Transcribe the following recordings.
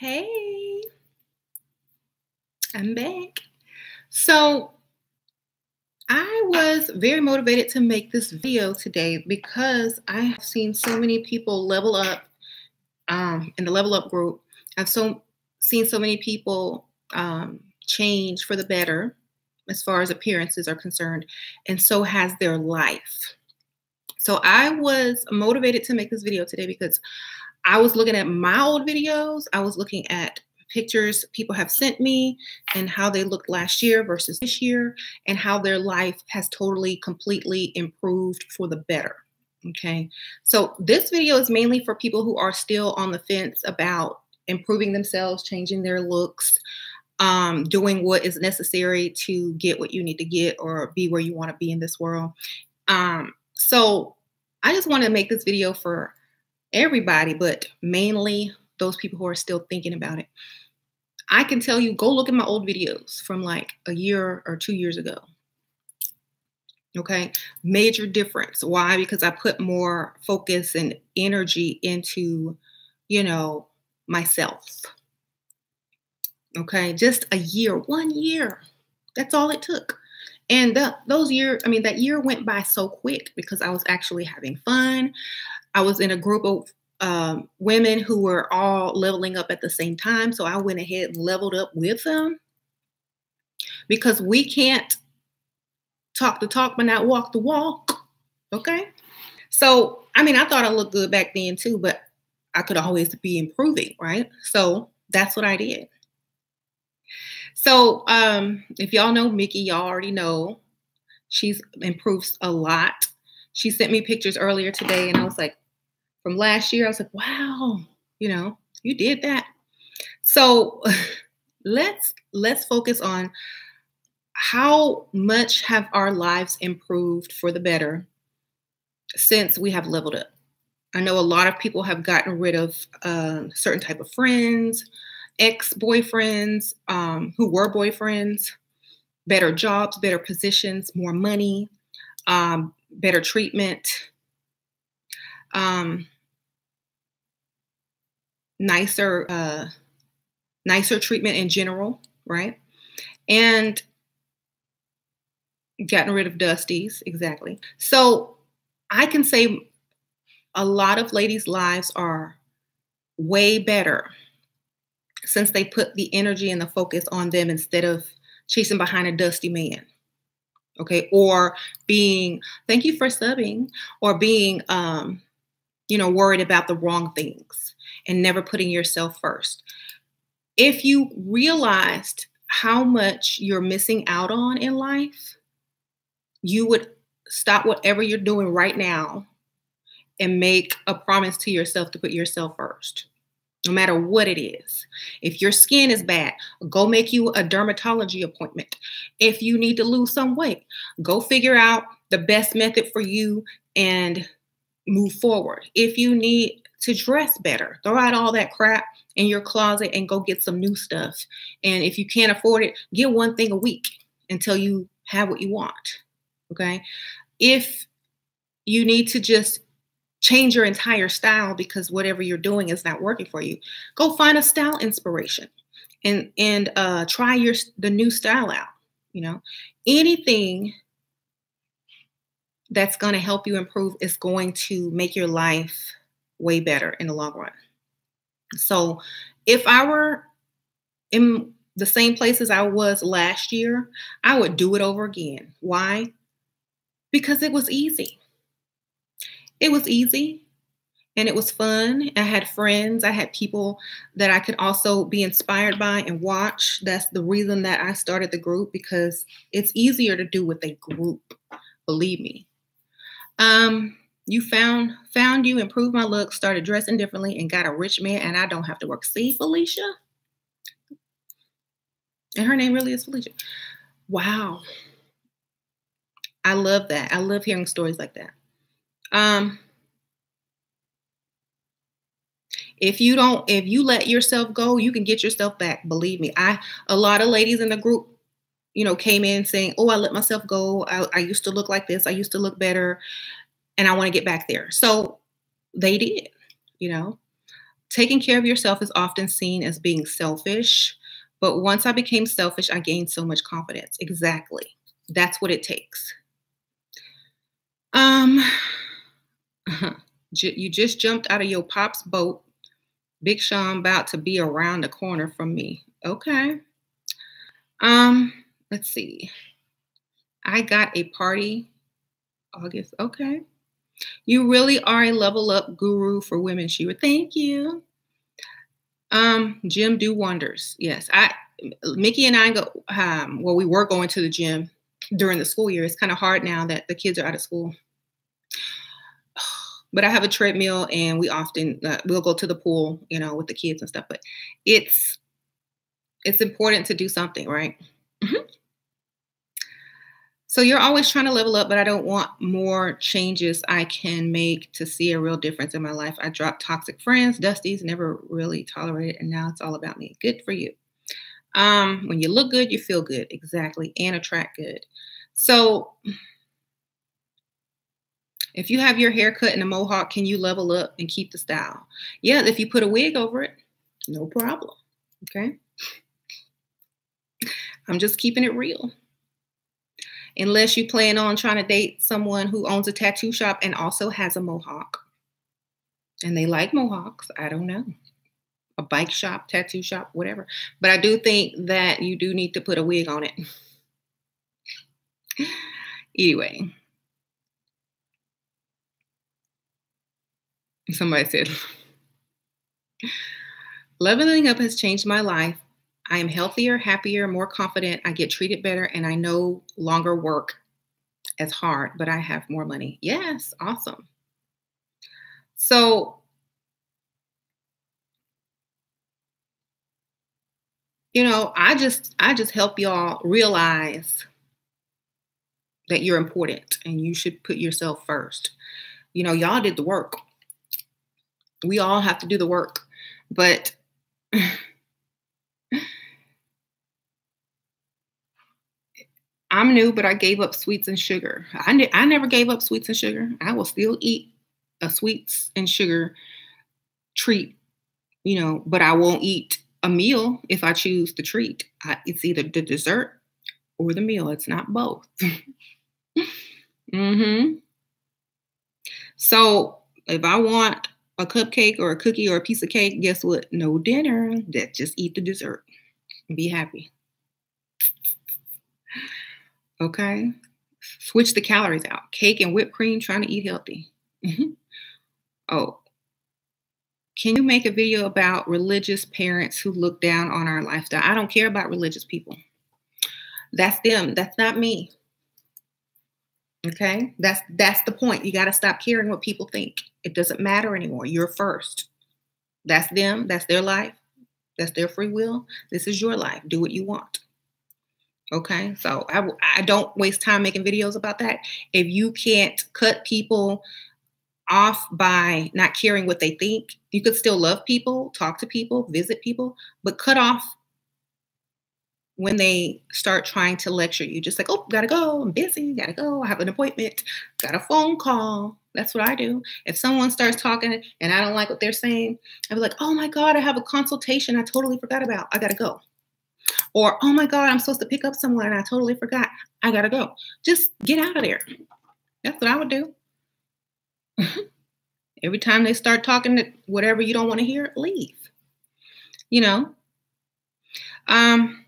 Hey, I'm back. So, I was very motivated to make this video today because I have seen so many people level up um, in the level up group. I've so seen so many people um, change for the better as far as appearances are concerned, and so has their life. So I was motivated to make this video today because I was looking at my old videos. I was looking at pictures people have sent me and how they looked last year versus this year and how their life has totally, completely improved for the better. Okay. So this video is mainly for people who are still on the fence about improving themselves, changing their looks, um, doing what is necessary to get what you need to get or be where you want to be in this world. Um, so I just want to make this video for everybody, but mainly those people who are still thinking about it. I can tell you, go look at my old videos from like a year or two years ago. Okay, major difference. Why? Because I put more focus and energy into, you know, myself. Okay, just a year, one year. That's all it took. And the, those years, I mean, that year went by so quick because I was actually having fun. I was in a group of um, women who were all leveling up at the same time. So I went ahead and leveled up with them because we can't talk the talk but not walk the walk. Okay. So, I mean, I thought I looked good back then too, but I could always be improving, right? So that's what I did. So, um, if y'all know Mickey, y'all already know she's improved a lot. She sent me pictures earlier today, and I was like, from last year. I was like, wow, you know, you did that. So let's let's focus on how much have our lives improved for the better since we have leveled up. I know a lot of people have gotten rid of uh, certain type of friends, ex-boyfriends um, who were boyfriends, better jobs, better positions, more money, um, better treatment, um, nicer, uh, nicer treatment in general, right? And gotten rid of dusties, exactly. So I can say a lot of ladies' lives are way better since they put the energy and the focus on them instead of chasing behind a dusty man okay or being thank you for subbing or being um you know, worried about the wrong things and never putting yourself first. If you realized how much you're missing out on in life, you would stop whatever you're doing right now and make a promise to yourself to put yourself first, no matter what it is. If your skin is bad, go make you a dermatology appointment. If you need to lose some weight, go figure out the best method for you and move forward. If you need to dress better, throw out all that crap in your closet and go get some new stuff. And if you can't afford it, get one thing a week until you have what you want. Okay. If you need to just change your entire style because whatever you're doing is not working for you, go find a style inspiration and and uh, try your the new style out. You know, anything that's going to help you improve is going to make your life way better in the long run. So, if I were in the same place as I was last year, I would do it over again. Why? Because it was easy. It was easy and it was fun. I had friends, I had people that I could also be inspired by and watch. That's the reason that I started the group because it's easier to do with a group, believe me. Um, you found found you, improved my look, started dressing differently, and got a rich man, and I don't have to work. See, Felicia? And her name really is Felicia. Wow. I love that. I love hearing stories like that. Um, if you don't, if you let yourself go, you can get yourself back. Believe me. I a lot of ladies in the group you know, came in saying, Oh, I let myself go. I, I used to look like this. I used to look better. And I want to get back there. So they did, you know. Taking care of yourself is often seen as being selfish, but once I became selfish, I gained so much confidence. Exactly. That's what it takes. Um, you just jumped out of your pop's boat. Big Sean about to be around the corner from me. Okay. Um, let's see. I got a party August. Okay. You really are a level up guru for women, Shera. Thank you. Um, gym do wonders. Yes. I Mickey and I go um well, we were going to the gym during the school year. It's kind of hard now that the kids are out of school. But I have a treadmill and we often uh, we'll go to the pool, you know, with the kids and stuff, but it's it's important to do something, right? Mm-hmm. So you're always trying to level up, but I don't want more changes I can make to see a real difference in my life. I dropped toxic friends, Dusty's never really tolerated, and now it's all about me. Good for you. Um, when you look good, you feel good, exactly, and attract good. So if you have your hair cut in a mohawk, can you level up and keep the style? Yeah, if you put a wig over it, no problem. Okay. I'm just keeping it real unless you plan on trying to date someone who owns a tattoo shop and also has a mohawk. And they like mohawks. I don't know. A bike shop, tattoo shop, whatever. But I do think that you do need to put a wig on it. anyway. Somebody said, leveling up has changed my life I am healthier, happier, more confident. I get treated better, and I no longer work as hard, but I have more money. Yes, awesome. So, you know, I just I just help y'all realize that you're important and you should put yourself first. You know, y'all did the work. We all have to do the work. But I'm new, but I gave up sweets and sugar. I, ne- I never gave up sweets and sugar. I will still eat a sweets and sugar treat, you know, but I won't eat a meal if I choose the treat. I, it's either the dessert or the meal. It's not both. mm-hmm. So if I want a cupcake or a cookie or a piece of cake, guess what? No dinner. That just eat the dessert be happy. Okay. Switch the calories out. Cake and whipped cream, trying to eat healthy. Mm-hmm. Oh, can you make a video about religious parents who look down on our lifestyle? I don't care about religious people. That's them. That's not me. Okay? That's that's the point. You got to stop caring what people think. It doesn't matter anymore. You're first. That's them. That's their life. That's their free will. This is your life. Do what you want. Okay, so I, I don't waste time making videos about that. If you can't cut people off by not caring what they think, you could still love people, talk to people, visit people, but cut off when they start trying to lecture you. Just like, oh, gotta go, I'm busy, gotta go, I have an appointment, got a phone call. That's what I do. If someone starts talking and I don't like what they're saying, I'll be like, oh my God, I have a consultation I totally forgot about. I gotta go. Or, oh my God, I'm supposed to pick up someone and I totally forgot. I got to go. Just get out of there. That's what I would do. Every time they start talking to whatever you don't want to hear, leave. You know? Um,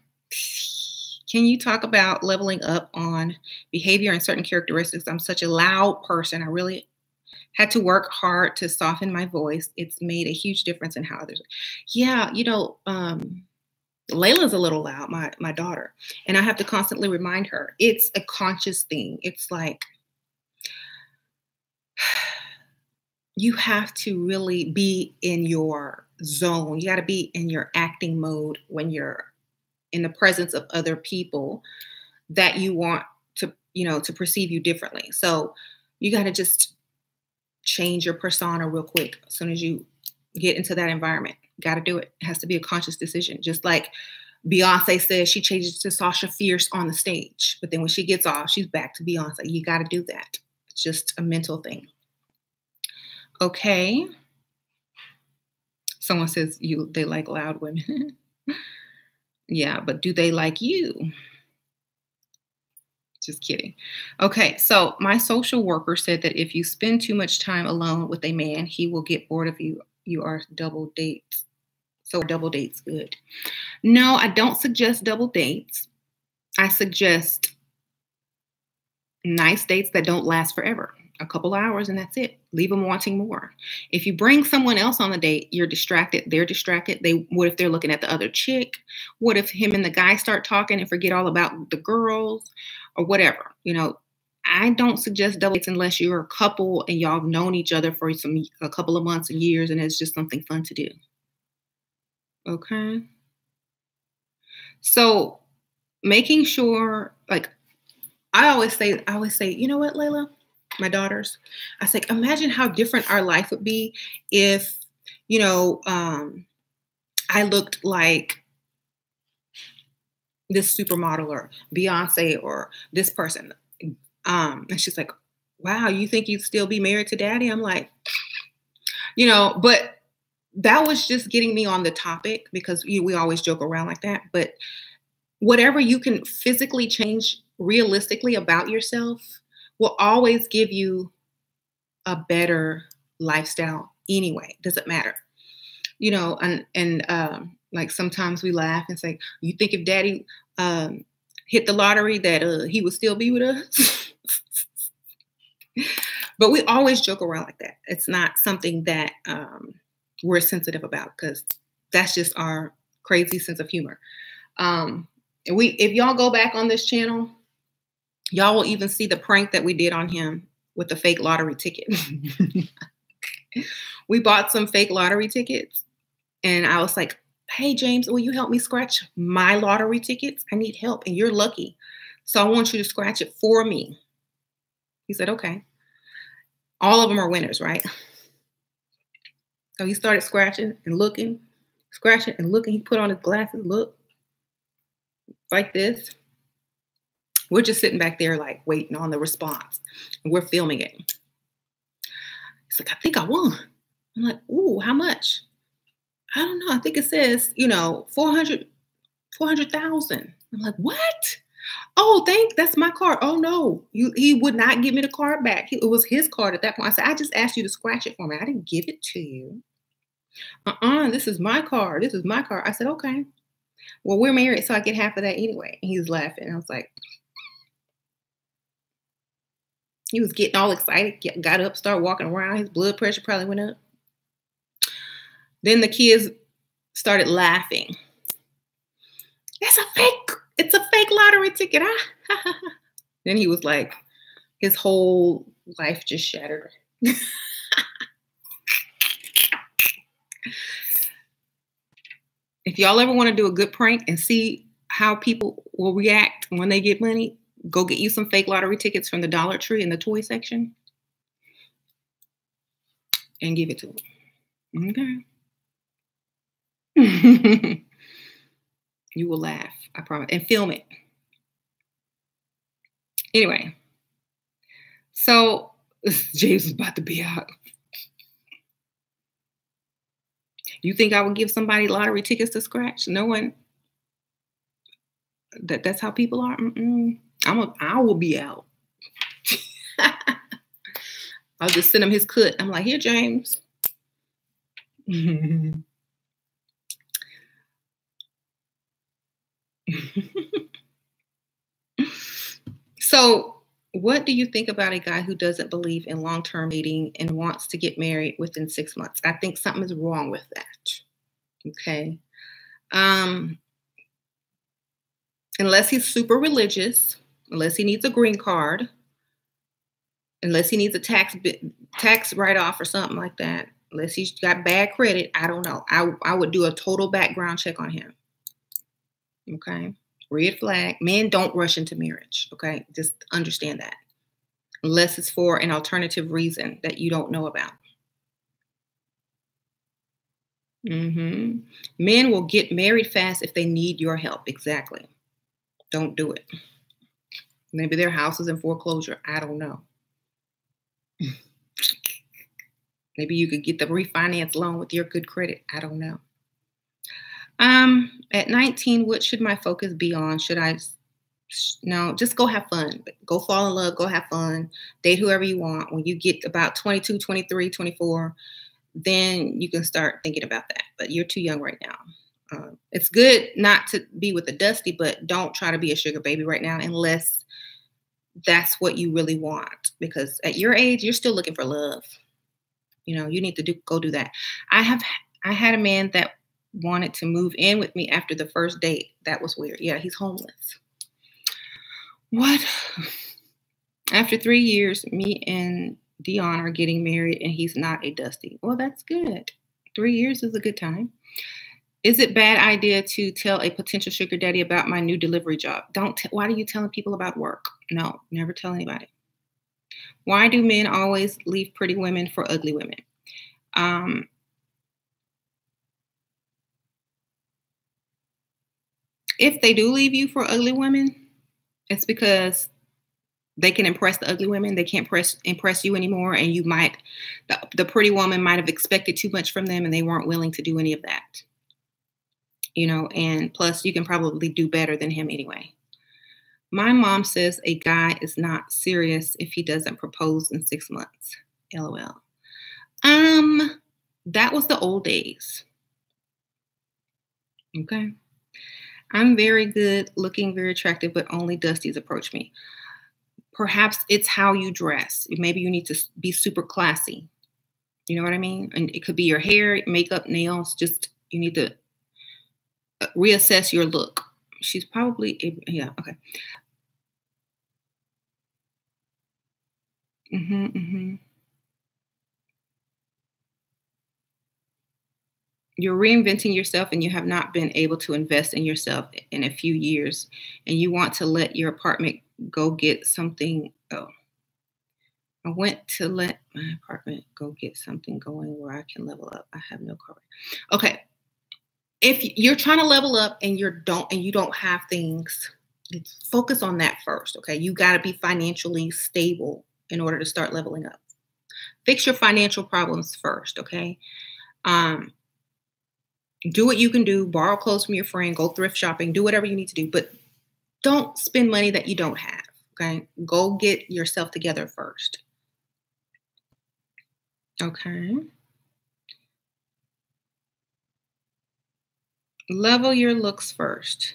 can you talk about leveling up on behavior and certain characteristics? I'm such a loud person. I really had to work hard to soften my voice. It's made a huge difference in how others. Yeah, you know, um, Layla's a little loud, my my daughter, and I have to constantly remind her it's a conscious thing. It's like you have to really be in your zone. You got to be in your acting mode when you're in the presence of other people that you want to, you know, to perceive you differently. So you got to just change your persona real quick as soon as you get into that environment. Got to do it. It has to be a conscious decision. Just like Beyonce says she changes to Sasha Fierce on the stage, but then when she gets off, she's back to Beyonce. You got to do that. It's just a mental thing. Okay. Someone says you they like loud women. yeah, but do they like you? Just kidding. Okay, so my social worker said that if you spend too much time alone with a man, he will get bored of you. You are double dates. So double dates good. No, I don't suggest double dates. I suggest nice dates that don't last forever. A couple hours and that's it. Leave them wanting more. If you bring someone else on the date, you're distracted. They're distracted. They what if they're looking at the other chick? What if him and the guy start talking and forget all about the girls or whatever? You know, I don't suggest double dates unless you're a couple and y'all have known each other for some a couple of months and years and it's just something fun to do. Okay. So making sure like I always say, I always say, you know what, Layla, my daughters, I say, imagine how different our life would be if, you know, um, I looked like this supermodel or Beyonce or this person. Um, and she's like, wow, you think you'd still be married to daddy? I'm like, you know, but that was just getting me on the topic because we, we always joke around like that. But whatever you can physically change realistically about yourself will always give you a better lifestyle anyway. Doesn't matter. You know, and and um, like sometimes we laugh and say, "You think if Daddy um, hit the lottery that uh, he would still be with us?" but we always joke around like that. It's not something that um, we're sensitive about because that's just our crazy sense of humor. Um, we, if y'all go back on this channel, Y'all will even see the prank that we did on him with the fake lottery ticket. we bought some fake lottery tickets, and I was like, Hey, James, will you help me scratch my lottery tickets? I need help, and you're lucky. So I want you to scratch it for me. He said, Okay. All of them are winners, right? So he started scratching and looking, scratching and looking. He put on his glasses, look, like this. We're just sitting back there, like waiting on the response. And we're filming it. He's like, I think I won. I'm like, ooh, how much? I don't know. I think it says, you know, 400, 400,000. I'm like, what? Oh, thank that's my card. Oh no, you he would not give me the card back. He, it was his card at that point. I said, I just asked you to scratch it for me. I didn't give it to you. Uh-uh, this is my car. This is my car. I said, okay. Well, we're married, so I get half of that anyway. And he's laughing. I was like, he was getting all excited, got up, started walking around. His blood pressure probably went up. Then the kids started laughing. That's a fake, it's a fake lottery ticket. Ah. then he was like, his whole life just shattered. if y'all ever want to do a good prank and see how people will react when they get money, Go get you some fake lottery tickets from the Dollar Tree in the toy section and give it to them. Okay. you will laugh, I promise, and film it. Anyway, so James is about to be out. You think I would give somebody lottery tickets to scratch? No one. That that's how people are. Mm-mm. I'm a, I will be out. I'll just send him his cut. I'm like, here, James. so, what do you think about a guy who doesn't believe in long term dating and wants to get married within six months? I think something is wrong with that. Okay. Um, unless he's super religious, unless he needs a green card, unless he needs a tax tax write off or something like that, unless he's got bad credit, I don't know. I I would do a total background check on him. Okay, red flag. Men don't rush into marriage. Okay, just understand that, unless it's for an alternative reason that you don't know about. Mm-hmm. Men will get married fast if they need your help. Exactly. Don't do it. Maybe their house is in foreclosure. I don't know. Maybe you could get the refinance loan with your good credit. I don't know. Um, at 19, what should my focus be on? Should I no, just go have fun. Go fall in love, go have fun, date whoever you want. When you get about 22, 23, 24, then you can start thinking about that. But you're too young right now. Um, it's good not to be with a dusty, but don't try to be a sugar baby right now unless that's what you really want. Because at your age, you're still looking for love. You know, you need to do go do that. I have I had a man that wanted to move in with me after the first date. That was weird. Yeah, he's homeless. What? After three years, me and Dion are getting married and he's not a dusty. Well, that's good. Three years is a good time. Is it bad idea to tell a potential sugar daddy about my new delivery job? Don't. Why are you telling people about work? No, never tell anybody. Why do men always leave pretty women for ugly women? Um, if they do leave you for ugly women, it's because they can impress the ugly women. They can't press, impress you anymore. And you might, the, the pretty woman might have expected too much from them and they weren't willing to do any of that. You know, and plus you can probably do better than him anyway. My mom says a guy is not serious if he doesn't propose in six months. LOL. Um, that was the old days. Okay. I'm very good, looking very attractive, but only Dusties approach me. Perhaps it's how you dress. Maybe you need to be super classy. You know what I mean? And it could be your hair, makeup, nails. Just you need to uh, reassess your look. She's probably, yeah, okay. Mm-hmm, mm-hmm. You're reinventing yourself and you have not been able to invest in yourself in a few years and you want to let your apartment go get something oh i went to let my apartment go get something going where i can level up. I have no car. Okay. If you're trying to level up and you don't and you don't have things focus on that first okay? You got to be financially stable in order to start leveling up. Fix your financial problems first okay? Um do what you can do, borrow clothes from your friend, go thrift shopping, do whatever you need to do, but don't spend money that you don't have. Okay. Go get yourself together first. Okay. Level your looks first.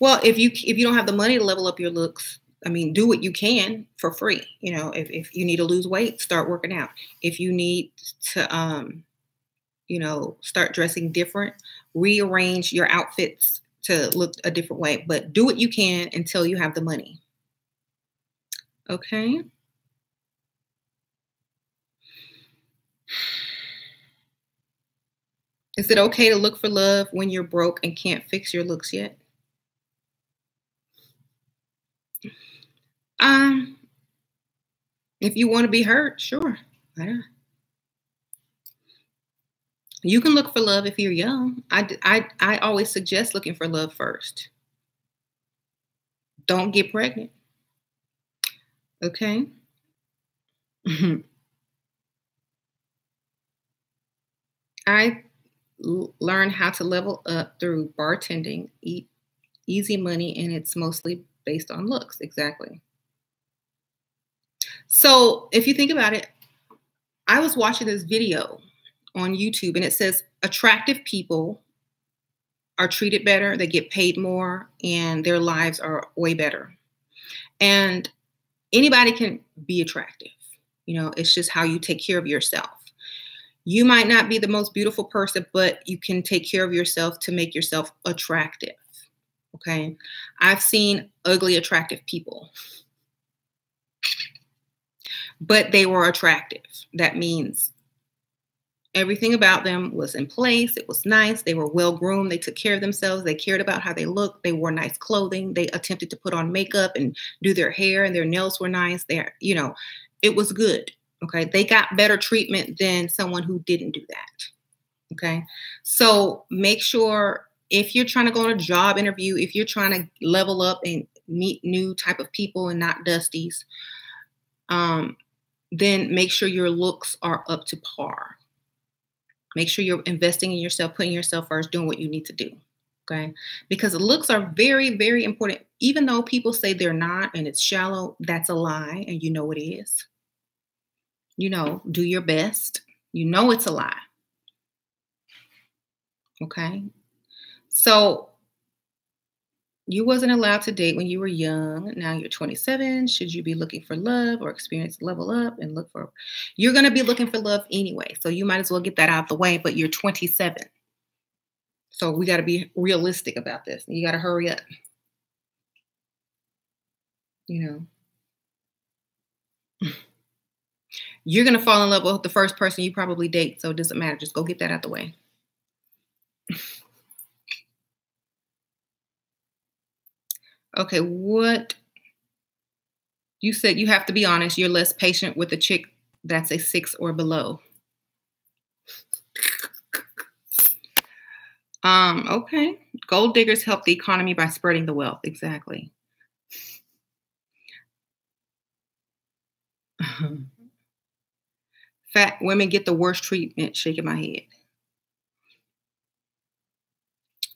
Well, if you if you don't have the money to level up your looks, I mean, do what you can for free. You know, if, if you need to lose weight, start working out. If you need to um you know, start dressing different, rearrange your outfits to look a different way, but do what you can until you have the money. Okay. Is it okay to look for love when you're broke and can't fix your looks yet? Um, if you want to be hurt, sure. Why not? You can look for love if you're young. I, I, I always suggest looking for love first. Don't get pregnant. Okay. I learned how to level up through bartending, eat easy money, and it's mostly based on looks. Exactly. So if you think about it, I was watching this video on YouTube and it says attractive people are treated better, they get paid more, and their lives are way better. And anybody can be attractive. You know, it's just how you take care of yourself. You might not be the most beautiful person, but you can take care of yourself to make yourself attractive. Okay. I've seen ugly, attractive people, but they were attractive. That means Everything about them was in place. It was nice. They were well groomed. They took care of themselves. They cared about how they looked. They wore nice clothing. They attempted to put on makeup and do their hair, and their nails were nice. There, you know, it was good. Okay. They got better treatment than someone who didn't do that. Okay. So make sure if you're trying to go on a job interview, if you're trying to level up and meet new type of people and not dusties, um, then make sure your looks are up to par. Make sure you're investing in yourself, putting yourself first, doing what you need to do. Okay. Because the looks are very, very important. Even though people say they're not and it's shallow, that's a lie. And you know it is. You know, do your best. You know it's a lie. Okay. So you wasn't allowed to date when you were young. Now you're 27. Should you be looking for love or experience level up and look for you're going to be looking for love anyway. So you might as well get that out of the way, but you're 27. So we got to be realistic about this. You got to hurry up. You know. You're going to fall in love with the first person you probably date, so it doesn't matter. Just go get that out the way. Okay, what you said you have to be honest, you're less patient with a chick that's a six or below. um, okay. Gold diggers help the economy by spreading the wealth. Exactly. Fat women get the worst treatment, shaking my head.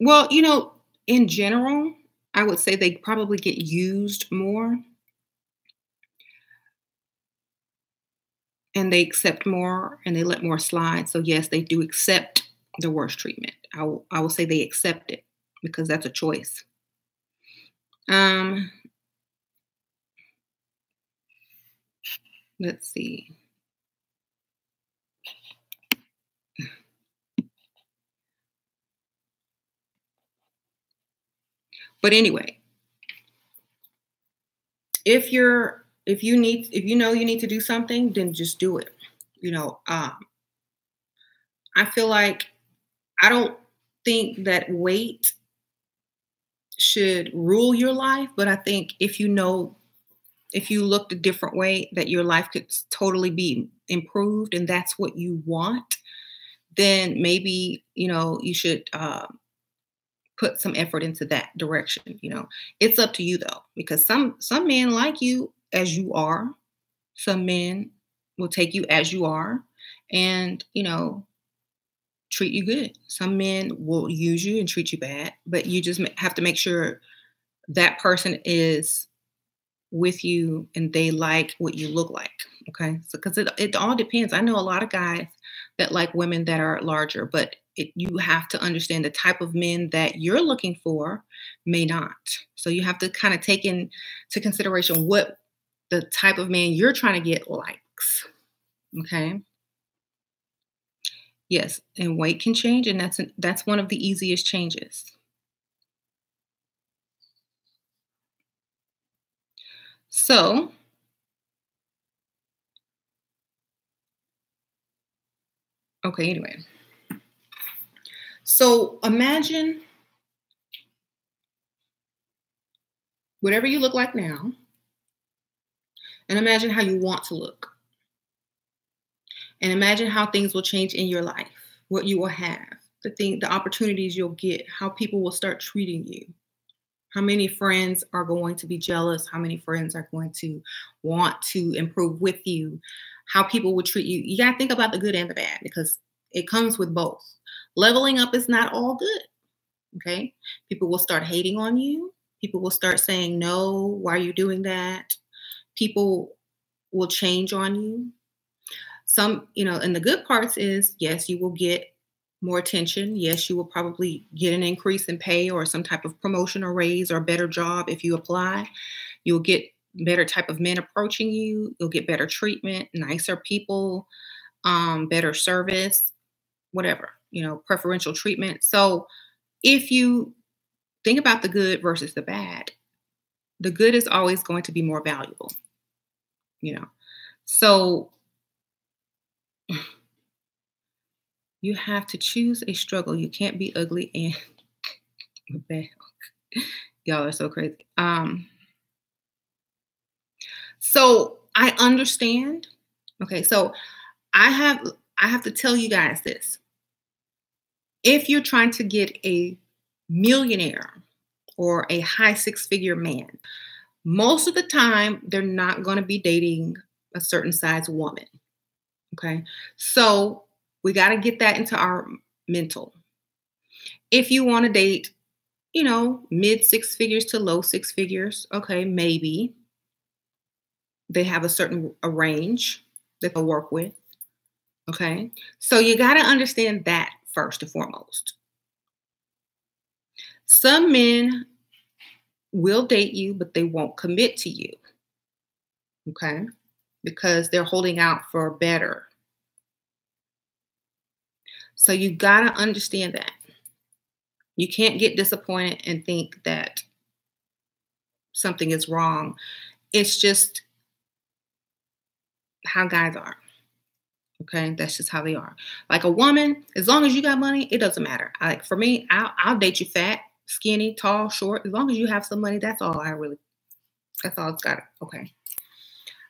Well, you know, in general, I would say they probably get used more. And they accept more and they let more slide. So, yes, they do accept the worst treatment. I will, I will say they accept it because that's a choice. Um, let's see. But anyway, if you're if you need if you know you need to do something, then just do it. You know, um, I feel like I don't think that weight should rule your life, but I think if you know if you looked a different way that your life could totally be improved and that's what you want, then maybe you know you should uh, put some effort into that direction you know. It's up to you though because some some men like you as you are. Some men will take you as you are and you know treat you good. Some men will use you and treat you bad but you just have to make sure that person is with you and they like what you look like okay? So because it, it all depends. I know a lot of guys that like women that are larger but it, you have to understand the type of men that you're looking for may not. So you have to kind of take into consideration what the type of man you're trying to get likes. Okay. Yes, and weight can change, and that's that's one of the easiest changes. So okay, anyway. So imagine whatever you look like now, and imagine how you want to look. And imagine how things will change in your life, what you will have, the thing, the opportunities you'll get, how people will start treating you. How many friends are going to be jealous? How many friends are going to want to improve with you? How people will treat you. You got to think about the good and the bad because it comes with both. Leveling up is not all good. Okay. People will start hating on you. People will start saying, no, why are you doing that? People will change on you. Some, you know, and the good parts is, yes, you will get more attention. Yes, you will probably get an increase in pay or some type of promotion or raise or better job if you apply. You'll get better type of men approaching you. You'll get better treatment, nicer people, um, better service, whatever you know, preferential treatment. So if you think about the good versus the bad, the good is always going to be more valuable, you know. So you have to choose a struggle. You can't be ugly and. Y'all are so crazy. Um, so I understand. Okay, so I have I have to tell you guys this if you're trying to get a millionaire or a high six figure man, most of the time they're not going to be dating a certain size woman. Okay. So we got to get that into our mental. If you want to date, you know, mid six figures to low six figures, okay, maybe they have a certain a range that they'll work with. Okay. So you got to understand that first and foremost. Some men will date you, but they won't commit to you. Okay. Because they're holding out for better. So you got to understand that. You can't get disappointed and think that something is wrong. It's just how guys are. Okay, that's just how they are. Like a woman, as long as you got money, it doesn't matter. Like for me, I'll, I'll date you fat, skinny, tall, short. As long as you have some money, that's all I really. That's all it's got. Okay.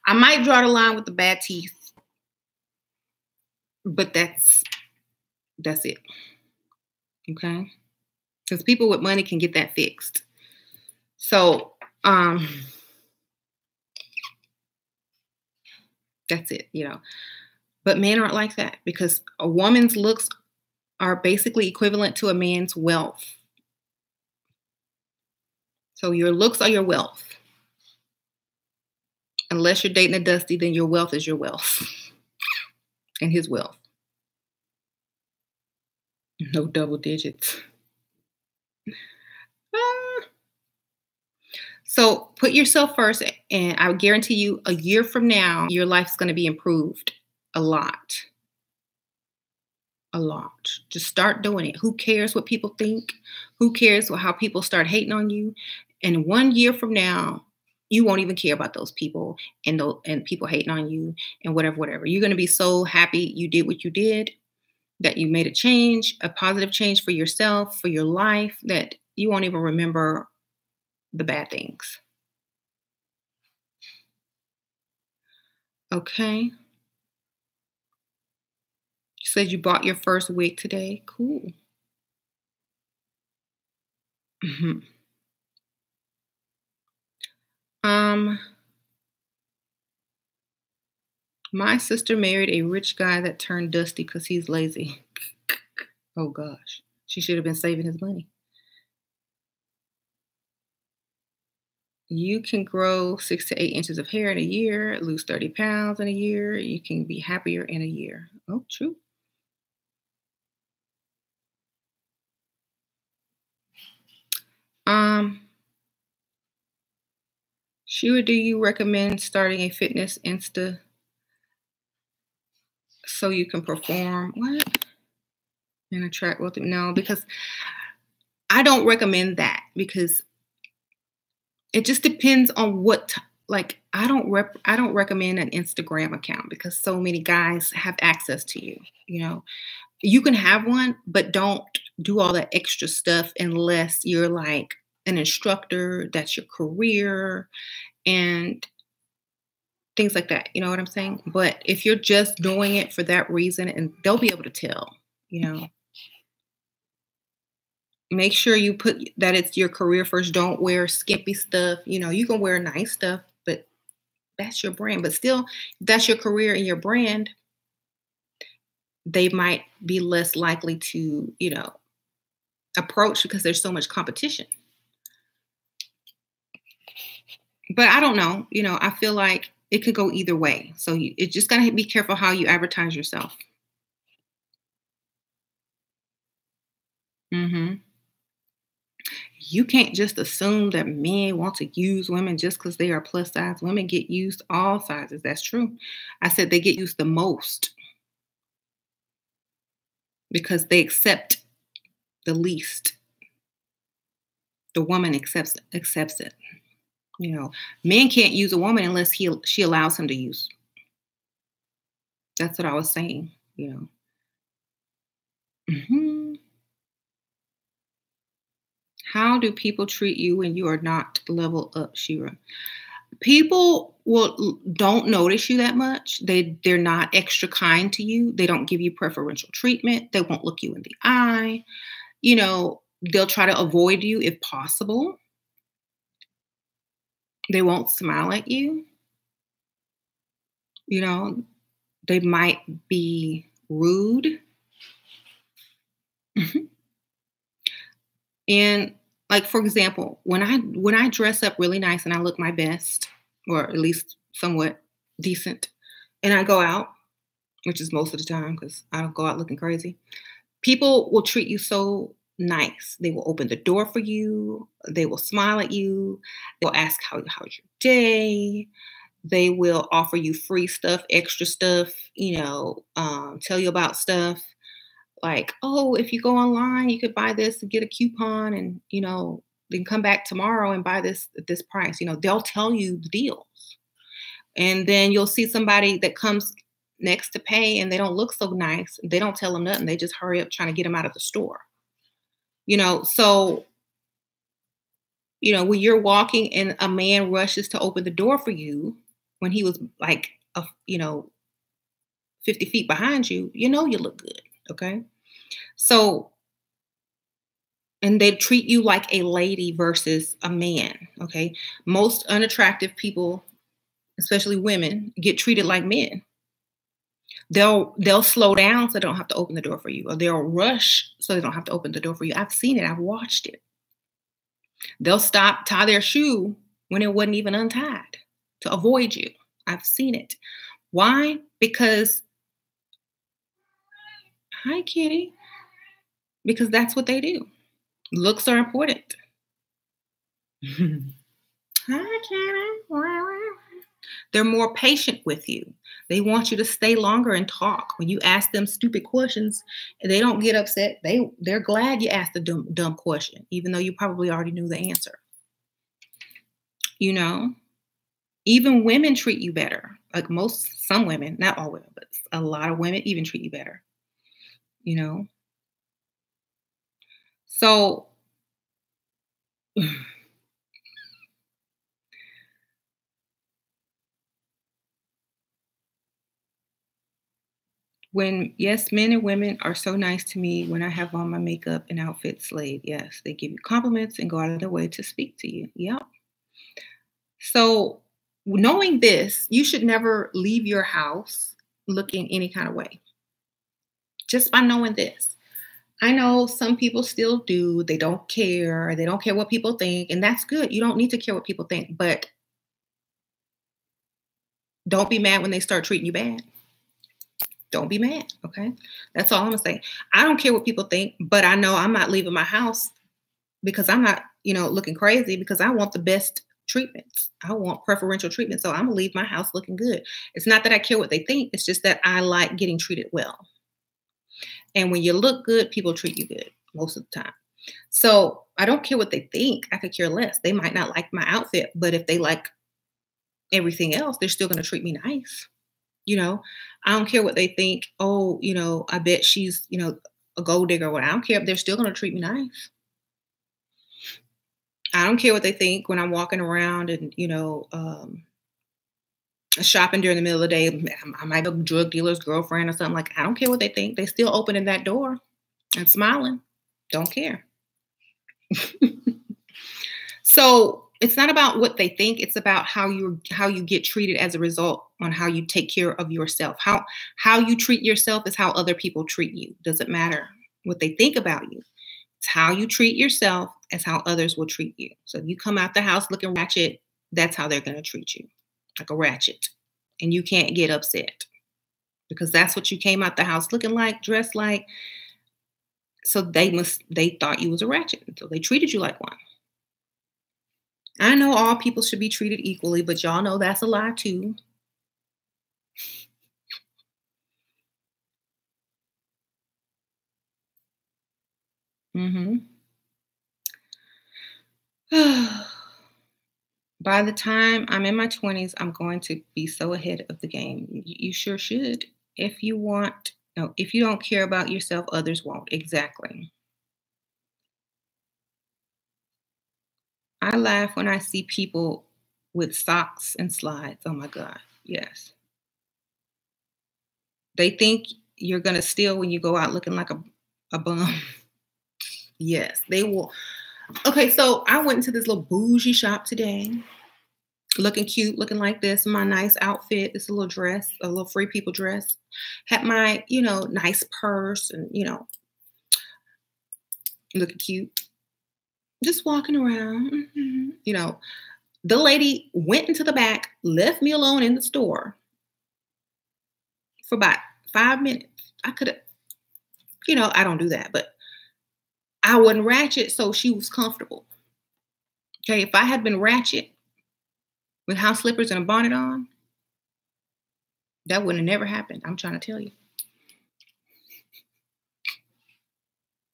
I might draw the line with the bad teeth, but that's that's it. Okay, because people with money can get that fixed. So, um, that's it. You know. But men aren't like that because a woman's looks are basically equivalent to a man's wealth. So your looks are your wealth. Unless you're dating a dusty, then your wealth is your wealth and his wealth. No double digits. Ah. So put yourself first, and I guarantee you, a year from now, your life's going to be improved a lot. A lot. Just start doing it. Who cares what people think? Who cares how people start hating on you? And one year from now, you won't even care about those people and those, and people hating on you and whatever, whatever. You're gonna be so happy you did what you did, that you made a change, a positive change for yourself, for your life, that you won't even remember the bad things. Okay said you bought your first wig today. Cool. Mm-hmm. Um, my sister married a rich guy that turned dusty because he's lazy. oh gosh, she should have been saving his money. You can grow six to eight inches of hair in a year, lose 30 pounds in a year. You can be happier in a year. Oh, true. Um, Shera, do you recommend starting a fitness Insta so you can perform? What? And attract wealth? No, because I don't recommend that because it just depends on what like I don't rep I don't recommend an Instagram account because so many guys have access to you. You know, you can have one, but don't do all that extra stuff unless you're like an instructor, that's your career, and things like that. You know what I'm saying? But if you're just doing it for that reason, and they'll be able to tell, you know. Make sure you put that it's your career first. Don't wear skimpy stuff. You know, you can wear nice stuff, but that's your brand. But still, that's your career and your brand. They might be less likely to, you know, approach because there's so much competition. But I don't know. You know, I feel like it could go either way. So you it just gotta be careful how you advertise yourself. Mm-hmm. You can't just assume that men want to use women just because they are plus size. Women get used all sizes. That's true. I said they get used the most because they accept the least. The woman accepts accepts it. You know, men can't use a woman unless he she allows him to use. That's what I was saying. You know. Mm-hmm. How do people treat you when you are not level up, Shera? People will don't notice you that much. They they're not extra kind to you. They don't give you preferential treatment. They won't look you in the eye. You know, they'll try to avoid you if possible. They won't smile at you. You know, they might be rude. And like for example, when I when I dress up really nice and I look my best, or at least somewhat decent, and I go out, which is most of the time because I don't go out looking crazy, people will treat you so nice. They will open the door for you. They will smile at you. They'll ask how how's your day. They will offer you free stuff, extra stuff, you know, um, tell you about stuff like, oh, if you go online, you could buy this and get a coupon and, you know, then come back tomorrow and buy this at this price. You know, they'll tell you the deals. And then you'll see somebody that comes next to pay and they don't look so nice. They don't tell them nothing. They just hurry up trying to get them out of the store. You know, so you know, when you're walking and a man rushes to open the door for you when he was like a, you know, 50 feet behind you, you know you look good. Okay. So, and they treat you like a lady versus a man. Okay. Most unattractive people, especially women, get treated like men. They'll they'll slow down so they don't have to open the door for you, or they'll rush so they don't have to open the door for you. I've seen it, I've watched it. They'll stop, tie their shoe when it wasn't even untied to avoid you. I've seen it. Why? Because Hi, kitty. Because that's what they do. Looks are important. They're more patient with you. They want you to stay longer and talk. When you ask them stupid questions, they don't get upset. They they're glad you asked the dumb, dumb question, even though you probably already knew the answer. You know, even women treat you better. Like most, some women, not all women, but a lot of women even treat you better you know? So, when yes men and women are so nice to me when i have on my makeup and outfit slayed yes they give you compliments and go out of their way to speak to you. Yep. So knowing this you should never leave your house looking any kind of way. Just by knowing this. I know some people still do. They don't care. They don't care what people think. And that's good. You don't need to care what people think. But don't be mad when they start treating you bad. Don't be mad. Okay. That's all I'm going to say. I don't care what people think, but I know I'm not leaving my house because I'm not, you know, looking crazy because I want the best treatments. I want preferential treatment. So I'm going to leave my house looking good. It's not that I care what they think, it's just that I like getting treated well. And when you look good, people treat you good most of the time. So I don't care what they think. I could care less. They might not like my outfit, but if they like everything else, they're still going to treat me nice. You know, I don't care what they think. Oh, you know, I bet she's, you know, a gold digger. What I don't care. They're still going to treat me nice. I don't care what they think when I'm walking around and, you know, um, shopping during the middle of the day. Um, I might be a drug dealer's girlfriend or something. Like, I don't care what they think. They still opening that door and smiling. Don't care. so it's not about what they think. It's about how you how you get treated as a result on how you take care of yourself. How how you treat yourself is how other people treat you. Doesn't matter what they think about you. It's how you treat yourself as how others will treat you. So if you come out the house looking ratchet, that's how they're going to treat you like a ratchet, and you can't get upset because that's what you came out the house looking like, dressed like. So they must they thought you was a ratchet, so they treated you like one. I know all people should be treated equally, but y'all know that's a lie too. Mm-hmm. by the time I'm in my 20s, I'm going to be so ahead of the game. You sure should. If you want, no, if you don't care about yourself, others won't. Exactly. I laugh when I see people with socks and slides. Oh my God. Yes. They think you're going to steal when you go out looking like a, a bum. yes, they will. Okay, so I went into this little bougie shop today looking cute, looking like this, my nice outfit, this little dress, a little free people dress. Had my, you know, nice purse and, you know, looking cute. Just walking around, mm-hmm. you know. The lady went into the back, left me alone in the store for about five minutes. I could have, you know, I don't do that, but I wasn't ratchet, so she was comfortable. Okay, if I had been ratchet with house slippers and a bonnet on, that wouldn't have never happened. I'm trying to tell you.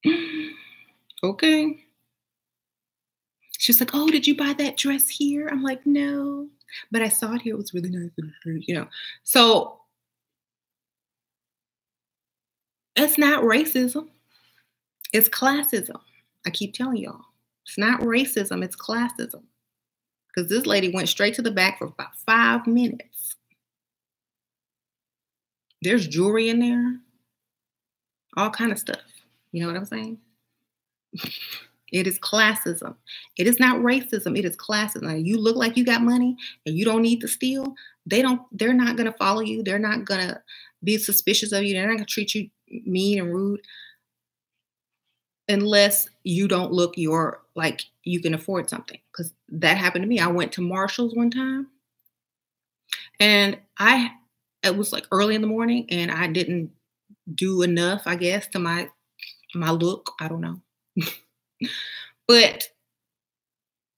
okay. She's like, Oh, did you buy that dress here? I'm like, No, but I saw it here. It was really nice. You know, so it's not racism, it's classism. I keep telling y'all. It's not racism, it's classism. Because this lady went straight to the back for about five minutes. There's jewelry in there, all kind of stuff. You know what I'm saying? It is classism. It is not racism. It is classism. You look like you got money and you don't need to steal. They don't. They're not gonna follow you. They're not gonna be suspicious of you. They're not gonna treat you mean and rude unless you don't look your like you can afford something. Because that happened to me. I went to marshall's one time and i it was like early in the morning and i didn't do enough i guess to my my look. I don't know. But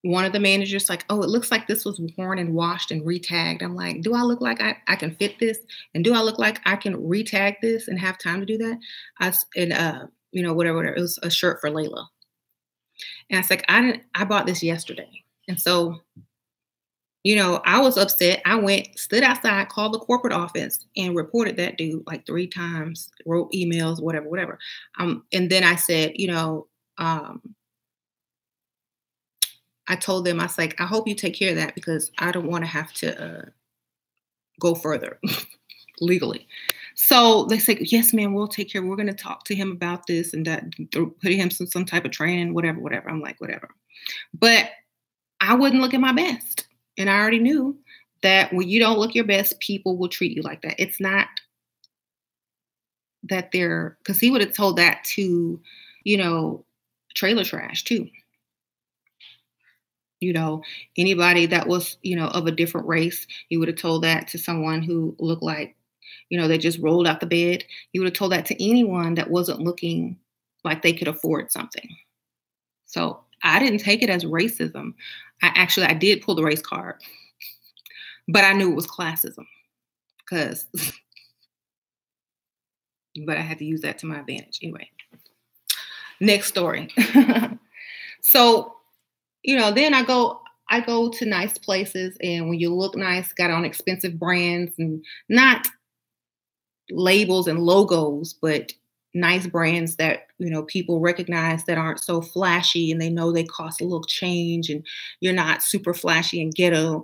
one of the managers like oh it looks like this was worn and washed and retagged. I'm like do i look like i, I can fit this? And do i look like i can retag this and have time to do that? I and uh you know, whatever, whatever. It was a shirt for Layla. And I was like, I didn't, I bought this yesterday. And so, you know, I was upset. I went, stood outside, called the corporate office and reported that dude like three times, wrote emails, whatever, whatever. Um, and then I said, you know, um, I told them, I was like, I hope you take care of that because I don't want to have to uh, go further legally. So they say, yes, ma'am, we'll take care. We're going to talk to him about this and that, putting him some, some type of training, whatever, whatever. I'm like, whatever. But I wouldn't look at my best. And I already knew that when you don't look your best, people will treat you like that. It's not that they're, because he would have told that to, you know, trailer trash too. You know, anybody that was, you know, of a different race, he would have told that to someone who looked like you know, they just rolled out the bed. You would have told that to anyone that wasn't looking like they could afford something. So I didn't take it as racism. I actually I did pull the race card, but I knew it was classism because but I had to use that to my advantage anyway. Next story. so, you know, then I go I go to nice places and when you look nice, got on expensive brands and not labels and logos, but nice brands that you know people recognize that aren't so flashy and they know they cost a little change and you're not super flashy and ghetto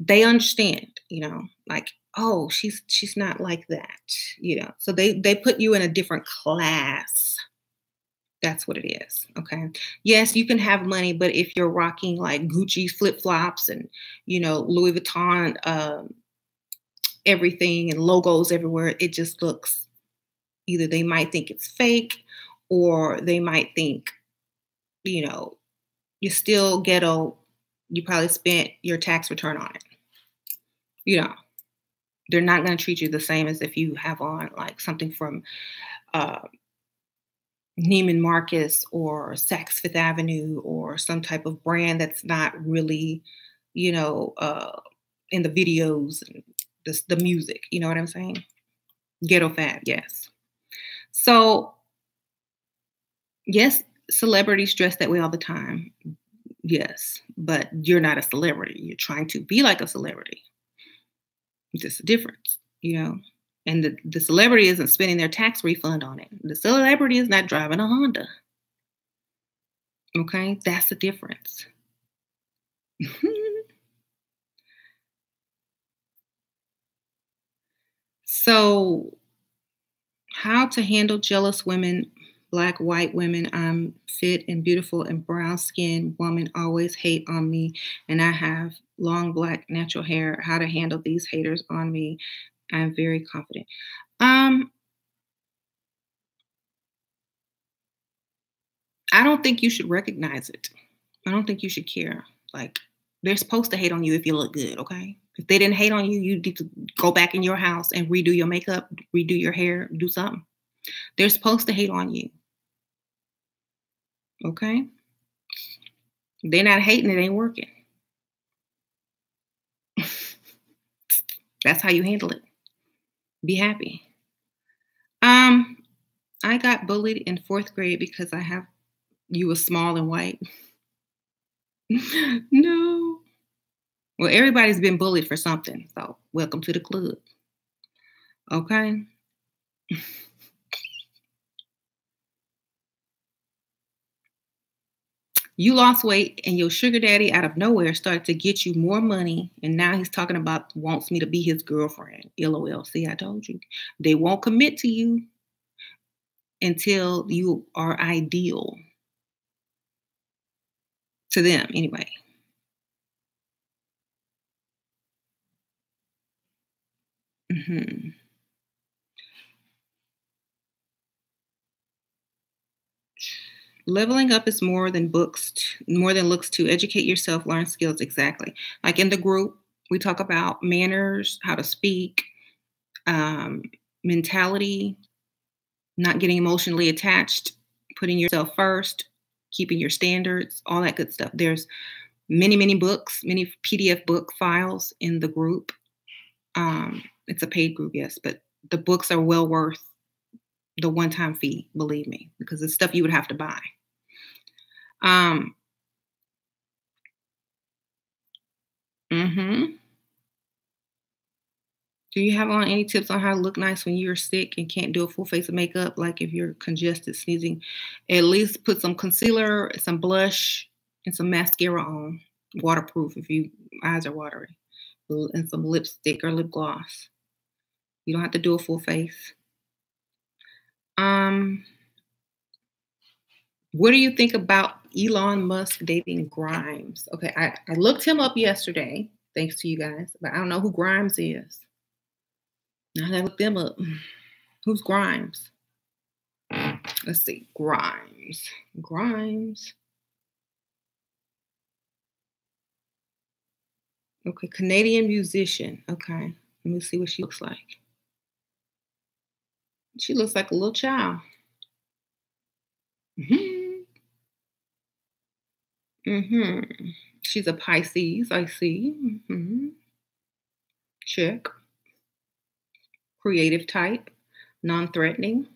they understand you know like oh she's she's not like that you know? So they they put you in a different class. That's what it is okay? Yes you can have money but if you're rocking like gucci flip-flops and you know louis vuitton um, everything and logos everywhere, it just looks either they might think it's fake or they might think, you know, you're still ghetto. You probably spent your tax return on it. You know, they're not going to treat you the same as if you have on like something from uh, Neiman Marcus or Saks Fifth Avenue or some type of brand that's not really, you know, uh, in the videos and the, the music. You know what I'm saying? Ghetto fab, yes. So, yes, celebrities dress that way all the time. Yes, but you're not a celebrity. You're trying to be like a celebrity. Just a difference, you know. And the, the celebrity isn't spending their tax refund on it. The celebrity is not driving a Honda. Okay, that's the difference. So, how to handle jealous women black, white women. I'm fit and beautiful and brown skinned woman always hate on me. And I have long black natural hair. How to handle these haters on me. I'm very confident. Um, I don't think you should recognize it. I don't think you should care. Like they're supposed to hate on you if you look good, okay? If they didn't hate on you, you need to go back in your house and redo your makeup, redo your hair, do something. They're supposed to hate on you. Okay? they're not hating, it ain't working. That's how you handle it. Be happy. Um, I got bullied in fourth grade because I have you were small and white. no. Well, everybody's been bullied for something. So, welcome to the club. Okay. you lost weight and your sugar daddy out of nowhere started to get you more money and now he's talking about wants me to be his girlfriend lol see i told you they won't commit to you until you are ideal to them anyway mm-hmm. leveling up is more than books more than looks to educate yourself learn skills exactly. Like in the group we talk about manners how to speak um, mentality not getting emotionally attached putting yourself first keeping your standards all that good stuff. There's many many books many pdf book files in the group. Um, it's a paid group yes but the books are well worth the one time fee, believe me, because it's stuff you would have to buy. Um, mm-hmm. Do you have on any tips on how to look nice when you're sick and can't do a full face of makeup? Like if you're congested, sneezing, at least put some concealer, some blush, and some mascara on, waterproof if you eyes are watery, and some lipstick or lip gloss. You don't have to do a full face. Um, what do you think about Elon Musk dating Grimes? Okay, I, I looked him up yesterday, thanks to you guys, but I don't know who Grimes is. I gotta look them up. Who's Grimes? Let's see, Grimes. Grimes. Okay, Canadian musician. Okay, let me see what she looks like. She looks like a little child. Mm-hmm. Mm-hmm. She's a Pisces, I see. Mm-hmm. Check. Creative type, non-threatening.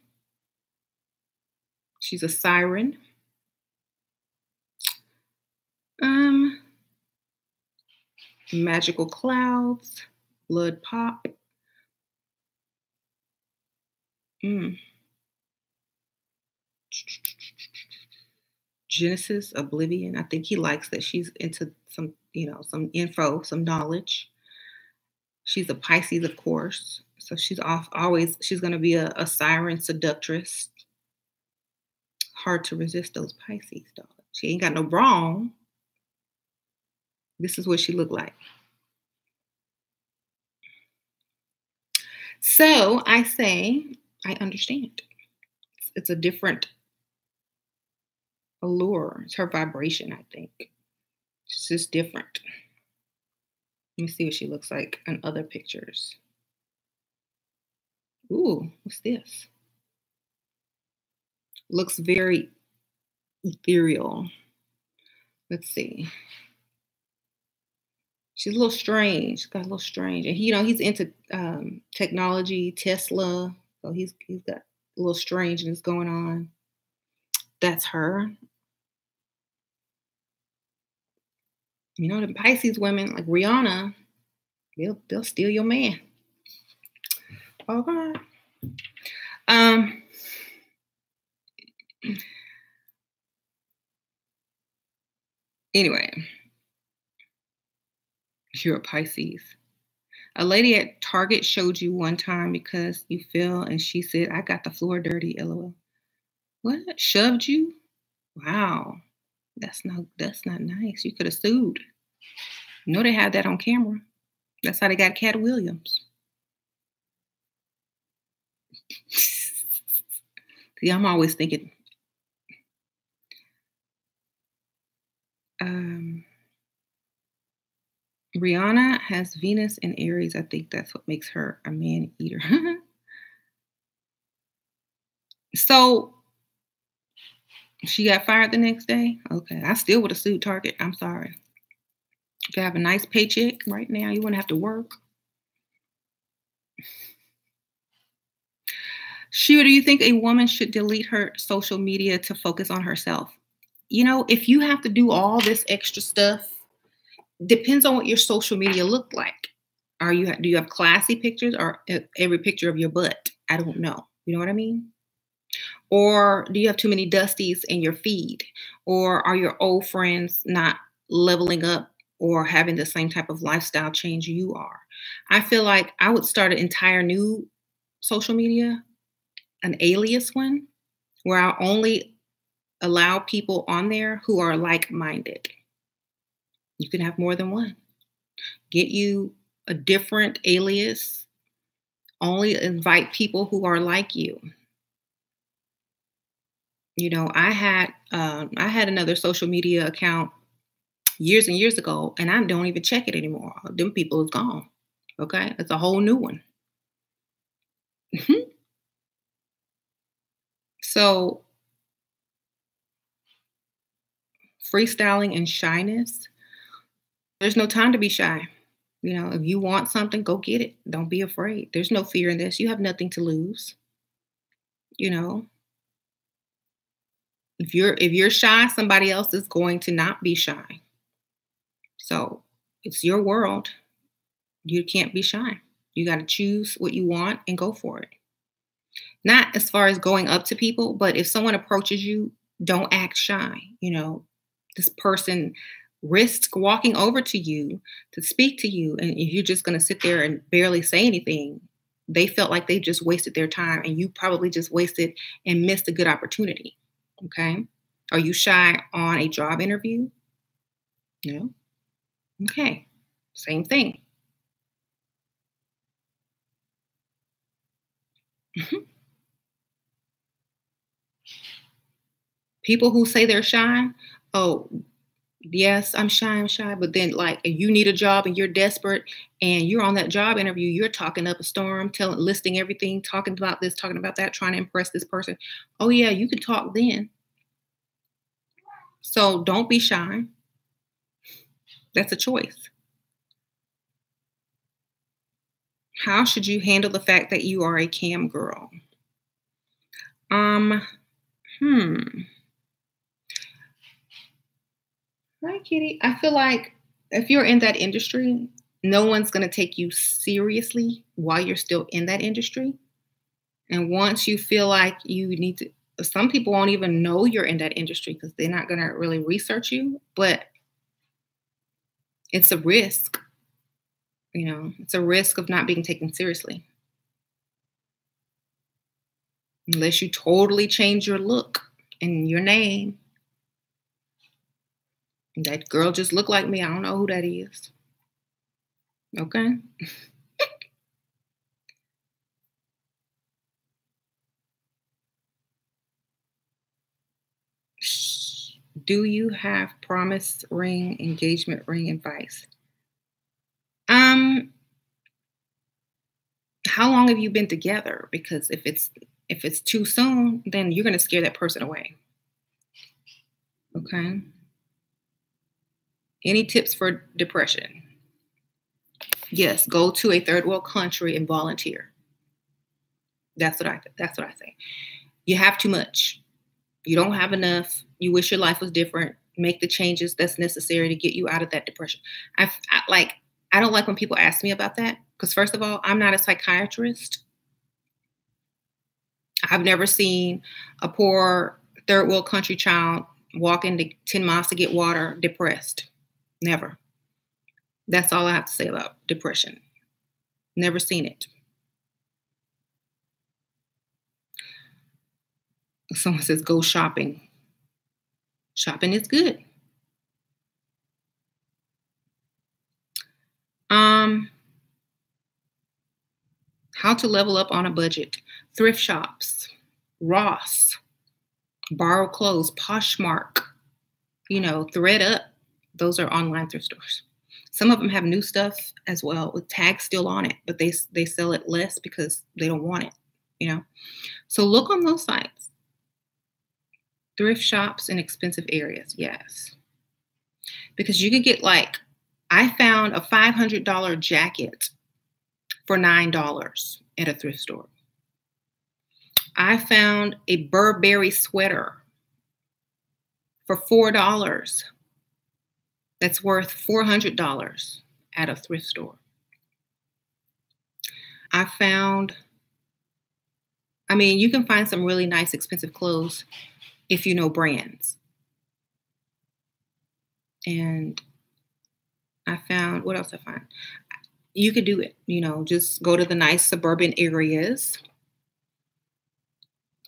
She's a siren. Um, magical clouds, blood pop. Mm. Genesis Oblivion. I think he likes that she's into some, you know, some info, some knowledge. She's a Pisces, of course. So she's off always, she's going to be a, a siren seductress. Hard to resist those Pisces, dog. She ain't got no wrong. This is what she looked like. So I say, I understand. It's, it's a different allure. It's her vibration, I think. It's just different. Let me see what she looks like in other pictures. Ooh, what's this? Looks very ethereal. Let's see. She's a little strange. She's got a little strange. And he, you know, he's into um, technology, Tesla. So he's he's got a little strangeness going on. That's her. You know, the Pisces women like Rihanna, they'll they'll steal your man. Okay. Um anyway, you're a Pisces. A lady at Target showed you one time because you fell and she said, I got the floor dirty, lol. What? Shoved you? Wow. That's not that's not nice. You could have sued. You know they had that on camera. That's how they got Katt Williams. See, I'm always thinking. Um, Rihanna has Venus and Aries. I think that's what makes her a man eater. so she got fired the next day. Okay, I still would have sued Target. I'm sorry. You have a nice paycheck right now. You wouldn't have to work. Shera, do you think a woman should delete her social media to focus on herself? You know, if you have to do all this extra stuff, depends on what your social media look like. Are you do you have classy pictures or every picture of your butt? I don't know. You know what I mean? Or do you have too many dusties in your feed? Or are your old friends not leveling up or having the same type of lifestyle change you are? I feel like I would start an entire new social media an alias one where I'll only allow people on there who are like minded. You can have more than one. Get you a different alias. Only invite people who are like you. You know, I had um, I had another social media account years and years ago, and I don't even check it anymore. Them people is gone. Okay, it's a whole new one. Mm-hmm. So, freestyling and shyness, there's no time to be shy. You know, if you want something, go get it. Don't be afraid. There's no fear in this. You have nothing to lose. You know, if you're if you're shy, somebody else is going to not be shy. So, it's your world. You can't be shy. You got to choose what you want and go for it not as far as going up to people, but if someone approaches you, don't act shy. You know, this person risks walking over to you to speak to you, and if you're just going to sit there and barely say anything, they felt like they just wasted their time, and you probably just wasted and missed a good opportunity. Okay. Are you shy on a job interview? No. Okay. Same thing. Mm-hmm. people who say they're shy, oh, yes, I'm shy, I'm shy. But then, like, if you need a job and you're desperate and you're on that job interview, you're talking up a storm, telling, listing everything, talking about this, talking about that, trying to impress this person. Oh, yeah, you can talk then. So don't be shy. That's a choice. How should you handle the fact that you are a cam girl? Um, hmm. Hi, Kitty. I feel like if you're in that industry, no one's going to take you seriously while you're still in that industry. And once you feel like you need to, some people won't even know you're in that industry because they're not going to really research you, but it's a risk. You know, it's a risk of not being taken seriously. Unless you totally change your look and your name that girl just looked like me. I don't know who that is. Okay. Do you have promise ring, engagement ring advice? Um, how long have you been together? Because if it's if it's too soon, then you're gonna scare that person away. Okay. Any tips for depression? Yes, go to a third world country and volunteer. That's what I that's what I say. You have too much. You don't have enough. You wish your life was different. Make the changes that's necessary to get you out of that depression. I, I like I don't like when people ask me about that because first of all, I'm not a psychiatrist. I've never seen a poor third world country child walk into 10 miles to get water depressed. Never. That's all I have to say about depression. Never seen it. Someone says go shopping. Shopping is good. Um, how to level up on a budget. Thrift shops, Ross, borrow clothes, Poshmark, you know, ThredUp. Those are online thrift stores. Some of them have new stuff as well with tags still on it, but they they sell it less because they don't want it, you know. So look on those sites. Thrift shops in expensive areas, yes. Because you could get like I found a $500 jacket for $9 at a thrift store. I found a Burberry sweater for $4 that's worth $400 at a thrift store. I found, I mean, you can find some really nice, expensive clothes if you know brands. And I found, what else I find? You could do it, you know, just go to the nice suburban areas,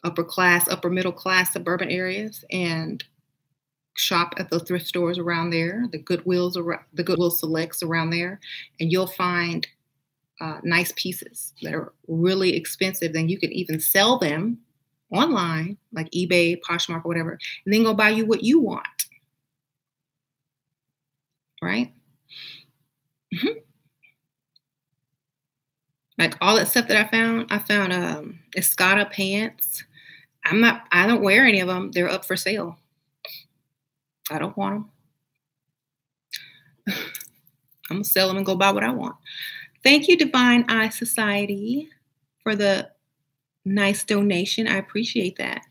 upper class, upper middle class suburban areas, and shop at the thrift stores around there, the Goodwills, the Goodwill Selects around there, and you'll find uh, nice pieces that are really expensive. Then you can even sell them online, like eBay, Poshmark, or whatever, and then go buy you what you want. Right? Mm-hmm. Like all that stuff that I found, I found um, Escada pants. I'm not, I don't wear any of them. They're up for sale. I don't want them. I'm gonna sell them and go buy what I want. Thank you, Divine Eye Society, for the nice donation. I appreciate that.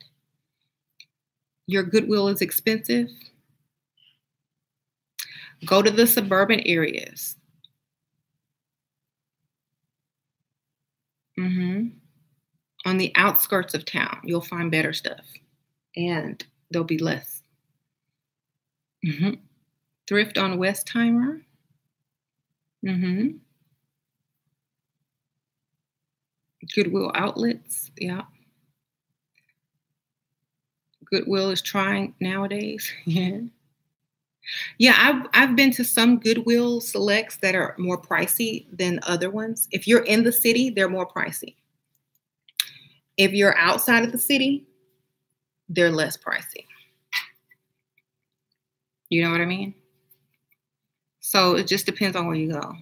Your goodwill is expensive. Go to the suburban areas. Mm-hmm. On the outskirts of town, you'll find better stuff and there'll be less. Mm-hmm. Thrift on Westheimer. Mm-hmm. Goodwill outlets. Yeah. Goodwill is trying nowadays. Yeah. Yeah, I've I've been to some Goodwill selects that are more pricey than other ones. If you're in the city, they're more pricey. If you're outside of the city, they're less pricey. You know what I mean? So it just depends on where you go.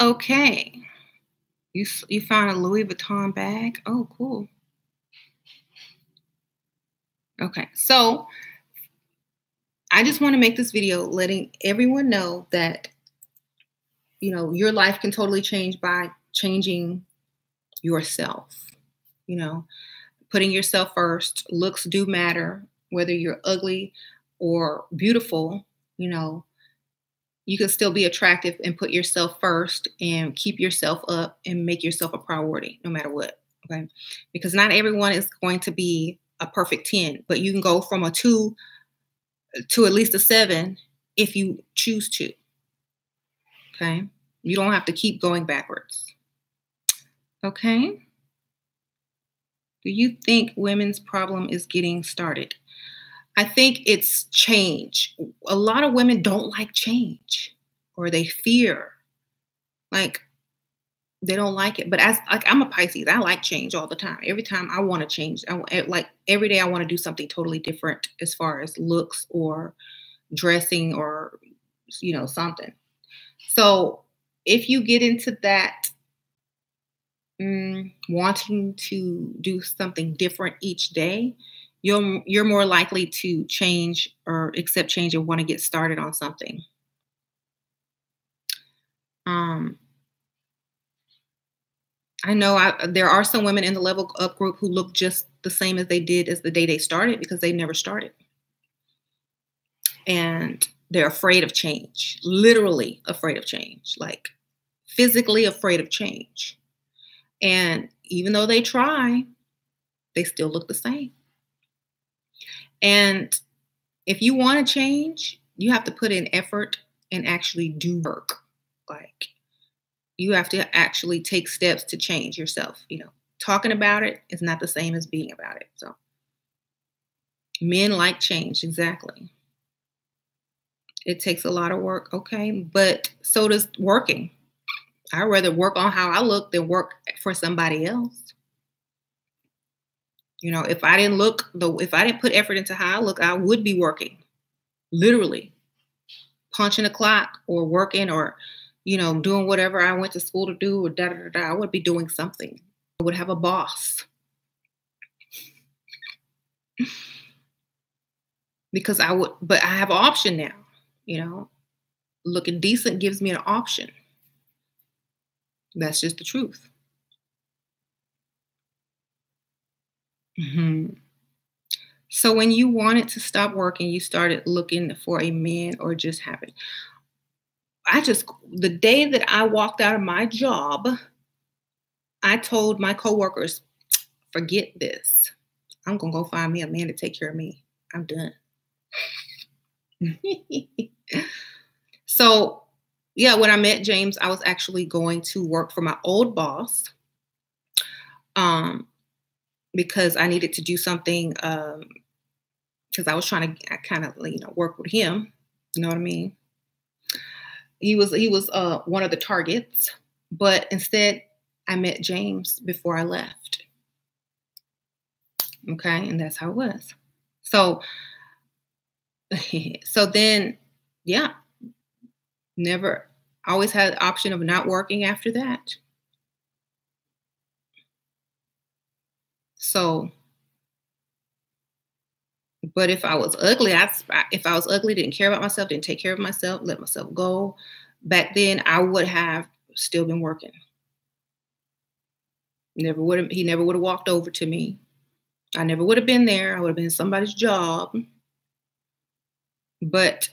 Okay. You you found a Louis Vuitton bag? Oh, cool. Okay, so I just want to make this video letting everyone know that you know your life can totally change by changing yourself. You know, putting yourself first. Looks do matter, whether you're ugly or beautiful. You know, you can still be attractive and put yourself first and keep yourself up and make yourself a priority no matter what. Okay, because not everyone is going to be a perfect 10, but you can go from a two to at least a seven if you choose to. Okay. You don't have to keep going backwards. Okay. Do you think women's problem is getting started? I think it's change. A lot of women don't like change or they fear. Like, they don't like it. But as like I'm a Pisces, I like change all the time. Every time I want to change, I eh, like every day I want to do something totally different as far as looks or dressing or you know something. So if you get into that mm, wanting to do something different each day, you're you're more likely to change or accept change and want to get started on something. Um, I know I, there are some women in the level up group who look just the same as they did as the day they started because they never started. And they're afraid of change, literally afraid of change, like physically afraid of change. And even though they try, they still look the same. And if you want to change, you have to put in effort and actually do work. Like you have to actually take steps to change yourself. You know, talking about it is not the same as being about it. So, men like change, exactly. It takes a lot of work, okay, but so does working. I'd rather work on how I look than work for somebody else. You know, if I didn't look the if I didn't put effort into how I look, I would be working. Literally punching a clock or working or you know, doing whatever I went to school to do or da da da da. I would be doing something. I would have a boss. because I would but I have option now, you know. Looking decent gives me an option. That's just the truth. Mm-hmm. So when you wanted to stop working, you started looking for a man or just having. I just the day that I walked out of my job, I told my coworkers, forget this. I'm gonna go find me a man to take care of me. I'm done. so yeah, when I met James, I was actually going to work for my old boss. Um, because I needed to do something um because I was trying to kind of you know work with him. You know what I mean? He was he was uh one of the targets, but instead I met James before I left. Okay, and that's how it was. So so then yeah, never always had the option of not working after that. So, but if I was ugly, I if I was ugly, didn't care about myself, didn't take care of myself, let myself go. Back then, I would have still been working. Never would have. He never would have walked over to me. I never would have been there. I would have been somebody's job. But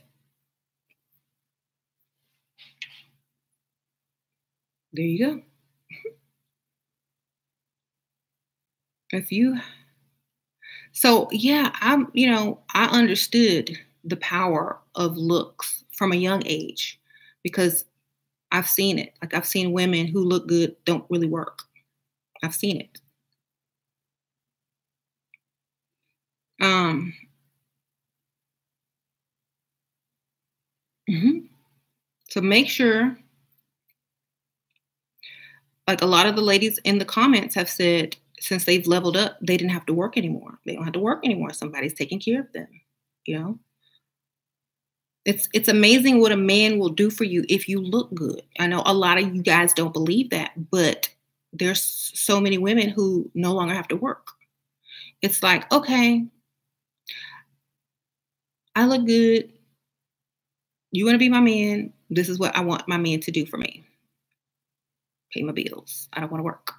there you go. if you so yeah i'm you know i understood the power of looks from a young age because i've seen it like i've seen women who look good don't really work i've seen it um mm-hmm. so make sure like a lot of the ladies in the comments have said since they've leveled up they didn't have to work anymore. They don't have to work anymore. Somebody's taking care of them you know? It's it's amazing what a man will do for you if you look good. I know a lot of you guys don't believe that but there's so many women who no longer have to work. It's like okay i look good. You want to be my man. This is what i want my man to do for me pay my bills. I don't want to work.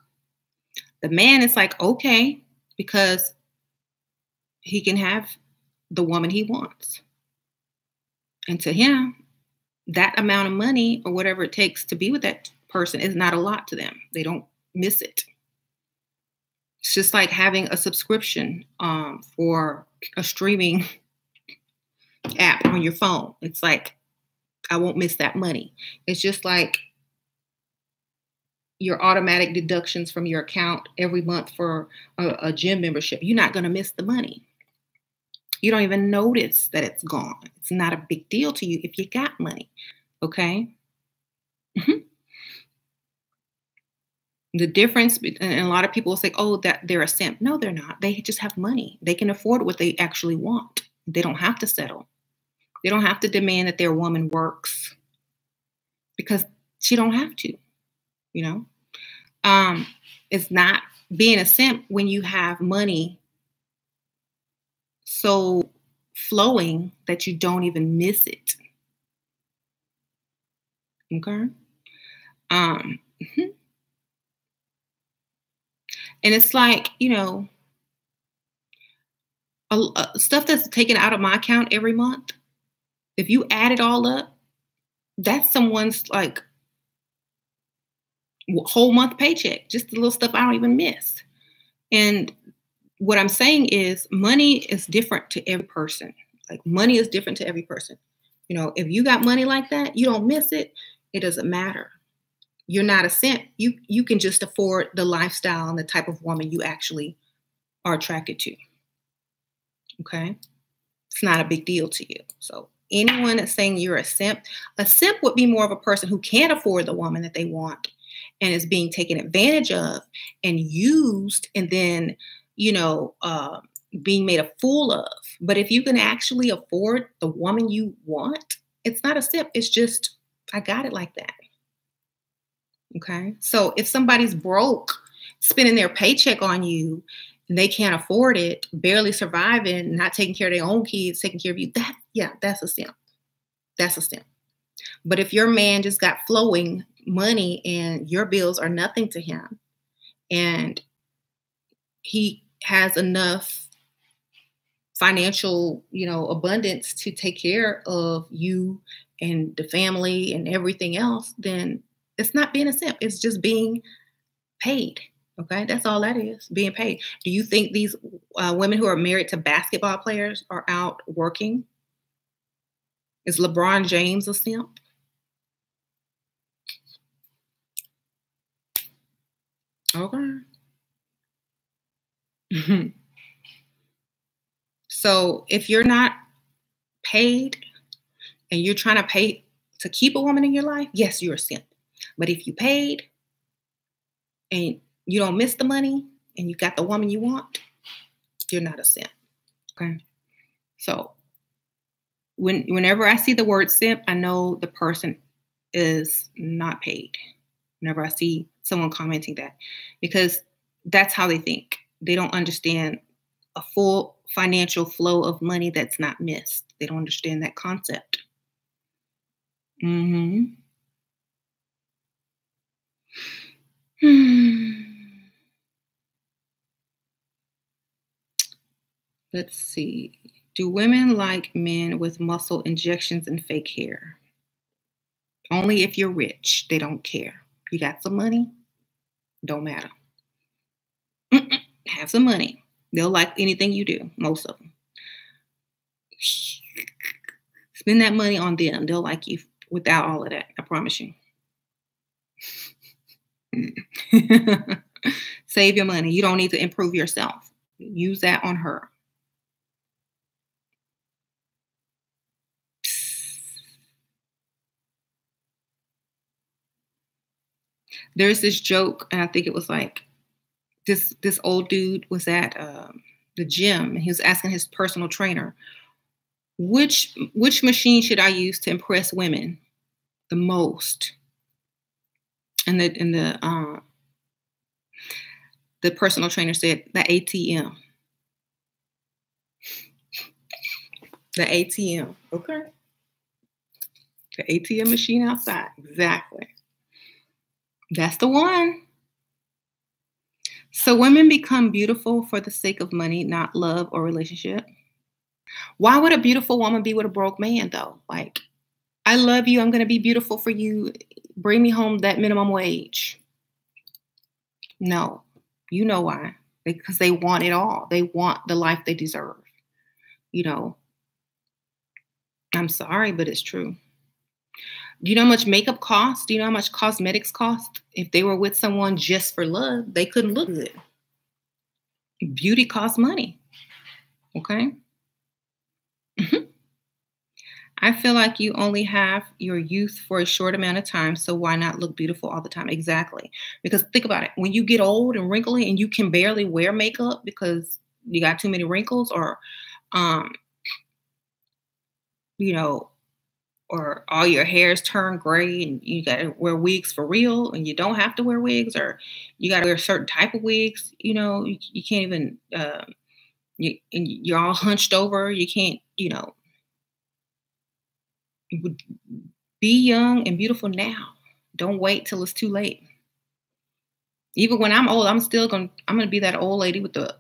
The man is like, okay, because he can have the woman he wants. And to him, that amount of money or whatever it takes to be with that person is not a lot to them. They don't miss it. It's just like having a subscription um, for a streaming app on your phone. It's like, I won't miss that money. It's just like your automatic deductions from your account every month for a, a gym membership, you're not going to miss the money. You don't even notice that it's gone. It's not a big deal to you if you got money. Okay. Mm-hmm. The difference, and a lot of people will say, oh, that they're a simp. No, they're not. They just have money. They can afford what they actually want. They don't have to settle. They don't have to demand that their woman works because she don't have to you know? Um it's not being a simp when you have money so flowing that you don't even miss it. Okay? Um mm-hmm. and it's like you know a, a, stuff that's taken out of my account every month if you add it all up that's someone's like whole month paycheck, just the little stuff I don't even miss. And what I'm saying is money is different to every person. Like money is different to every person. You know, if you got money like that, you don't miss it, it doesn't matter. you're not a simp. You you can just afford the lifestyle and the type of woman you actually are attracted to. Okay? It's not a big deal to you. So anyone that's saying you're a simp, a simp would be more of a person who can't afford the woman that they want and is being taken advantage of and used and then, you know, uh, being made a fool of. But if you can actually afford the woman you want, it's not a simp. It's just, I got it like that. Okay. So if somebody's broke, spending their paycheck on you, and they can't afford it, barely surviving, not taking care of their own kids, taking care of you, that, yeah, that's a simp. That's a simp. But if your man just got flowing money and your bills are nothing to him, and he has enough financial, you know, abundance to take care of you and the family and everything else, then it's not being a simp. It's just being paid. Okay, that's all that is being paid. Do you think these uh, women who are married to basketball players are out working? Is LeBron James a simp? Okay. Mm-hmm. so if you're not paid and you're trying to pay to keep a woman in your life, yes, you're a simp. But if you paid and you don't miss the money and you got the woman you want, you're not a simp. Okay. So when whenever I see the word simp, I know the person is not paid. Whenever I see someone commenting that, because that's how they think. They don't understand a full financial flow of money that's not missed. They don't understand that concept. Mm-hmm. Let's see. Do women like men with muscle injections and fake hair? Only if you're rich. They don't care. You got some money? Don't matter. Have some money. They'll like anything you do, most of them. Spend that money on them. They'll like you without all of that. I promise you. Save your money. You don't need to improve yourself. Use that on her. There's this joke, and I think it was like this this old dude was at um, the gym, and he was asking his personal trainer, which which machine should I use to impress women the most? and the and the um the personal trainer said the ATM. The ATM. Okay. The ATM machine outside. Exactly. That's the one. So women become beautiful for the sake of money, not love or relationship. Why would a beautiful woman be with a broke man though? Like, I love you. I'm going to be beautiful for you bring me home that minimum wage. No, you know why? Because they want it all. They want the life they deserve. You know, I'm sorry, but it's true. Do you know how much makeup costs? Do you know how much cosmetics cost? If they were with someone just for love, they couldn't look good. Beauty costs money. Okay? Mm-hmm. I feel like you only have your youth for a short amount of time, so why not look beautiful all the time? Exactly. Because think about it when you get old and wrinkly and you can barely wear makeup because you got too many wrinkles, or, um, you know, or all your hairs turn gray and you got to wear wigs for real and you don't have to wear wigs, or you got to wear certain type of wigs, you know, you, you can't even, uh, you, and you're all hunched over, you can't, you know, be young and beautiful now. Don't wait till it's too late. Even when I'm old, I'm still gonna I'm gonna be that old lady with the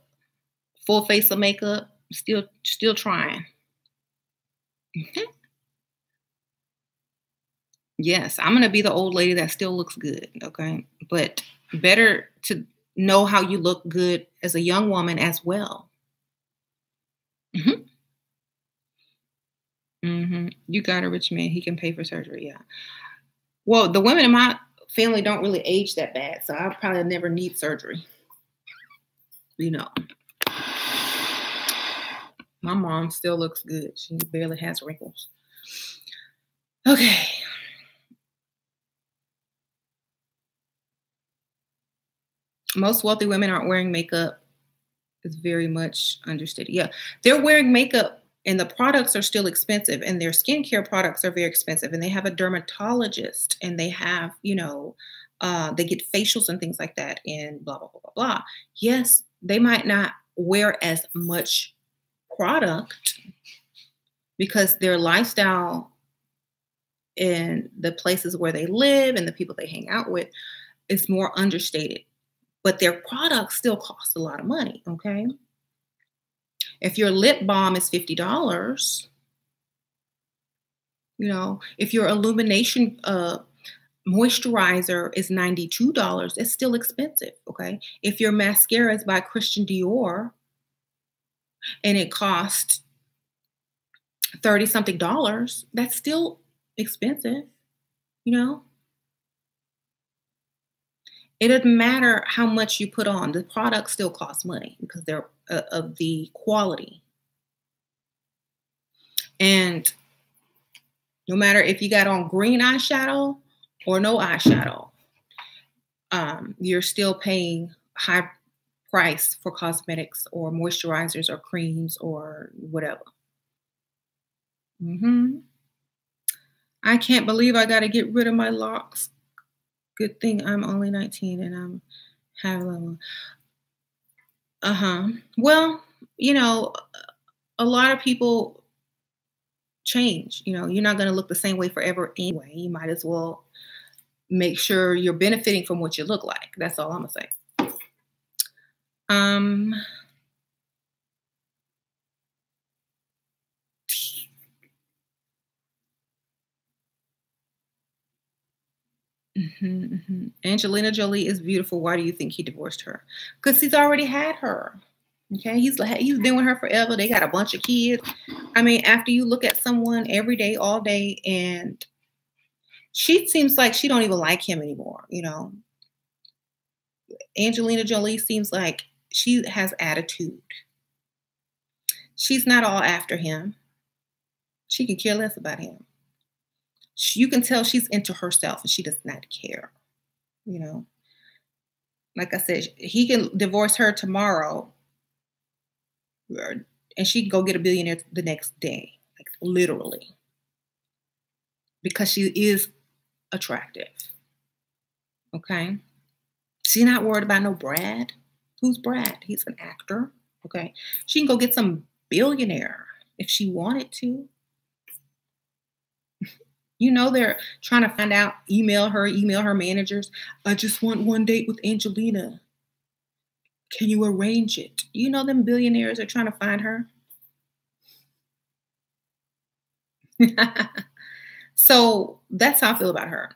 full face of makeup, still still trying. Yes, I'm gonna be the old lady that still looks good. Okay. But better to know how you look good as a young woman as well. Mm-hmm. Mm-hmm. You got a rich man, he can pay for surgery. Yeah. Well, the women in my family don't really age that bad, so I probably never need surgery. You know. My mom still looks good. She barely has wrinkles. Okay. Most wealthy women aren't wearing makeup. It's very much understated. Yeah, they're wearing makeup and the products are still expensive and their skincare products are very expensive and they have a dermatologist and they have, you know, uh, they get facials and things like that and blah, blah, blah, blah, blah. Yes, they might not wear as much product because their lifestyle and the places where they live and the people they hang out with is more understated. But their products still cost a lot of money, okay? If your lip balm is $50, you know, if your illumination uh, moisturizer is $92, it's still expensive, okay? If your mascara is by Christian Dior and it costs 30 something dollars, that's still expensive, you know? It doesn't matter how much you put on, the product still costs money because they're uh, of the quality. And no matter if you got on green eyeshadow or no eyeshadow, um, you're still paying high price for cosmetics or moisturizers or creams or whatever. Mm-hmm. I can't believe I got to get rid of my locks. Good thing I'm only 19 and I'm have level. Uh huh. Well, you know, a lot of people change. You know, you're not going to look the same way forever anyway. You might as well make sure you're benefiting from what you look like. That's all I'm gonna say. Um, Mm-hmm, mm-hmm. Angelina Jolie is beautiful. Why do you think he divorced her? Because he's already had her. Okay, he's he's been with her forever. They got a bunch of kids. I mean, after you look at someone every day, all day, and she seems like she don't even like him anymore. You know, Angelina Jolie seems like she has attitude. She's not all after him. She can care less about him you can tell she's into herself and she does not care. You know, like I said, he can divorce her tomorrow and she can go get a billionaire the next day, like literally, because she is attractive. Okay. She's not worried about no Brad. Who's Brad? He's an actor. Okay. She can go get some billionaire if she wanted to. You know they're trying to find out, email her, email her managers. I just want one date with Angelina. Can you arrange it? You know them billionaires are trying to find her. so that's how I feel about her.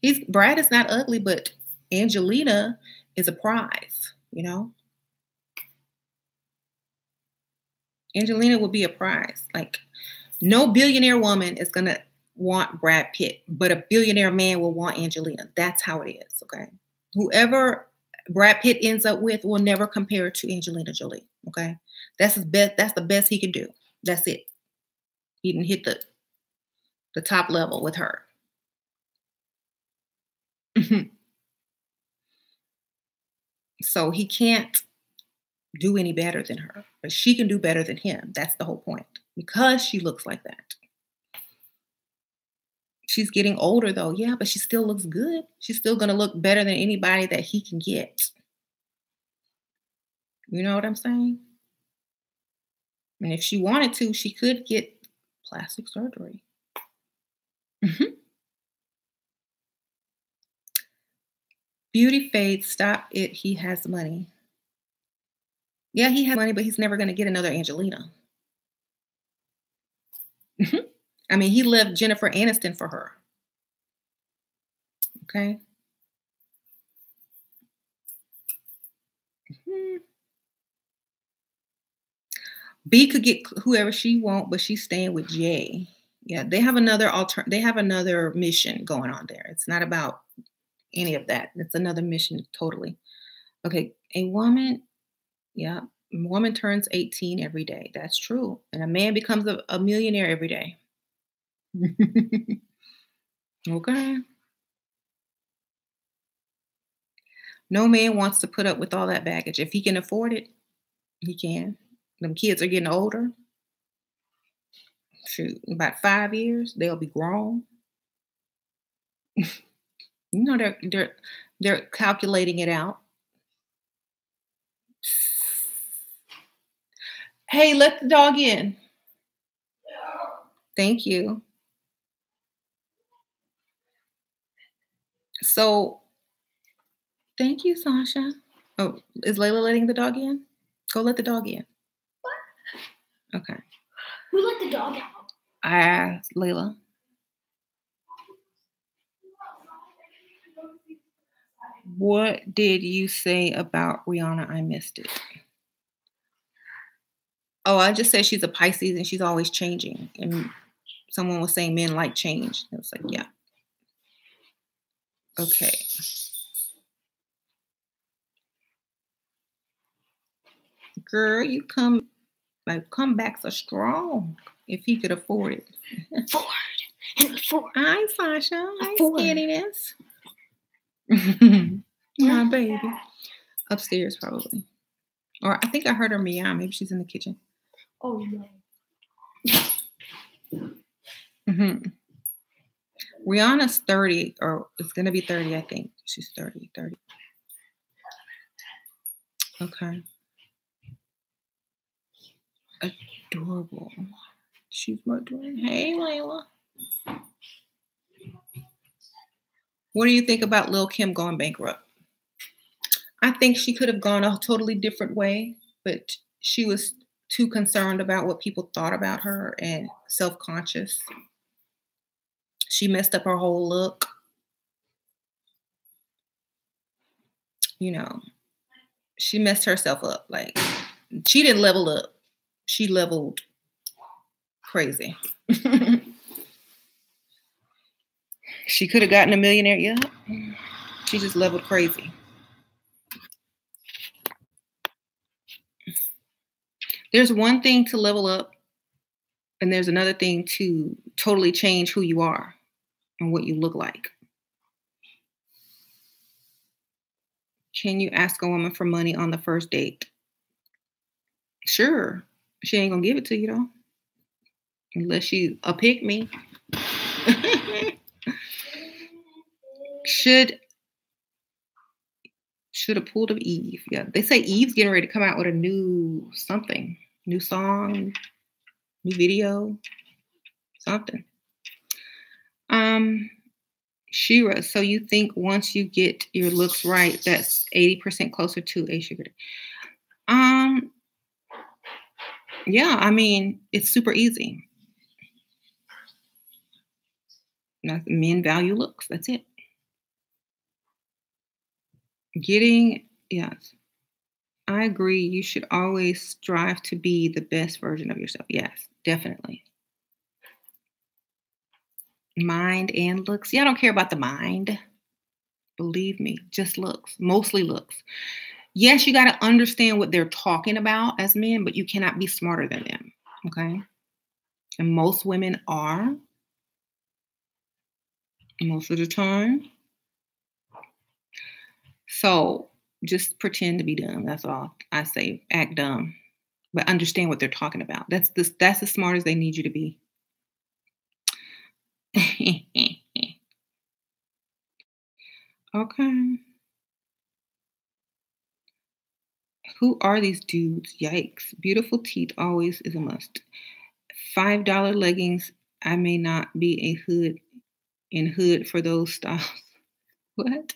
He's Brad is not ugly, but Angelina is a prize, you know. Angelina will be a prize. Like no billionaire woman is going to want Brad Pitt, but a billionaire man will want Angelina. That's how it is. Okay. Whoever Brad Pitt ends up with will never compare to Angelina Jolie. Okay. That's his best. That's the best he can do. That's it. He didn't hit the the top level with her. so he can't do any better than her, but she can do better than him. That's the whole point because she looks like that. She's getting older though, yeah, but she still looks good. She's still going to look better than anybody that he can get. You know what I'm saying? And if she wanted to, she could get plastic surgery. Mm-hmm. Beauty fades. Stop it. He has money. Yeah, he has money, but he's never going to get another Angelina. Mm-hmm. I mean, he left Jennifer Aniston for her. Okay. Mm-hmm. B could get whoever she want, but she's staying with Jay. Yeah, they have another alter they have another mission going on there. It's not about any of that. It's another mission totally. Okay, a woman, yeah, woman turns 18 every day. That's true. And a man becomes a, a millionaire every day. okay. No man wants to put up with all that baggage. If he can afford it, he can. Them kids are getting older. Shoot, about five years, they'll be grown. you know they're they're they're calculating it out. Hey, let the dog in. Thank you. So, thank you, Sasha. Oh, is Layla letting the dog in? Go let the dog in. What? Okay. Who let the dog out? I asked Layla. What did you say about Rihanna? I missed it. Oh, I just said she's a Pisces and she's always changing. And someone was saying men like change. I was like, yeah. Okay. Girl, you come like come back so strong if he could afford it. Ford. And Ford. Hi, Sasha. Hi, Ford. skinniness. My baby. Upstairs, probably. Or I think I heard her meow. Maybe she's in the kitchen. Oh no. hmm Rihanna's 30, or it's going to be 30, I think. She's 30, 30. Okay. Adorable. She's my twin. Hey, Layla. What do you think about Lil Kim going bankrupt? I think she could have gone a totally different way, but she was too concerned about what people thought about her and self conscious. She messed up her whole look. You know, she messed herself up. Like, she didn't level up, she leveled crazy. she could have gotten a millionaire. Yeah. She just leveled crazy. There's one thing to level up, and there's another thing to totally change who you are and what you look like. Can you ask a woman for money on the first date? Sure. She ain't gonna give it to you though. Unless she a pick me. should should have pulled of Eve. Yeah. They say Eve's getting ready to come out with a new something, new song, new video, something. Um, Shera, so you think once you get your looks right, that's 80% closer to a sugar? Um, yeah, I mean, it's super easy. Men value looks, that's it. Getting, yes, I agree. You should always strive to be the best version of yourself. Yes, definitely mind and looks. Yeah, I don't care about the mind. Believe me, just looks, mostly looks. Yes, you got to understand what they're talking about as men, but you cannot be smarter than them. Okay. And most women are, most of the time. So just pretend to be dumb. That's all I say. Act dumb, but understand what they're talking about. That's the, that's as smart as they need you to be. okay. Who are these dudes? Yikes. Beautiful teeth always is a must. $5 leggings. I may not be a hood in hood for those styles. what?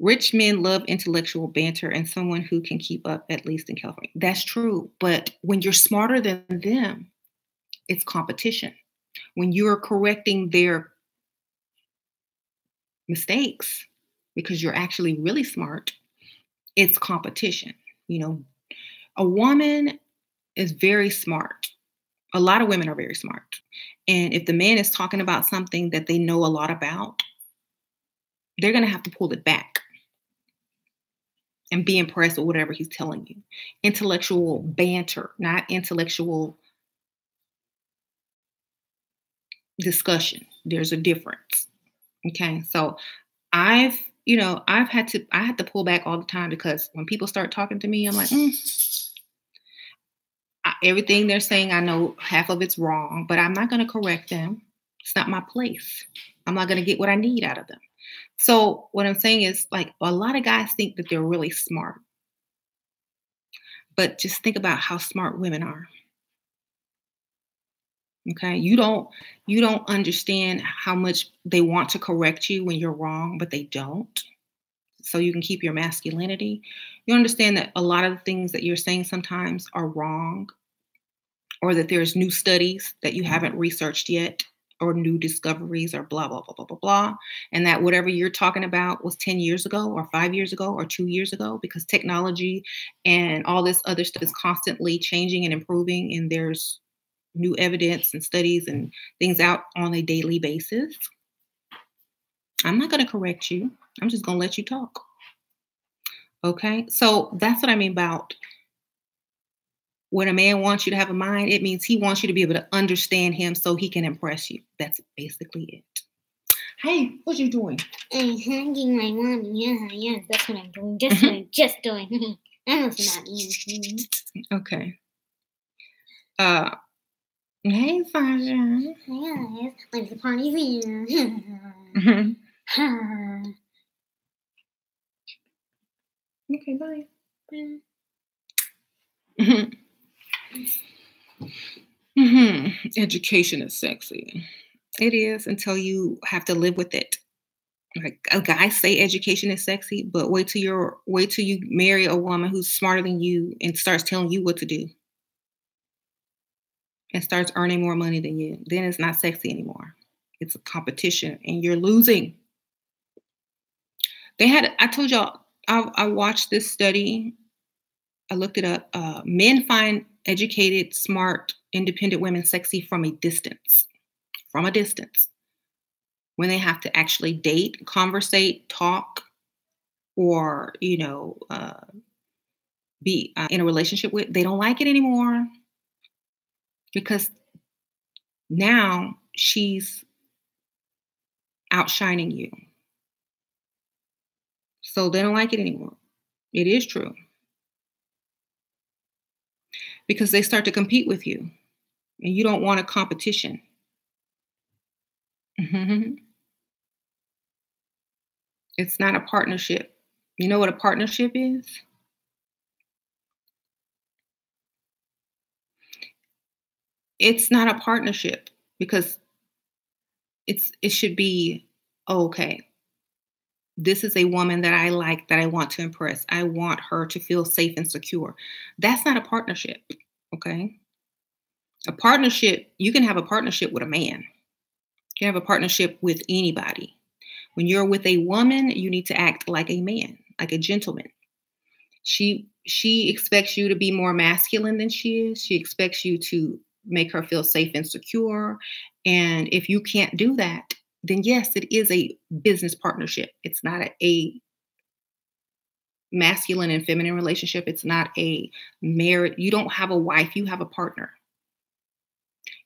Rich men love intellectual banter and someone who can keep up, at least in California. That's true. But when you're smarter than them, it's competition when you're correcting their mistakes because you're actually really smart, it's competition. You know, a woman is very smart A lot of women are very smart. And if the man is talking about something that they know a lot about, they're going to have to pull it back and be impressed with whatever he's telling you. Intellectual banter, not intellectual discussion. There's a difference. Okay. So I've, you know, I've had to, I had to pull back all the time because when people start talking to me, I'm like, mm, I, everything they're saying, I know half of it's wrong, but I'm not going to correct them. It's not my place. I'm not going to get what I need out of them. So what I'm saying is like a lot of guys think that they're really smart. But just think about how smart women are. Okay? You don't you don't understand how much they want to correct you when you're wrong, but they don't. So you can keep your masculinity. You understand that a lot of the things that you're saying sometimes are wrong or that there's new studies that you mm-hmm. haven't researched yet or new discoveries or blah blah blah blah blah blah. And that whatever you're talking about was 10 years ago or 5 years ago or 2 years ago because technology and all this other stuff is constantly changing and improving and there's new evidence and studies and things out on a daily basis. I'm not going to correct you. I'm just going to let you talk. Okay? So that's what i mean about when a man wants you to have a mind, it means he wants you to be able to understand him so he can impress you. That's basically it. Hey, what you doing? I'm hugging my mom. Yeah, yeah, that's what I'm doing. Just what I'm just doing. I was not eating. Okay. Uh, hey, Sasha. Yes, like the party's here. Mhm. okay, bye. Mhm. Mhm. Education is sexy. It is until you have to live with it. Like a guy say education is sexy, but wait till you're wait till you marry a woman who's smarter than you and starts telling you what to do. And starts earning more money than you. Then it's not sexy anymore. It's a competition and you're losing. They had I told y'all I, I watched this study. I looked it up. Uh, men find educated, smart, independent women sexy from a distance. From a distance. When they have to actually date, conversate, talk, or, you know, uh, be uh, in a relationship with, they don't like it anymore because now she's outshining you. So they don't like it anymore. It is true because they start to compete with you and you don't want a competition. Mhm. It's not a partnership. You know what a partnership is? It's not a partnership because it's it should be oh, okay. This is a woman that I like that I want to impress. I want her to feel safe and secure. That's not a partnership, okay? A partnership, you can have a partnership with a man. You can have a partnership with anybody. When you're with a woman, you need to act like a man, like a gentleman. She she expects you to be more masculine than she is. She expects you to make her feel safe and secure. And if you can't do that, then yes, it is a business partnership. It's not a, masculine and feminine relationship. It's not a marriage. You don't have a wife, you have a partner.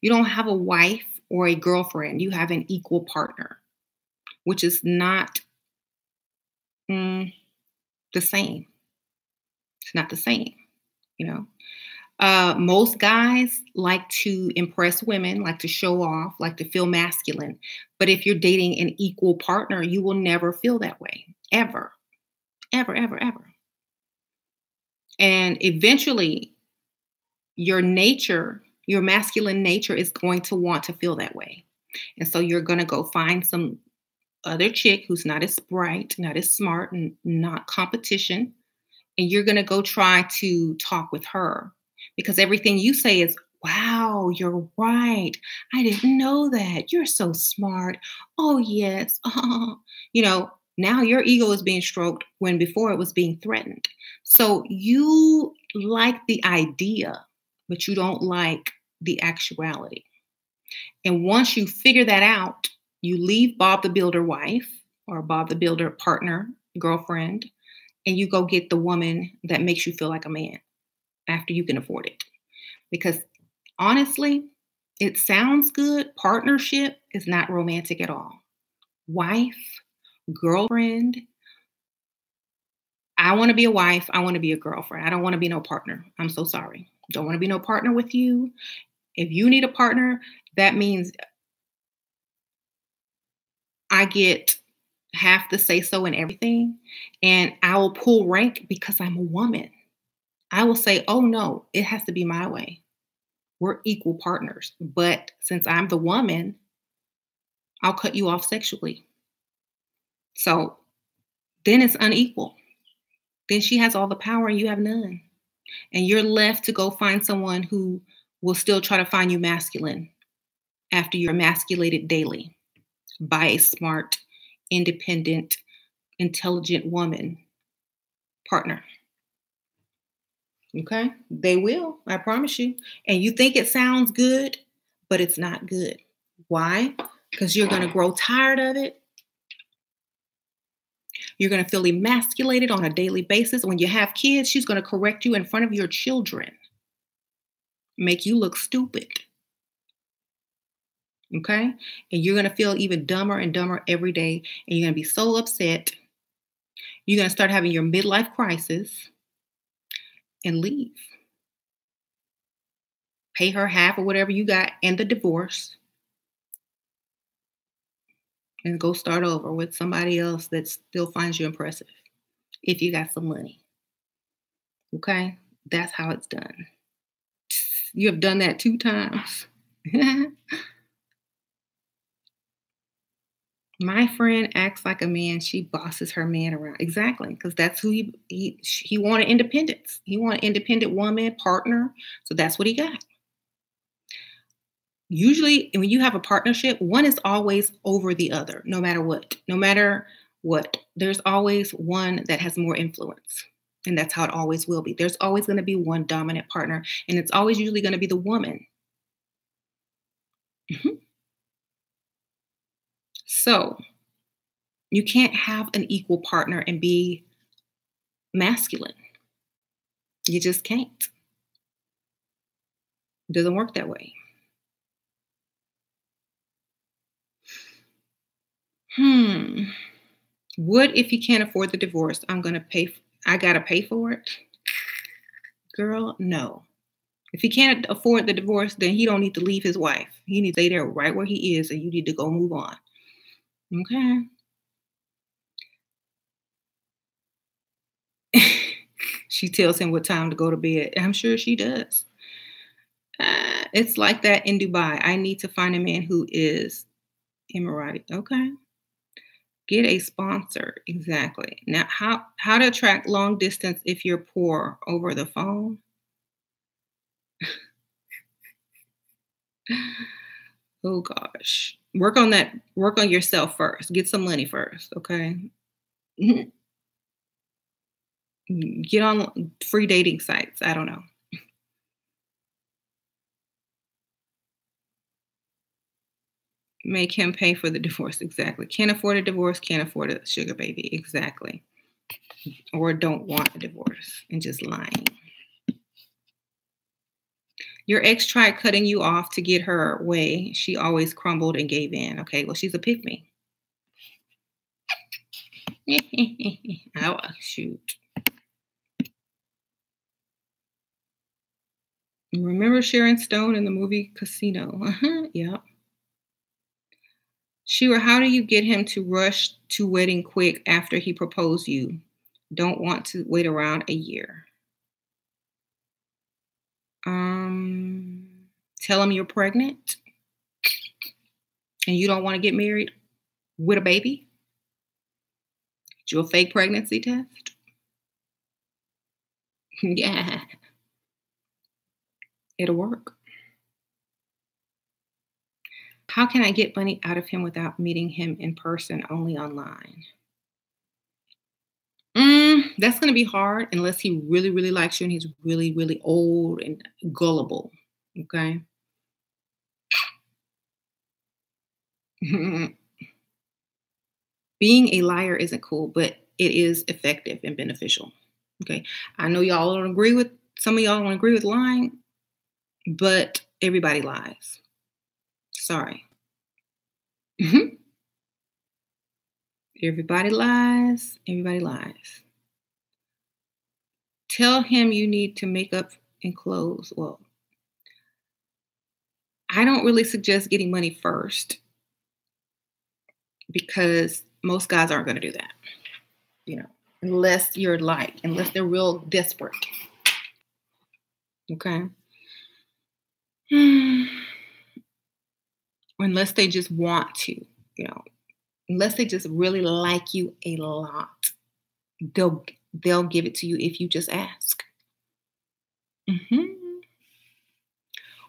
You don't have a wife or a girlfriend, you have an equal partner, which is not mm, the same. It's not the same, you know. Uh, most guys like to impress women, like to show off, like to feel masculine. But if you're dating an equal partner, you will never feel that way, ever, ever, ever, ever. And eventually, your nature, your masculine nature, is going to want to feel that way. And so you're going to go find some other chick who's not as bright, not as smart, and not competition. And you're going to go try to talk with her because everything you say is, wow, you're right. I didn't know that. You're so smart. Oh, yes. Oh. You know, now your ego is being stroked when before it was being threatened. So you like the idea, but you don't like the actuality. And once you figure that out, you leave Bob the Builder wife or Bob the Builder partner, girlfriend, and you go get the woman that makes you feel like a man after you can afford it. Because honestly, it sounds good. Partnership is not romantic at all. Wife, girlfriend. I want to be a wife. I want to be a girlfriend. I don't want to be no partner. I'm so sorry. Don't want to be no partner with you. If you need a partner, that means I get half the say so in everything. And I will pull rank because I'm a woman. I will say, oh no, it has to be my way. We're equal partners. But since I'm the woman, I'll cut you off sexually. So then it's unequal. Then she has all the power and you have none. And you're left to go find someone who will still try to find you masculine after you're emasculated daily by a smart, independent, intelligent woman partner. Okay? They will, I promise you. And you think it sounds good, but it's not good. Why? Because you're going to grow tired of it. You're going to feel emasculated on a daily basis. When you have kids, she's going to correct you in front of your children, make you look stupid. Okay. And you're going to feel even dumber and dumber every day. And you're going to be so upset. You're going to start having your midlife crisis and leave. Pay her half or whatever you got and the divorce. And go start over with somebody else that still finds you impressive if you got some money. Okay? That's how it's done. You have done that two times. my friend acts like a man she bosses her man around. Exactly because that's who he he he wanted independence. He wanted independent woman partner so that's what he got. Usually when you have a partnership one is always over the other no matter what no matter what. There's always one that has more influence and that's how it always will be. There's always going to be one dominant partner and it's always usually going to be the woman. Mm-hmm. So you can't have an equal partner and be masculine. You just can't. It doesn't work that way. Hmm. What if you can't afford the divorce? I'm going to pay, I got to pay for it. Girl, no. If he can't afford the divorce, then he don't need to leave his wife. He needs to stay there right where he is and you need to go move on. Okay. she tells him what time to go to bed. I'm sure she does. Uh, it's like that in Dubai. I need to find a man who is Emirati. Okay. Get a sponsor. Exactly. Now, how how to attract long distance if you're poor over the phone? oh gosh. Work on that work on yourself first. Get some money first okay? Mm-hmm. get on free dating sites. I don't know. Make him pay for the divorce exactly. Can't afford a divorce can't afford a sugar baby exactly. Or don't want a divorce and just lying your ex tried cutting you off to get her way. She always crumbled and gave in. Okay, well, she's a pick me. oh, shoot. Remember Sharon Stone in the movie Casino? Yeah. Shera, how do you get him to rush to wedding quick after he proposed you? Don't want to wait around a year. Um, tell them you're pregnant and you don't want to get married with a baby. Do a fake pregnancy test. yeah. It'll work. How can I get money out of him without meeting him in person, only online? that's going to be hard unless he really, really likes you and he's really, really old and gullible. Okay. Being a liar isn't cool, but it is effective and beneficial. Okay. I know y'all don't agree with some of y'all don't agree with lying, but everybody lies. Sorry. Mm -hmm. Everybody lies. Everybody lies. Tell him you need to make up and clothes. Well, I don't really suggest getting money first because most guys aren't going to do that. You know, unless you're like, unless they're real desperate. Okay. unless they just want to, you know, unless they just really like you a lot, they'll they'll give it to you if you just ask. Mm-hmm.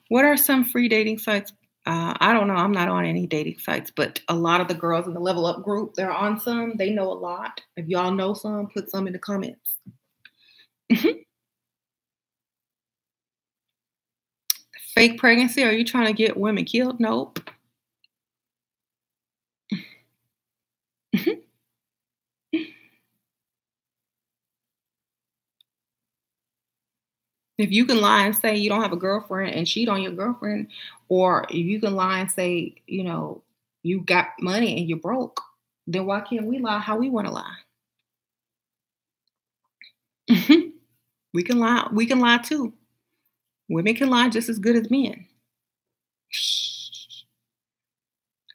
What are some free dating sites? Uh, I don't know. I'm not on any dating sites, but a lot of the girls in the Level Up group, they're on some. They know a lot. If y'all know some, put some in the comments. Mm-hmm. Fake pregnancy? Are you trying to get women killed? Nope. If you can lie and say you don't have a girlfriend and cheat on your girlfriend, or if you can lie and say, you know, you got money and you're broke, then why can't we lie how we want to lie? Mm-hmm. we can lie. We can lie too. Women can lie just as good as men.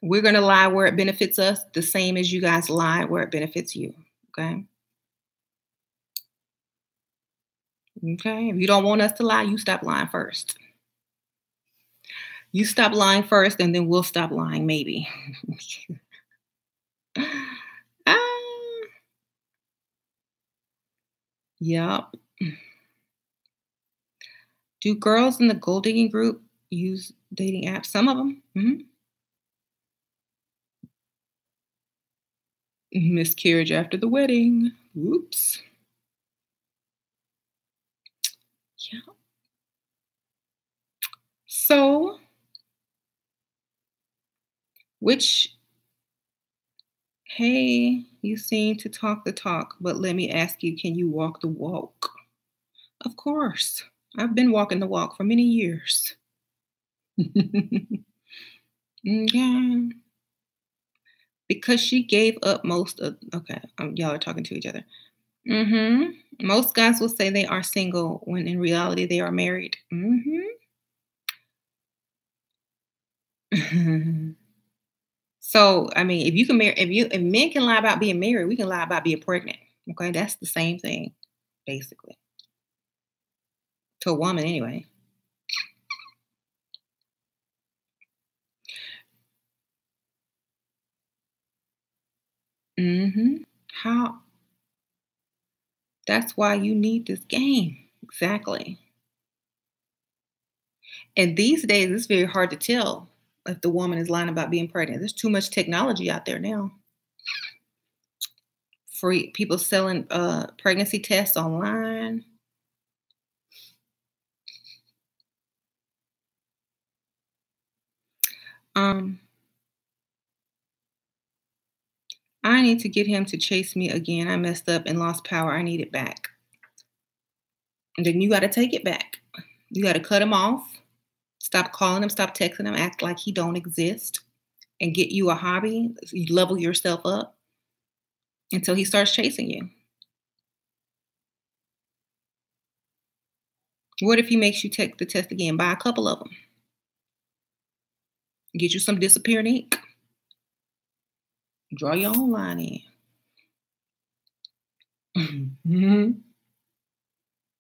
We're going to lie where it benefits us the same as you guys lie where it benefits you. Okay. Okay. If you don't want us to lie, you stop lying first. You stop lying first, and then we'll stop lying, maybe. ah. Yep. Do girls in the gold digging group use dating apps? Some of them. Mm-hmm. Miscarriage after the wedding. Whoops. Yeah. So, which, hey, you seem to talk the talk, but let me ask you can you walk the walk? Of course. I've been walking the walk for many years. okay. Because she gave up most of, okay, um, y'all are talking to each other. Mm-hmm. Most guys will say they are single when in reality they are married. Mm-hmm. so, I mean, if you can marry, if you if men can lie about being married, we can lie about being pregnant. Okay, that's the same thing, basically. To a woman, anyway. Mm-hmm. How that's why you need this game. Exactly. And these days, it's very hard to tell if the woman is lying about being pregnant. There's too much technology out there now. Free people selling uh, pregnancy tests online. Um, I need to get him to chase me again. I messed up and lost power. I need it back. And then you got to take it back. You got to cut him off. Stop calling him. Stop texting him. Act like he don't exist. And get you a hobby. Level yourself up until he starts chasing you. What if he makes you take the test again? Buy a couple of them. Get you some disappearing ink. Draw your own line in. mm-hmm.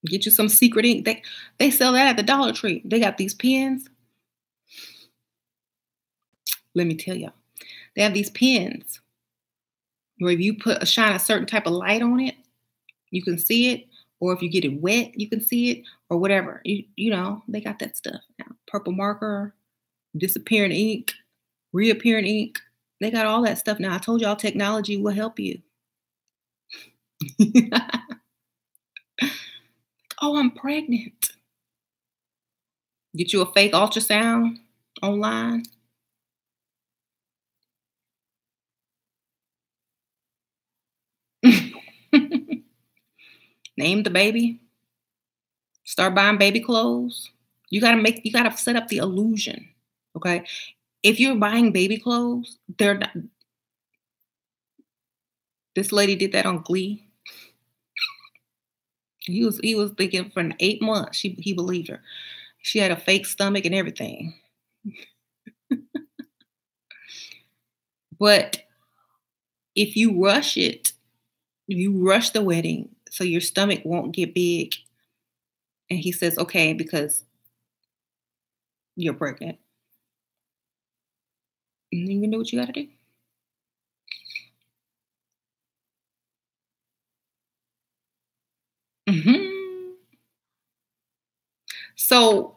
Get you some secret ink. They they sell that at the Dollar Tree. They got these pens. Let me tell y'all. They have these pens where if you put a shine a certain type of light on it, you can see it. Or if you get it wet, you can see it, or whatever. You you know, they got that stuff now. Purple marker, disappearing ink, reappearing ink. They got all that stuff now. I told y'all technology will help you. oh, I'm pregnant. Get you a fake ultrasound online. Name the baby. Start buying baby clothes. You gotta make you gotta set up the illusion. Okay. If you're buying baby clothes, they're not this lady did that on Glee. He was he was thinking for eight months. She he believed her. She had a fake stomach and everything. but if you rush it, if you rush the wedding so your stomach won't get big, and he says, okay, because you're pregnant. And you know what you gotta do? hmm So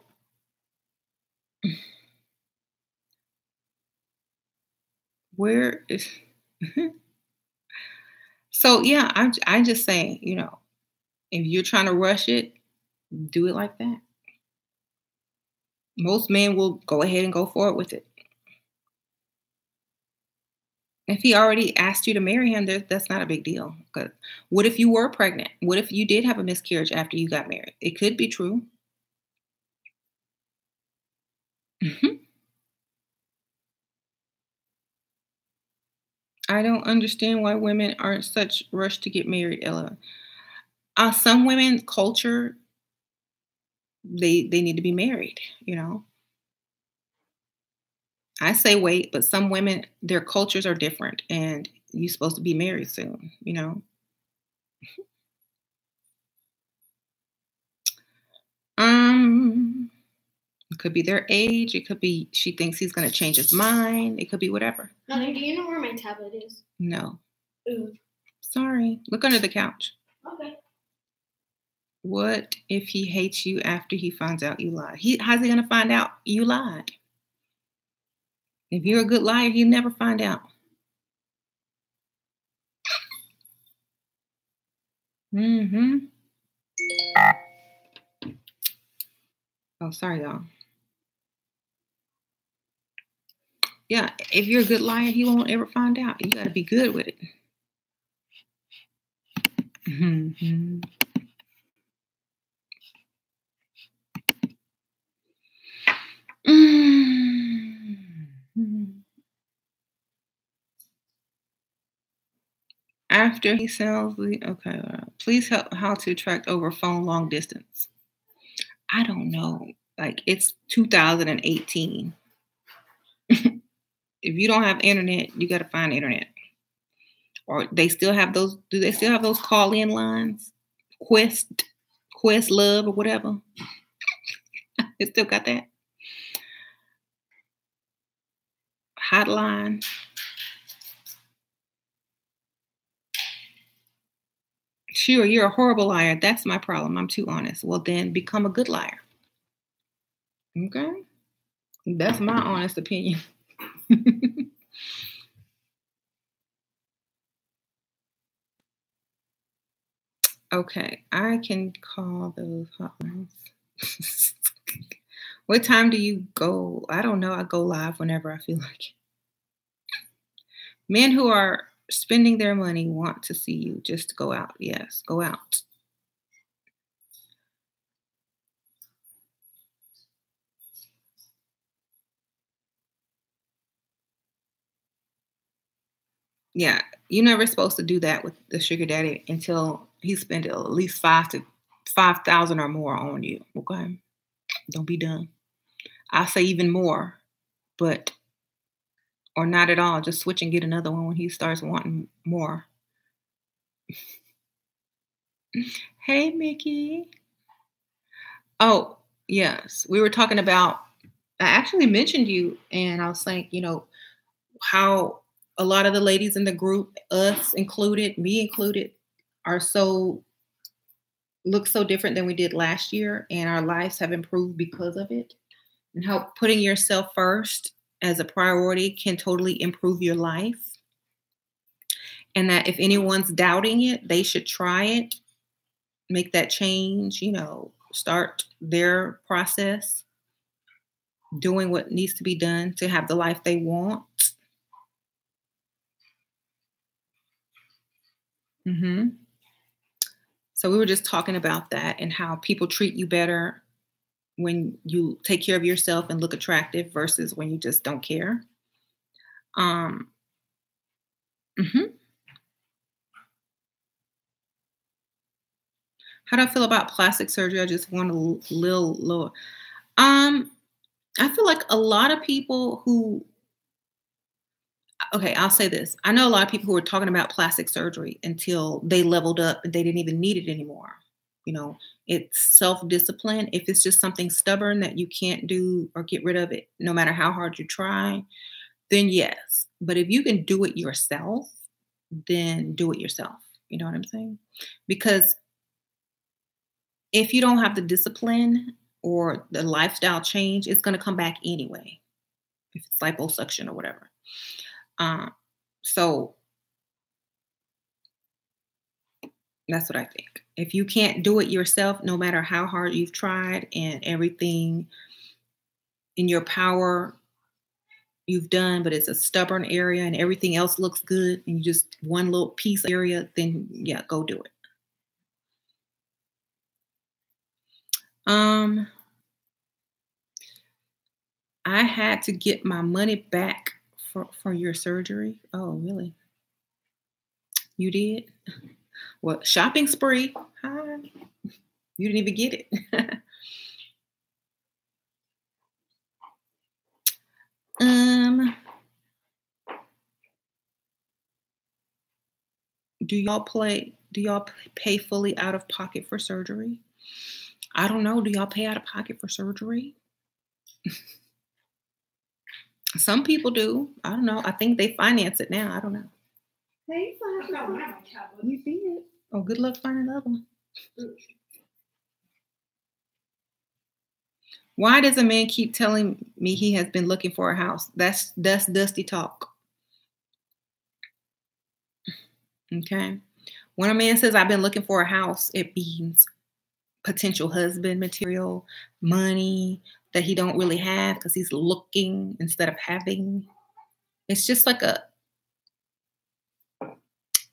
where is so yeah, I'm I just saying, you know, if you're trying to rush it, do it like that. Most men will go ahead and go forward with it. If he already asked you to marry him, that's not a big deal. Because what if you were pregnant? What if you did have a miscarriage after you got married? It could be true. Hmm I don't understand why women aren't such rush to get married, Ella. Uh, some women culture they they need to be married, you know. I say wait, but some women, their cultures are different, and you're supposed to be married soon, you know. Um, it could be their age. It could be she thinks he's going to change his mind. It could be whatever. Mother, do you know where my tablet is? No. Ooh. Sorry. Look under the couch. Okay. What if he hates you after he finds out you lied? He how's he gonna find out you lied? If you're a good liar, he'll never find out. Mm-hmm. Oh, sorry, y'all. Yeah, if you're a good liar, he won't ever find out. You got to be good with it. Mm-hmm. Mm-hmm. After he sells the okay, please help how to track over phone long distance. I don't know. Like it's 2018. If you don't have internet, you got to find internet. Or they still have those. Do they still have those call in lines? Quest, Quest Love, or whatever. they still got that. hotline. Sure, you're a horrible liar. That's my problem. I'm too honest. Well, then become a good liar. Okay? That's my honest opinion. okay, I can call those hotlines. what time do you go? I don't know. I go live whenever I feel like it. Men who are spending their money want to see you just go out. Yes, go out. Yeah, you're never supposed to do that with the sugar daddy until he spent at least five to five thousand or more on you. Okay, don't be done. I say even more, but or not at all. Just switch and get another one when he starts wanting more. hey, Mickey. Oh, yes. We were talking about, I actually mentioned you, and I was saying, you know, how a lot of the ladies in the group, us included, me included, are so look so different than we did last year, and our lives have improved because of it. And how putting yourself first as a priority can totally improve your life. And that if anyone's doubting it, they should try it, make that change, you know, start their process, doing what needs to be done to have the life they want. Mm-hmm. So we were just talking about that and how people treat you better when you take care of yourself and look attractive versus when you just don't care. Um, mm-hmm. How do I feel about plastic surgery? I just want a little lower. Um, I feel like a lot of people who okay, I'll say this. I know a lot of people who are talking about plastic surgery until they leveled up and they didn't even need it anymore. You know, it's self discipline. If it's just something stubborn that you can't do or get rid of it, no matter how hard you try, then yes. But if you can do it yourself, then do it yourself. You know what I'm saying? Because if you don't have the discipline or the lifestyle change, it's going to come back anyway. If it's liposuction or whatever. Um, so that's what I think. If you can't do it yourself, no matter how hard you've tried and everything in your power you've done, but it's a stubborn area and everything else looks good, and you just one little piece area, then yeah, go do it. Um, I had to get my money back for, for your surgery. Oh, really? You did? Well, shopping spree. Hi. You didn't even get it. um, do y'all play? Do y'all pay fully out of pocket for surgery? I don't know. Do y'all pay out of pocket for surgery? Some people do. I don't know. I think they finance it now. I don't know. Hey, you did. Oh, good luck finding another one. Why does a man keep telling me he has been looking for a house? That's that's dusty talk. Okay. When a man says I've been looking for a house, it means potential husband material, money that he don't really have because he's looking instead of having. It's just like a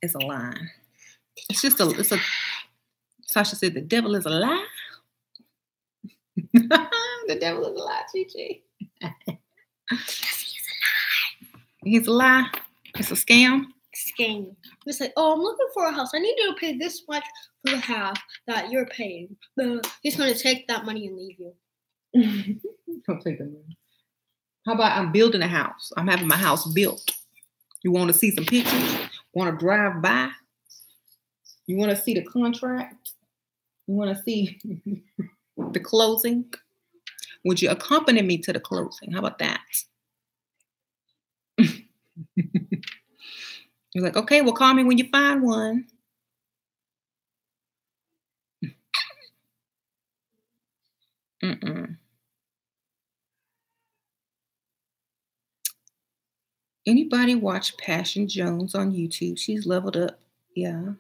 it's a line. It's just a it's a Sasha said the devil is a lie. the devil is a lie, Chi He's a lie. It's a scam. Scam. It's like, oh, I'm looking for a house. I need you to pay this much for the half that you're paying. He's going to take that money and leave you. Don't take money. How about I'm building a house? I'm having my house built. You want to see some pictures? Want to drive by? You want to see the contract? You want to see the closing? Would you accompany me to the closing? How about that? You're like, okay, well, call me when you find one. Mm-mm. Anybody watch Passion Jones on YouTube? She's leveled up. Yeah.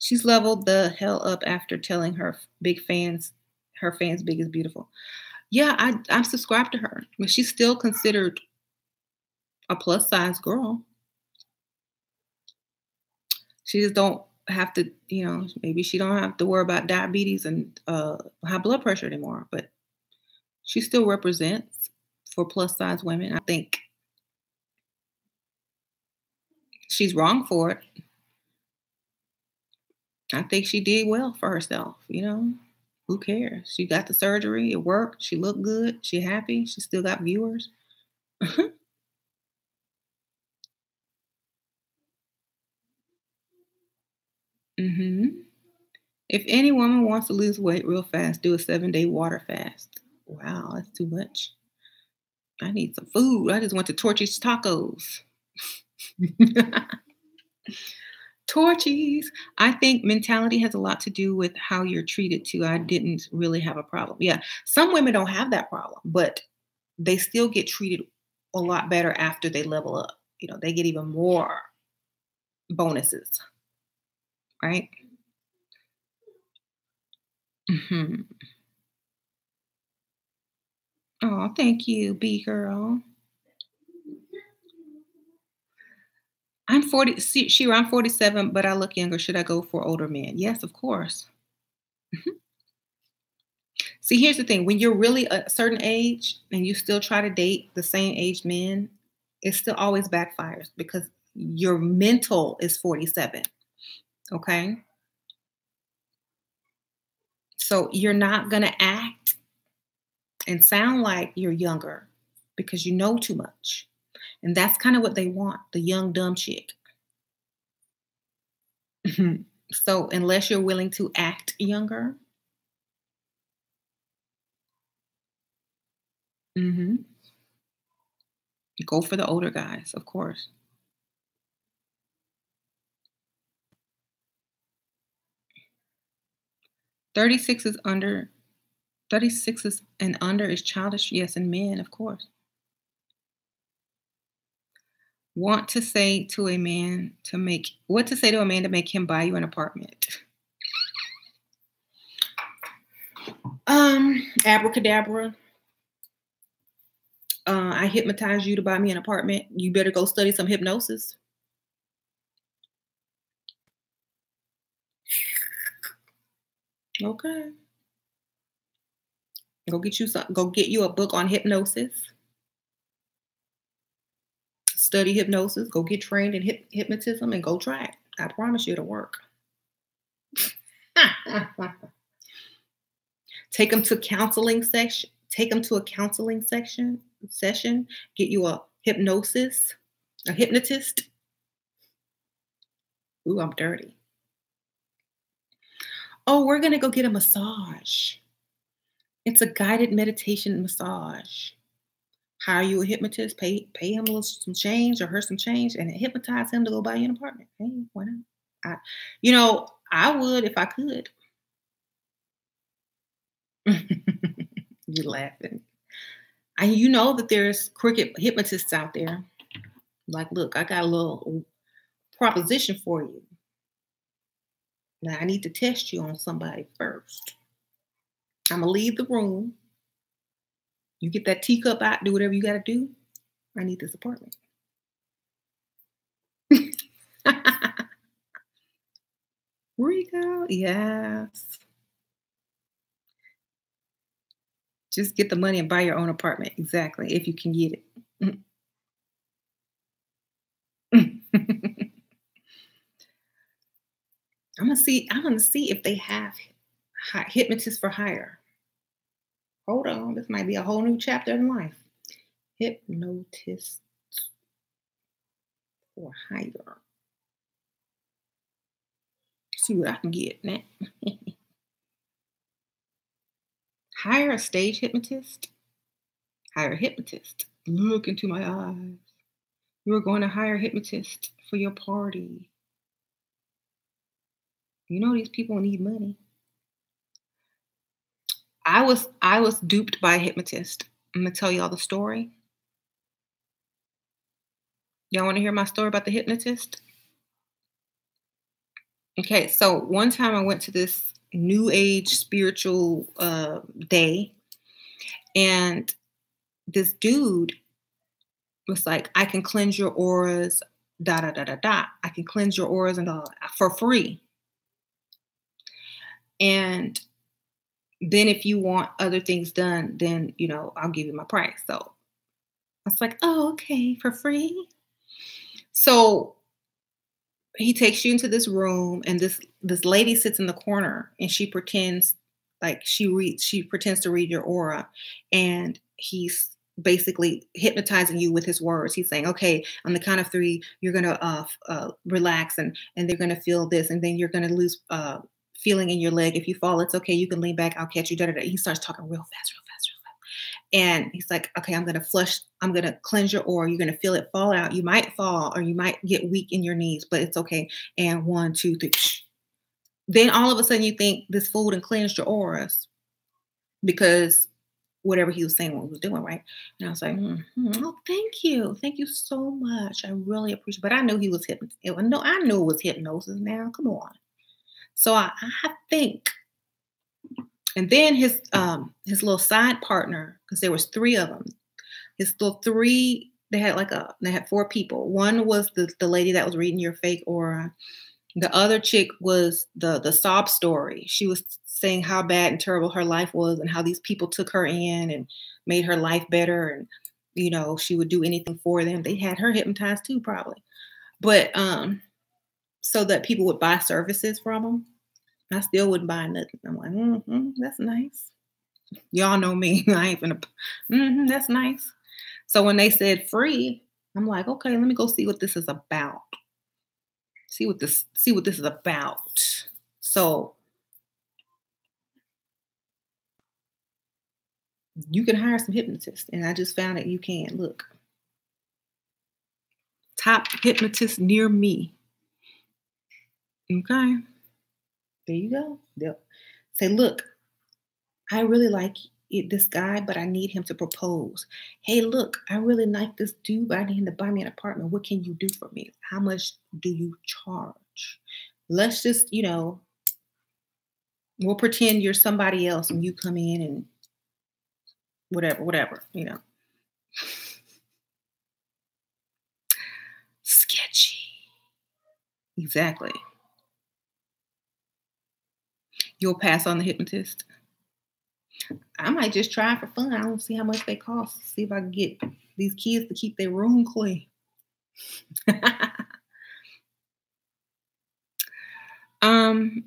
She's leveled the hell up after telling her big fans, her fans big is beautiful. Yeah, I, I'm subscribed to her, but she's still considered a plus size girl. She just don't have to, you know, maybe she don't have to worry about diabetes and uh, high blood pressure anymore, but she still represents for plus size women. I think she's wrong for it. I think she did well for herself, you know. Who cares? She got the surgery, it worked, she looked good, she happy, she still got viewers. Mm-hmm. If any woman wants to lose weight real fast, do a seven day water fast. Wow, that's too much. I need some food. I just went to Torchy's Tacos. Torchy's. I think mentality has a lot to do with how you're treated too. I didn't really have a problem. Yeah, some women don't have that problem, but they still get treated a lot better after they level up. You know, they get even more bonuses right? Mm-hmm. Oh, thank you, B girl. I'm 40. See, she, I'm 47, but I look younger. Should I go for older men? Yes, of course. Mm-hmm. See, here's the thing when you're really a certain age and you still try to date the same age men, it still always backfires because your mental is 47. Okay. So you're not going to act and sound like you're younger because you know too much. And that's kind of what they want the young, dumb chick. so unless you're willing to act younger, mm-hmm. go for the older guys, of course. 36 is under 36 is and under is childish yes and men of course want to say to a man to make what to say to a man to make him buy you an apartment um abracadabra uh, i hypnotize you to buy me an apartment you better go study some hypnosis Okay. Go get you some, go get you a book on hypnosis. Study hypnosis. Go get trained in hip, hypnotism and go try it. I promise you it'll work. Take them to counseling section. Take them to a counseling section session. Get you a hypnosis, a hypnotist. Ooh, I'm dirty. Oh, we're to go get a massage. It's a guided meditation massage. Hire you a hypnotist, pay pay him a little, some change or her some change, and hypnotize him to go buy you an apartment. Hey, why not? I, you know, I would if I could. You're laughing. And you know that there's crooked hypnotists out there. Like, look, I got a little proposition for you. Now I need to test you on somebody first. I'm gonna leave the room. You get that teacup out, do whatever you gotta do. I need this apartment. Rico, yes. Just get the money and buy your own apartment. Exactly, if you can get it. I'm gonna see. I'm gonna see if they have hypnotists for hire. Hold on, this might be a whole new chapter in life. Hypnotist for hire. See what I can get now. hire a stage hypnotist. Hire a hypnotist. Look into my eyes. You're going to hire a hypnotist for your party. You know these people need money. I was I was duped by a hypnotist. I'm gonna tell y'all the story. Y'all want to hear my story about the hypnotist? Okay, so one time I went to this new age spiritual uh, day, and this dude was like, I can cleanse your auras, da da da da da. I can cleanse your auras and all for free. And then if you want other things done, then you know, I'll give you my price. So I was like, oh, okay, for free. So he takes you into this room and this this lady sits in the corner and she pretends like she reads she pretends to read your aura and he's basically hypnotizing you with his words he's saying okay on the count of three you're gonna uh, uh relax and and they're gonna feel this and then you're gonna lose uh feeling in your leg. If you fall, it's okay. You can lean back. I'll catch you. Da, da, da. He starts talking real fast, real fast, real fast. And he's like, okay, I'm going to flush. I'm going to cleanse your aura. You're going to feel it fall out. You might fall or you might get weak in your knees, but it's okay. And one, two, three. Then all of a sudden you think this food and cleansed your auras because whatever he was saying, what he was doing, right? And I was like, mm-hmm. oh, thank you. Thank you so much. I really appreciate it. But I knew he was hypnosis. No, I knew it was hypnosis now. Come on. So I, I think, and then his um his little side partner, because there was three of them, his little three they had like a they had four people. One was the the lady that was reading your fake aura. The other chick was the the sob story. She was saying how bad and terrible her life was and how these people took her in and made her life better and you know she would do anything for them. They had her hypnotized too probably. But um so that people would buy services from them. I still wouldn't buy nothing. I'm like, mm-hmm, that's nice. Y'all know me. I ain't gonna. Mm-hmm, that's nice. So when they said free, I'm like, okay, let me go see what this is about. See what this see what this is about. So you can hire some hypnotists, and I just found that you can. Look, top hypnotist near me. Okay, there you go. They'll say, look, I really like this guy, but I need him to propose. Hey, look, I really like this dude, but I need him to buy me an apartment. What can you do for me? How much do you charge? Let's just, you know, we'll pretend you're somebody else and you come in and whatever, whatever, you know. Sketchy. Exactly. You'll pass on the hypnotist. I might just try for fun. I don't see how much they cost. See if I can get these kids to keep their room clean. um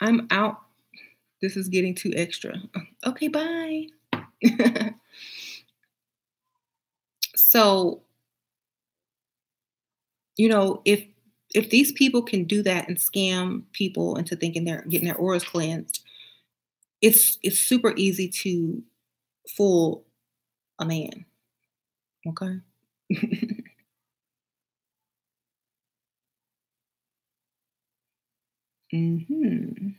I'm out. This is getting too extra. Okay, bye. so, you know, if if these people can do that and scam people into thinking they're getting their auras cleansed, it's it's super easy to fool a man. Okay. hmm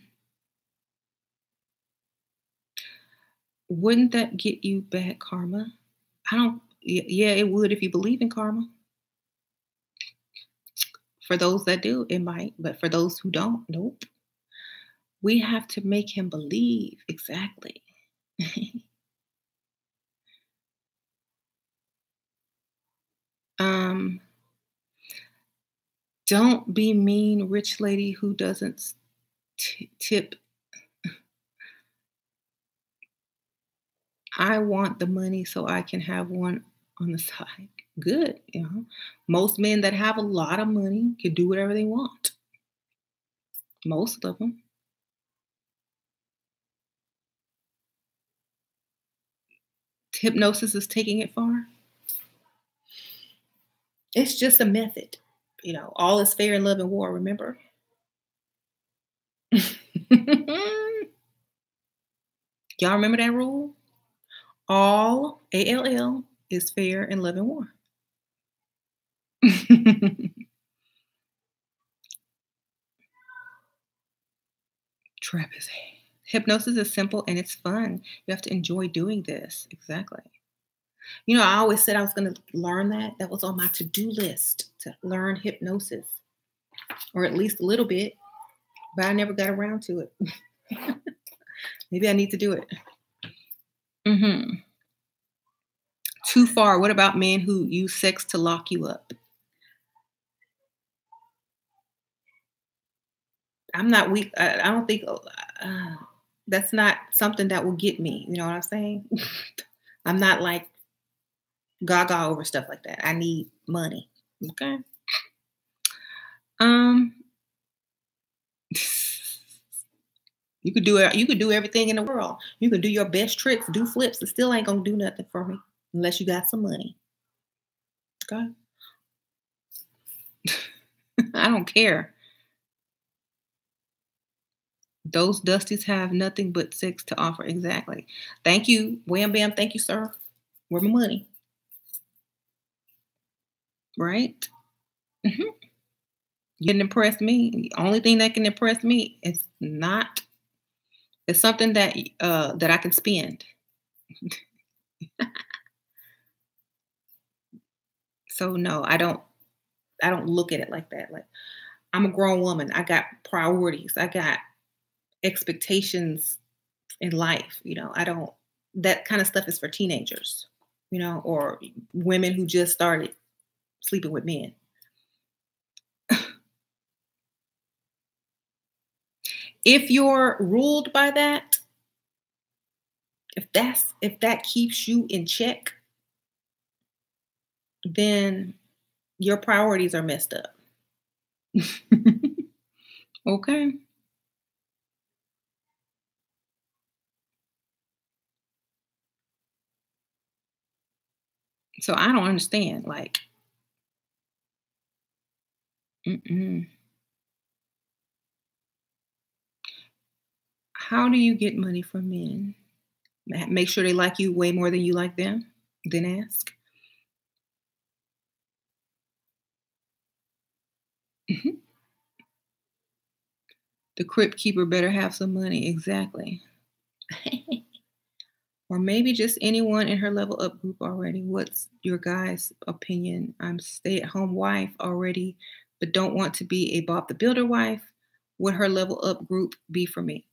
Wouldn't that get you bad karma? I don't. Yeah, it would if you believe in karma. For those that do, it might, but for those who don't, nope. We have to make him believe exactly. um, don't be mean, rich lady who doesn't t- tip. I want the money so I can have one on the side good. You know, most men that have a lot of money can do whatever they want. Most of them. Hypnosis is taking it far. It's just a method. You know, all is fair in love and war, remember? Y'all remember that rule? All, A L L, is fair in love and war. Trapezy. Hypnosis is simple and it's fun. You have to enjoy doing this. Exactly. You know, I always said I was going to learn that. That was on my to do list to learn hypnosis, or at least a little bit, but I never got around to it. Maybe I need to do it. Mm-hmm. Too far. What about men who use sex to lock you up? I'm not weak. I, I don't think uh, uh, that's not something that will get me. You know what I'm saying? I'm not like gaga over stuff like that. I need money. Okay. Um, you could do it. You could do everything in the world. You could do your best tricks, do flips. It still ain't gonna do nothing for me unless you got some money. Okay. I don't care. Those dusties have nothing but sex to offer. Exactly. Thank you. Wham bam. Thank you, sir. Where my money? Right? Mm-hmm. You can impress me. The only thing that can impress me is not it's something that uh that I can spend. so no, I don't I don't look at it like that. Like I'm a grown woman. I got priorities. I got expectations in life. You know, I don't, that kind of stuff is for teenagers, you know, or women who just started sleeping with men. if you're ruled by that, if that's if that keeps you in check, then your priorities are messed up. okay. So I don't understand. Like, mm-mm. how do you get money from men? Make sure they like you way more than you like them. Then ask. Mm-hmm. The crypt keeper better have some money. Exactly. or maybe just anyone in her level up group already. What's your guys' opinion? I'm stay at home wife already, but don't want to be a Bob the Builder wife. Would her level up group be for me?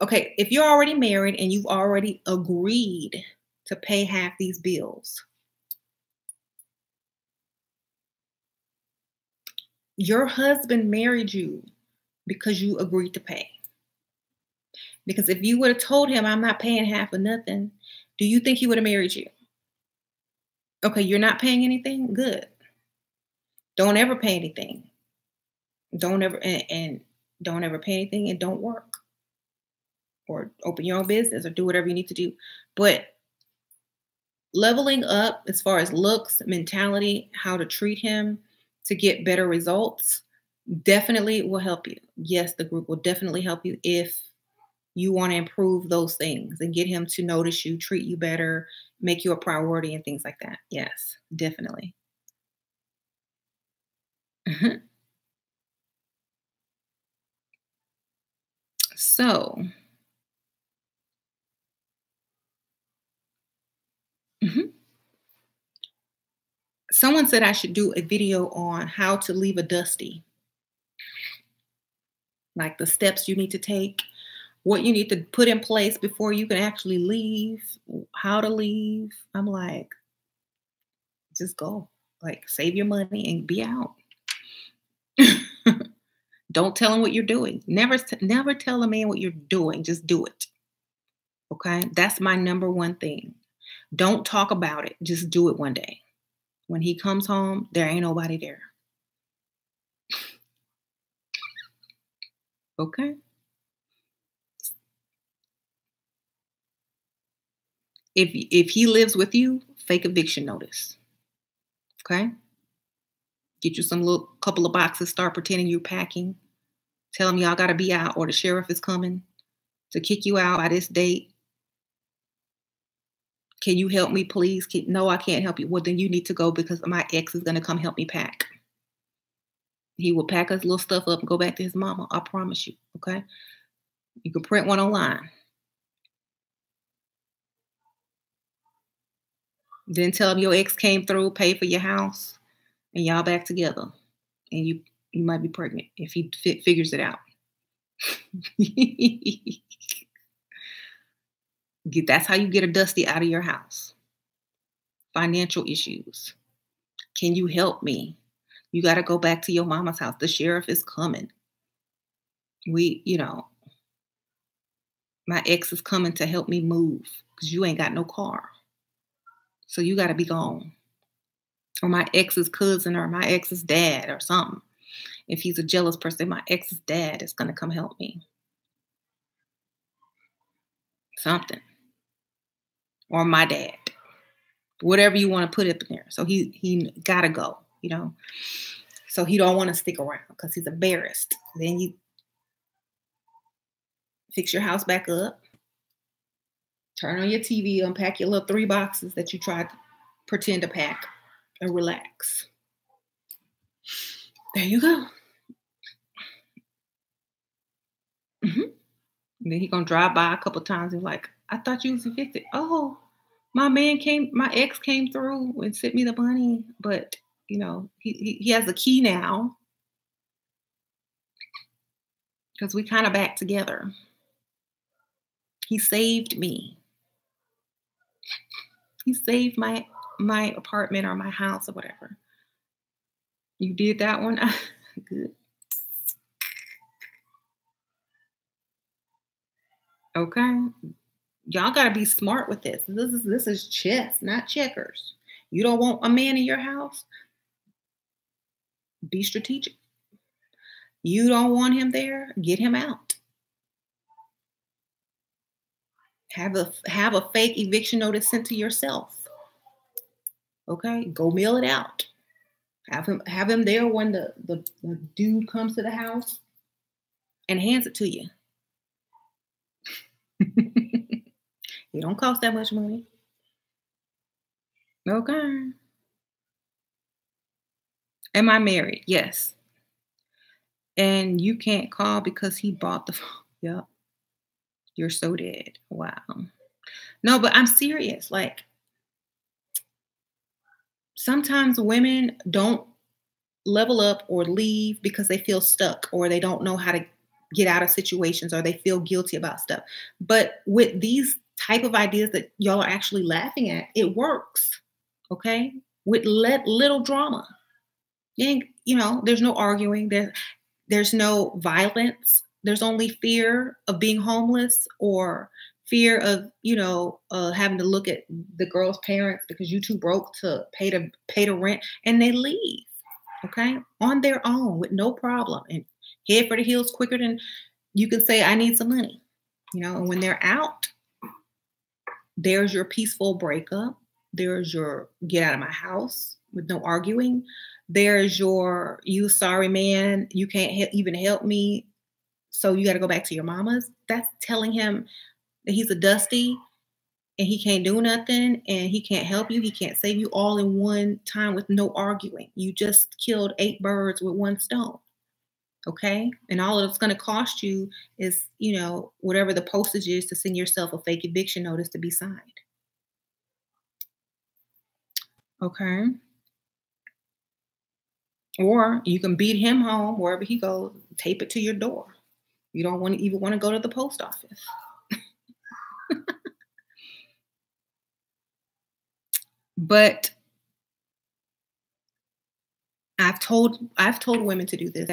Okay, if you're already married and you've already agreed to pay half these bills, your husband married you because you agreed to pay. Because if you would have told him, I'm not paying half of nothing, do you think he would have married you? Okay, you're not paying anything? Good. Don't ever pay anything. Don't ever, and, and don't ever pay anything and don't work or open your own business or do whatever you need to do. But leveling up as far as looks, mentality, how to treat him to get better results definitely will help you. Yes, the group will definitely help you if you want to improve those things and get him to notice you, treat you better, make you a priority, and things like that. Yes, definitely. Mm-hmm. So, Mhm. Someone said I should do a video on how to leave a dusty. Like the steps you need to take, what you need to put in place before you can actually leave, how to leave. I'm like, just go. Like, save your money and be out. Don't tell him what you're doing. Never, never tell a man what you're doing. Just do it. Okay, that's my number one thing. Don't talk about it. Just do it one day. When he comes home, there ain't nobody there. okay? If if he lives with you, fake eviction notice. Okay? Get you some little couple of boxes, start pretending you're packing. Tell him y'all gotta be out or the sheriff is coming to kick you out by this date. Can you help me, please? Can, no, I can't help you. Well, then you need to go because my ex is going to come help me pack. He will pack his little stuff up and go back to his mama. I promise you. Okay. You can print one online. Then tell him your ex came through, paid for your house, and y'all back together. And you you might be pregnant if he figures it out. That's how you get a dusty out of your house. Financial issues. Can you help me? You got to go back to your mama's house. The sheriff is coming. We, you know, my ex is coming to help me move because you ain't got no car. So you got to be gone. Or my ex's cousin or my ex's dad or something. If he's a jealous person, my ex's dad is going to come help me. Something or my dad, whatever you want to put up in there. So he he gotta go, you know. So he don't want to stick around because he's embarrassed. Then you fix your house back up, turn on your TV, unpack your little three boxes that you tried to pretend to pack, and relax. There you go. Mm-hmm. then he gonna drive by a couple times and like, I thought you was evicted. Oh, my man came, my ex came through and sent me the money, but you know, he he, he has a key now because we kind of back together. He saved me. He saved my my apartment or my house or whatever. You did that one? Good. Okay. Y'all got to be smart with this. This is this is chess, not checkers. You don't want a man in your house? Be strategic. You don't want him there? Get him out. Have a have a fake eviction notice sent to yourself. Okay, go mail it out. Have him have him there when the, the, the dude comes to the house and hands it to you. it don't cost that much money. Okay. Am I married? Yes. And you can't call because he bought the phone. Yep. You're so dead. Wow. No, but I'm serious. Like, sometimes women don't level up or leave because they feel stuck or they don't know how to get out of situations or they feel guilty about stuff. But with these type of ideas that y'all are actually laughing at, it works. Okay? With let little drama. And, you know, there's no arguing, there, there's no violence, there's only fear of being homeless or fear of you know uh, having to look at the girl's parents because you too broke to pay to pay the rent and they leave okay? On their own with no problem and head for the hills quicker than you can say i need some money you know? And when they're out there's your peaceful breakup there's your get out of my house with no arguing there's your you sorry man you can't he- even help me so you got to go back to your mama's that's telling him that he's a dusty and he can't do nothing and he can't help you, he can't save you all in one time with no arguing. You just killed eight birds with one stone. Okay. And all it's going to cost you is, you know, whatever the postage is to send yourself a fake eviction notice to be signed. Okay. Or you can beat him home wherever he goes, tape it to your door. You don't want to even want to go to the post office. but I've told I've told women to do this.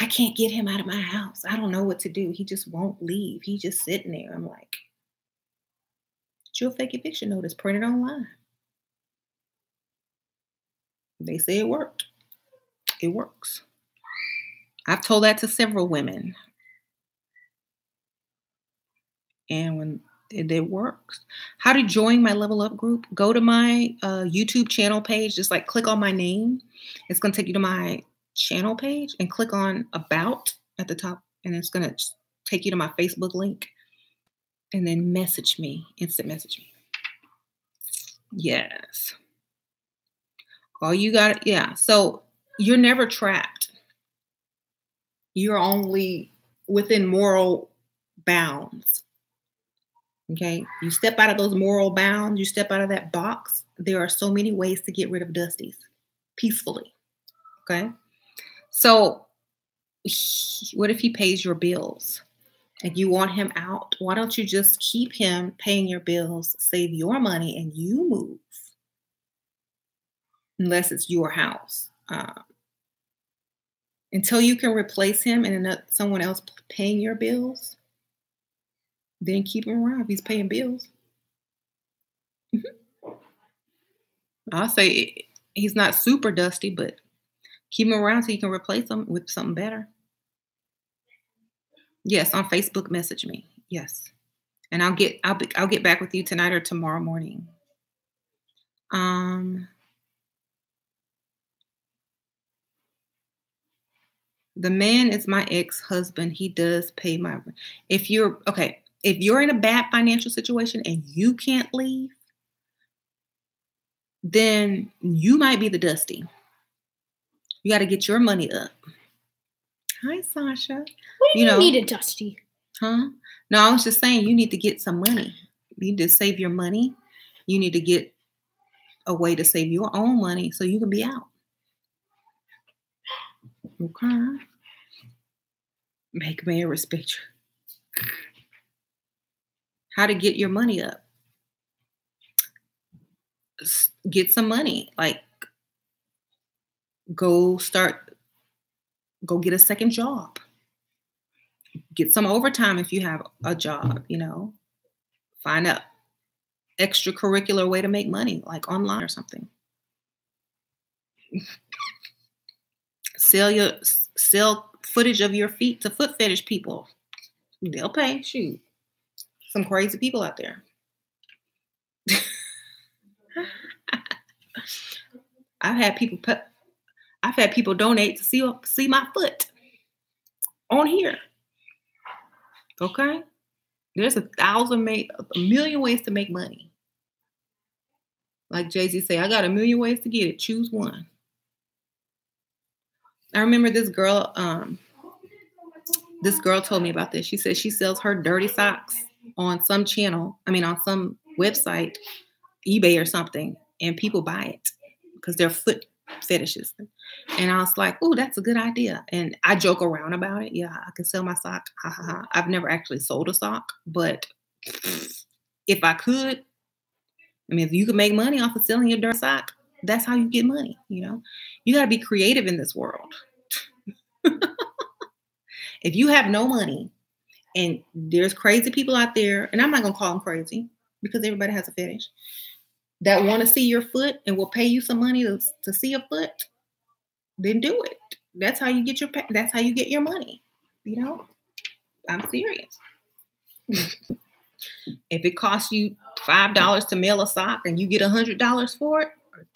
I can't get him out of my house. I don't know what to do. He just won't leave. He's just sitting there. I'm like, your fake eviction notice, print it online. They say it worked. It works. I've told that to several women. And when it, it works. How to join my level up group? Go to my uh, YouTube channel page. Just like click on my name. It's going to take you to my channel page and click on about at the top. And it's going to take you to my Facebook link. And then message me, instant message me. Yes. All you got, yeah. So you're never trapped. You're only within moral bounds. Okay. You step out of those moral bounds, you step out of that box. There are so many ways to get rid of dusties peacefully. Okay. So, what if he pays your bills and you want him out? Why don't you just keep him paying your bills, save your money, and you move? Unless it's your house. Uh, until you can replace him and someone else paying your bills, then keep him around if he's paying bills. Mm-hmm. I'll say he's not super dusty, but keep him around so you can replace him with something better. Yes, on Facebook, message me. Yes, and I'll get I'll be, I'll get back with you tonight or tomorrow morning. Um. The man is my ex-husband. He does pay my if you're okay, if you're in a bad financial situation and you can't leave, then you might be the dusty. You got to get your money up. Hi, Sasha. What do you, you know, need a dusty? Huh? No, I was just saying you need to get some money. You need to save your money. You need to get a way to save your own money so you can be out. Okay. Make me a respect you. How to get your money up. Get some money. Like go start go get a second job. Get some overtime if you have a job, you know. Find a extracurricular way to make money, like online or something. sell your sell footage of your feet to foot fetish people. They'll pay. Shoot. Some crazy people out there. I've had people put I've had people donate to see see my foot on here. Okay? There's a thousand make a million ways to make money. Like Jay-Z say, I got a million ways to get it. Choose one. I remember this girl, um, this girl told me about this. She said she sells her dirty socks on some channel, I mean on some website, eBay or something, and people buy it because they're foot fetishes. And I was like, oh, that's a good idea. And I joke around about it. Yeah, I can sell my sock. Ha ha ha. I've never actually sold a sock, but if I could, I mean, if you could make money off of selling your dirt sock, that's how you get money. You know, you got to be creative in this world. if you have no money and there's crazy people out there, and I'm not to call them crazy because everybody has a fetish that want to see your foot and will pay you some money to, to see a foot, then do it. That's how you get your that's how you get your money. You know, I'm serious. if it costs you five dollars to mail a sock and you get a hundred dollars for it, or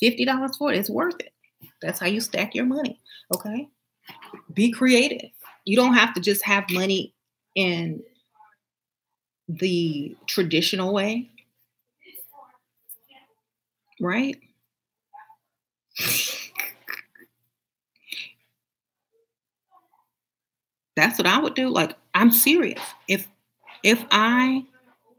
fifty dollars for it, it's worth it. That's how you stack your money. Okay, be creative. You don't have to just have money in the traditional way right? That's what I would do. Like, I'm serious. If if I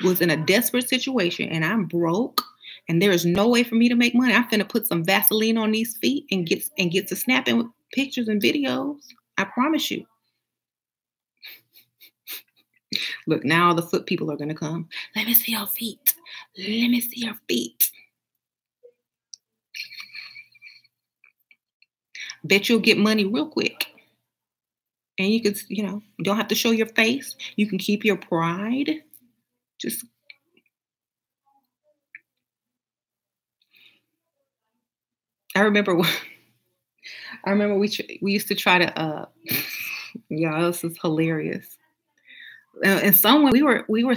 was in a desperate situation and I'm broke and there is no way for me to make money, I'm gonna put some Vaseline on these feet and get and get to snapping pictures and videos. I promise you. Look, now the foot people are gonna come. Let me see your feet. Let me see your feet. Bet you'll get money real quick. And you can, you know, don't have to show your face. You can keep your pride. Just I remember I remember we we used to try to uh yeah, this is hilarious. And someone we were we were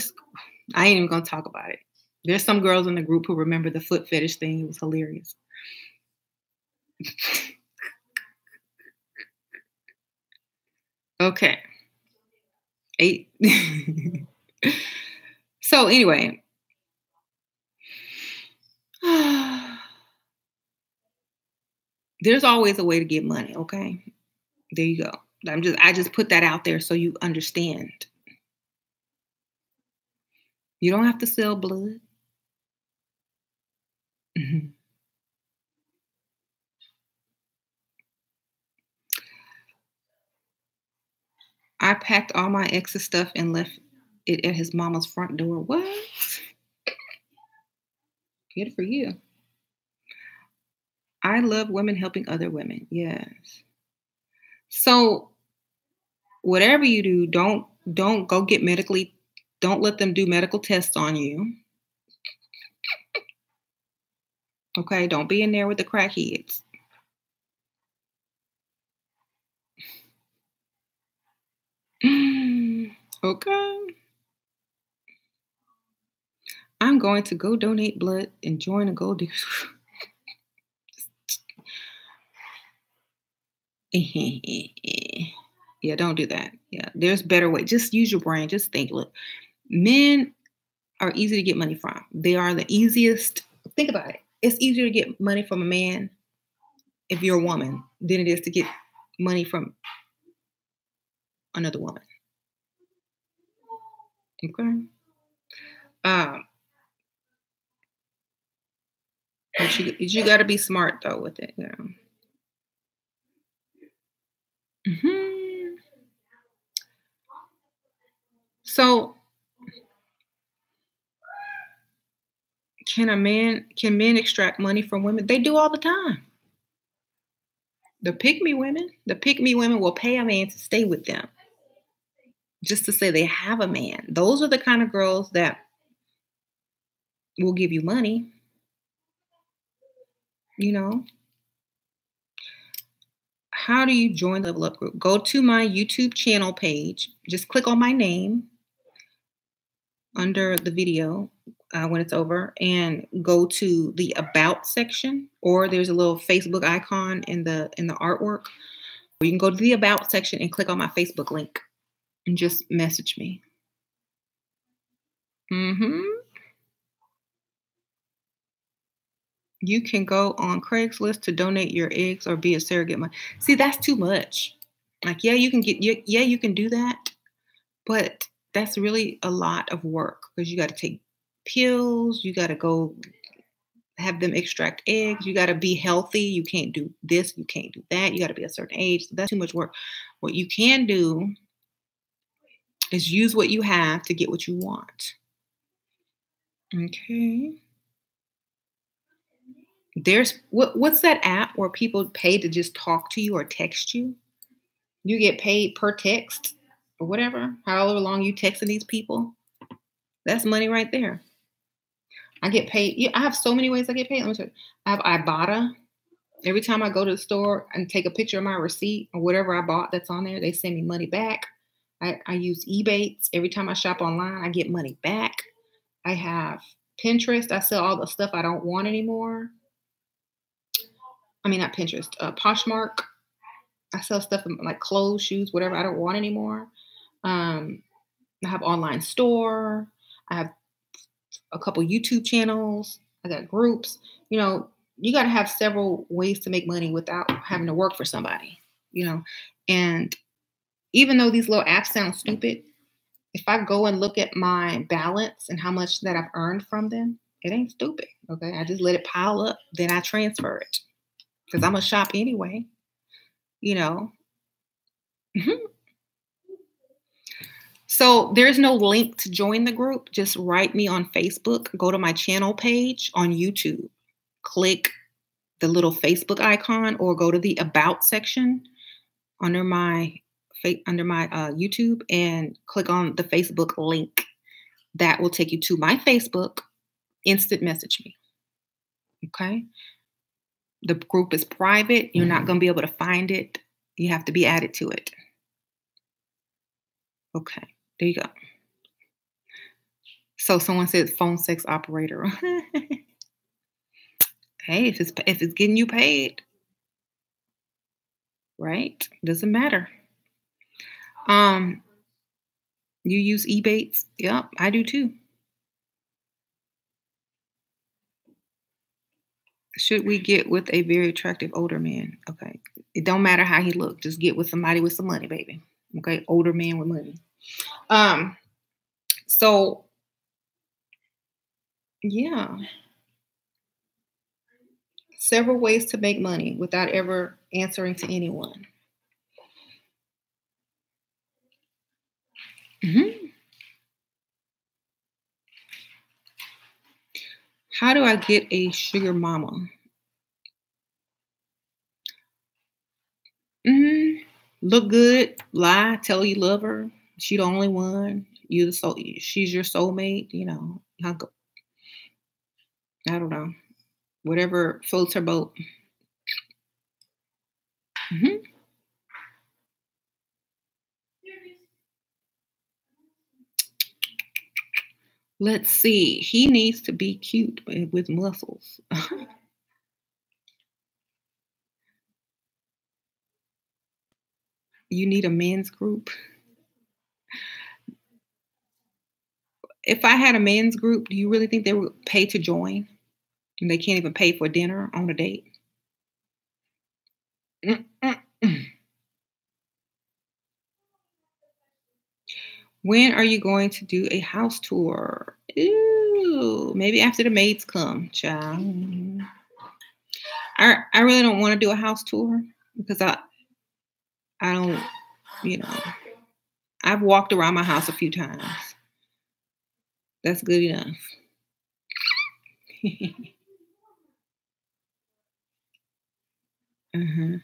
I ain't even gonna talk about it. There's some girls in the group who remember the foot fetish thing. It was hilarious. Okay. Eight. so, anyway. There's always a way to get money, okay? There you go. I'm just I just put that out there so you understand. You don't have to sell blood. Mm-hmm. I packed all my ex's stuff and left it at his mama's front door. What? Good for you. I love women helping other women. Yes. So whatever you do, don't don't go get medically don't let them do medical tests on you. Okay, don't be in there with the crackheads. okay. I'm going to go donate blood and join a gold digger. yeah, don't do that. Yeah, there's better way. Just use your brain. Just think. Look, men are easy to get money from. They are the easiest. Think about it. It's easier to get money from a man if you're a woman than it is to get money from another woman. Okay. Um, but you you got to be smart though with it. Yeah. hmm So can a man can men extract money from women? They do all the time. The pick me women, the pick me women will pay a man to stay with them just to say they have a man. Those are the kind of girls that will give you money. You know, how do you join the level up group? Go to my YouTube channel page, just click on my name under the video uh, when it's over and go to the about section or there's a little Facebook icon in the in the artwork. Or you can go to the about section and click on my Facebook link and just message me. Mhm. You can go on Craigslist to donate your eggs or be a surrogate mom. See, that's too much. Like, yeah, you can get yeah, you can do that, but that's really a lot of work because you got to take pills, you got to go have them extract eggs, you got to be healthy, you can't do this, you can't do that, you got to be a certain age. So that's too much work. What you can do is use what you have to get what you want. Okay. There's what what's that app where people pay to just talk to you or text you? You get paid per text or whatever, however long you texting these people. That's money right there. I get paid. I have so many ways I get paid. Let me you. I have Ibotta. Every time I go to the store and take a picture of my receipt or whatever I bought that's on there, they send me money back. I, I use Ebates. Every time I shop online, I get money back. I have Pinterest. I sell all the stuff I don't want anymore. I mean, not Pinterest, uh, Poshmark. I sell stuff like clothes, shoes, whatever I don't want anymore. Um, I have online store. I have a couple YouTube channels. I got groups. You know, you got to have several ways to make money without having to work for somebody. You know, and even though these little apps sound stupid, if I go and look at my balance and how much that I've earned from them, it ain't stupid. Okay. I just let it pile up, then I transfer it because I'm a shop anyway, you know. Mm-hmm. Mm-hmm. So there's no link to join the group. Just write me on Facebook, go to my channel page on YouTube, click the little Facebook icon, or go to the About section under my under my uh, YouTube and click on the Facebook link. That will take you to my Facebook. Instant message me. Okay. The group is private. You're not going to be able to find it. You have to be added to it. Okay. There you go. So someone said phone sex operator. hey, if it's if it's getting you paid, right? Doesn't matter. Um, you use Ebates? Yep, I do too. Should we get with a very attractive older man? Okay. It don't matter how he look. Just get with somebody with some money, baby. Okay. Older man with money. Um, so yeah. Several ways to make money without ever answering to anyone. Mm-hmm. How do I get a sugar mama? Mm-hmm. Look good, lie, tell you love her. She the only one. You the soul. She's your soulmate. You know. I don't know. Whatever floats her boat. Mm-hmm. Let's see. He needs to be cute with muscles. you need a men's group. If I had a men's group, do you really think they would pay to join? And they can't even pay for dinner on a date? When are you going to do a house tour? Ooh, maybe after the maids come, child. I I really don't want to do a house tour because I I don't, you know, I've walked around my house a few times. That's good enough. hmm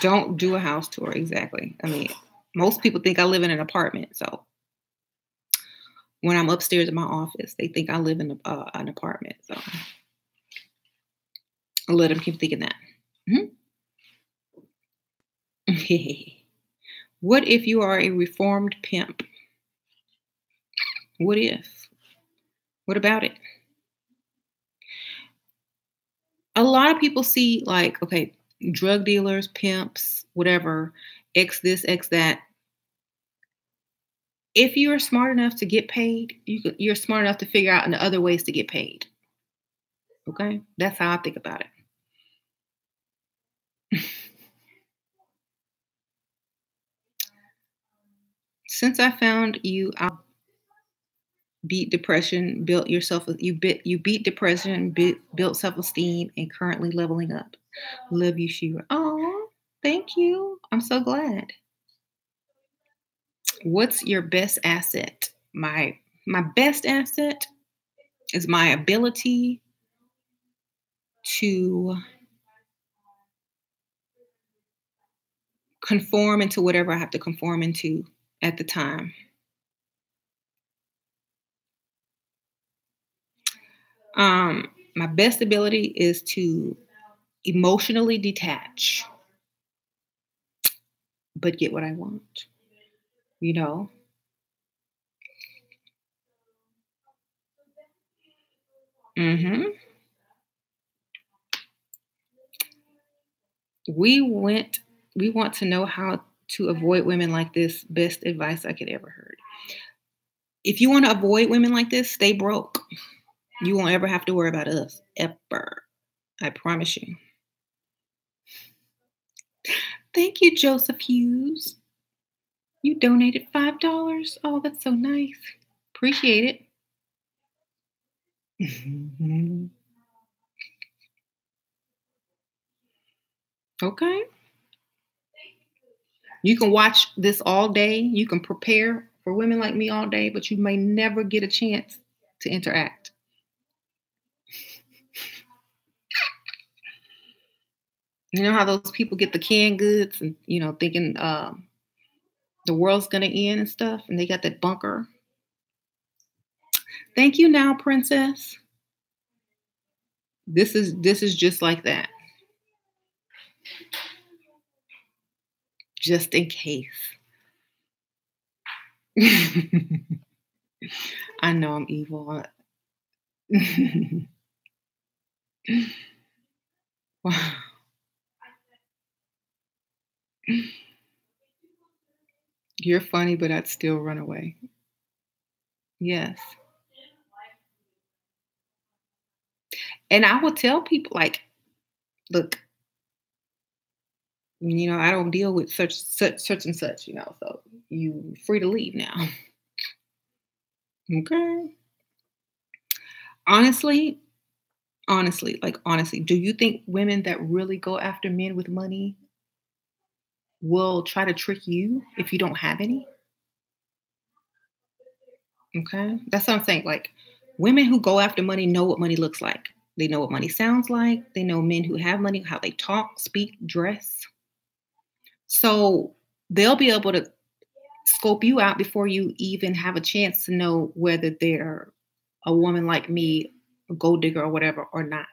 Don't do a house tour. Exactly. I mean, most people think I live in an apartment. So when I'm upstairs in my office, they think I live in uh, an apartment. So I'll let them keep thinking that. Mm-hmm. what if you are a reformed pimp? What if? What about it? A lot of people see, like, okay, drug dealers, pimps, whatever, X this, X that. If you're smart enough to get paid, you you're smart enough to figure out the other ways to get paid. Okay, that's how I think about it. Since I found you, I beat depression, built yourself. You bit you beat depression, bit, built self esteem, and currently leveling up. Love you, Shera. Oh, thank you. I'm so glad. What's your best asset? My my best asset is my ability to conform into whatever I have to conform into at the time. Um, my best ability is to emotionally detach, but get what I want. You know? Mm-hmm. We went, we want to know how to avoid women like this. Best advice I could ever heard. If you want to avoid women like this, stay broke. You won't ever have to worry about us. Ever. I promise you. Thank you, Joseph Hughes. You donated $5. Oh, that's so nice. Appreciate it. okay. You can watch this all day. You can prepare for women like me all day, but you may never get a chance to interact. You know how those people get the canned goods and you know thinking um, the world's gonna end and stuff, and they got that bunker. Thank you, now, princess. This is this is just like that. Just in case. I know I'm evil. wow. You're funny, but I'd still run away. Yes. And I will tell people, like, look, you know, I don't deal with such such such and such, you know, so you free to leave now. okay. Honestly, honestly, like honestly, do you think women that really go after men with money will try to trick you if you don't have any. Okay. That's what I'm saying. Like women who go after money know what money looks like. They know what money sounds like. They know men who have money, how they talk, speak, dress. So they'll be able to scope you out before you even have a chance to know whether they're a woman like me, a gold digger or whatever, or not.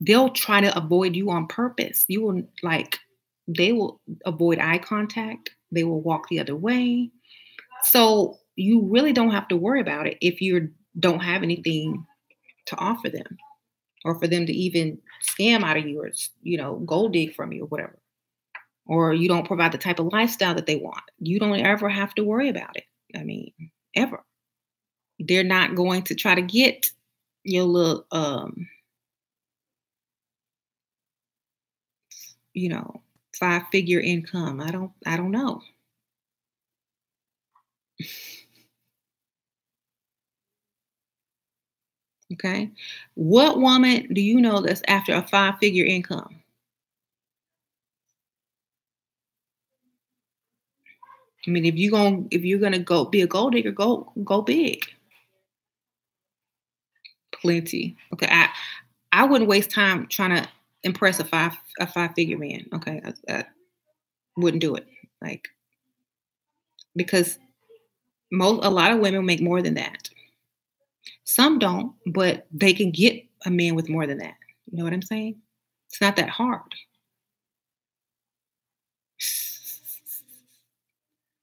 They'll try to avoid you on purpose. You will like they will avoid eye contact, they will walk the other way. So you really don't have to worry about it if you don't have anything to offer them or for them to even scam out of you or you know gold dig from you or whatever. Or you don't provide the type of lifestyle that they want. You don't ever have to worry about it. I mean ever. They're not going to try to get your little um you know five figure income. I don't I don't know. okay. What woman do you know that's after a five figure income? I mean, if you're gonna if you're gonna go be a gold digger, go go big. Plenty. Okay. I I wouldn't waste time trying to impress a five a five figure man. Okay. I, I wouldn't do it. Like because most a lot of women make more than that. Some don't, but they can get a man with more than that. You know what I'm saying? It's not that hard.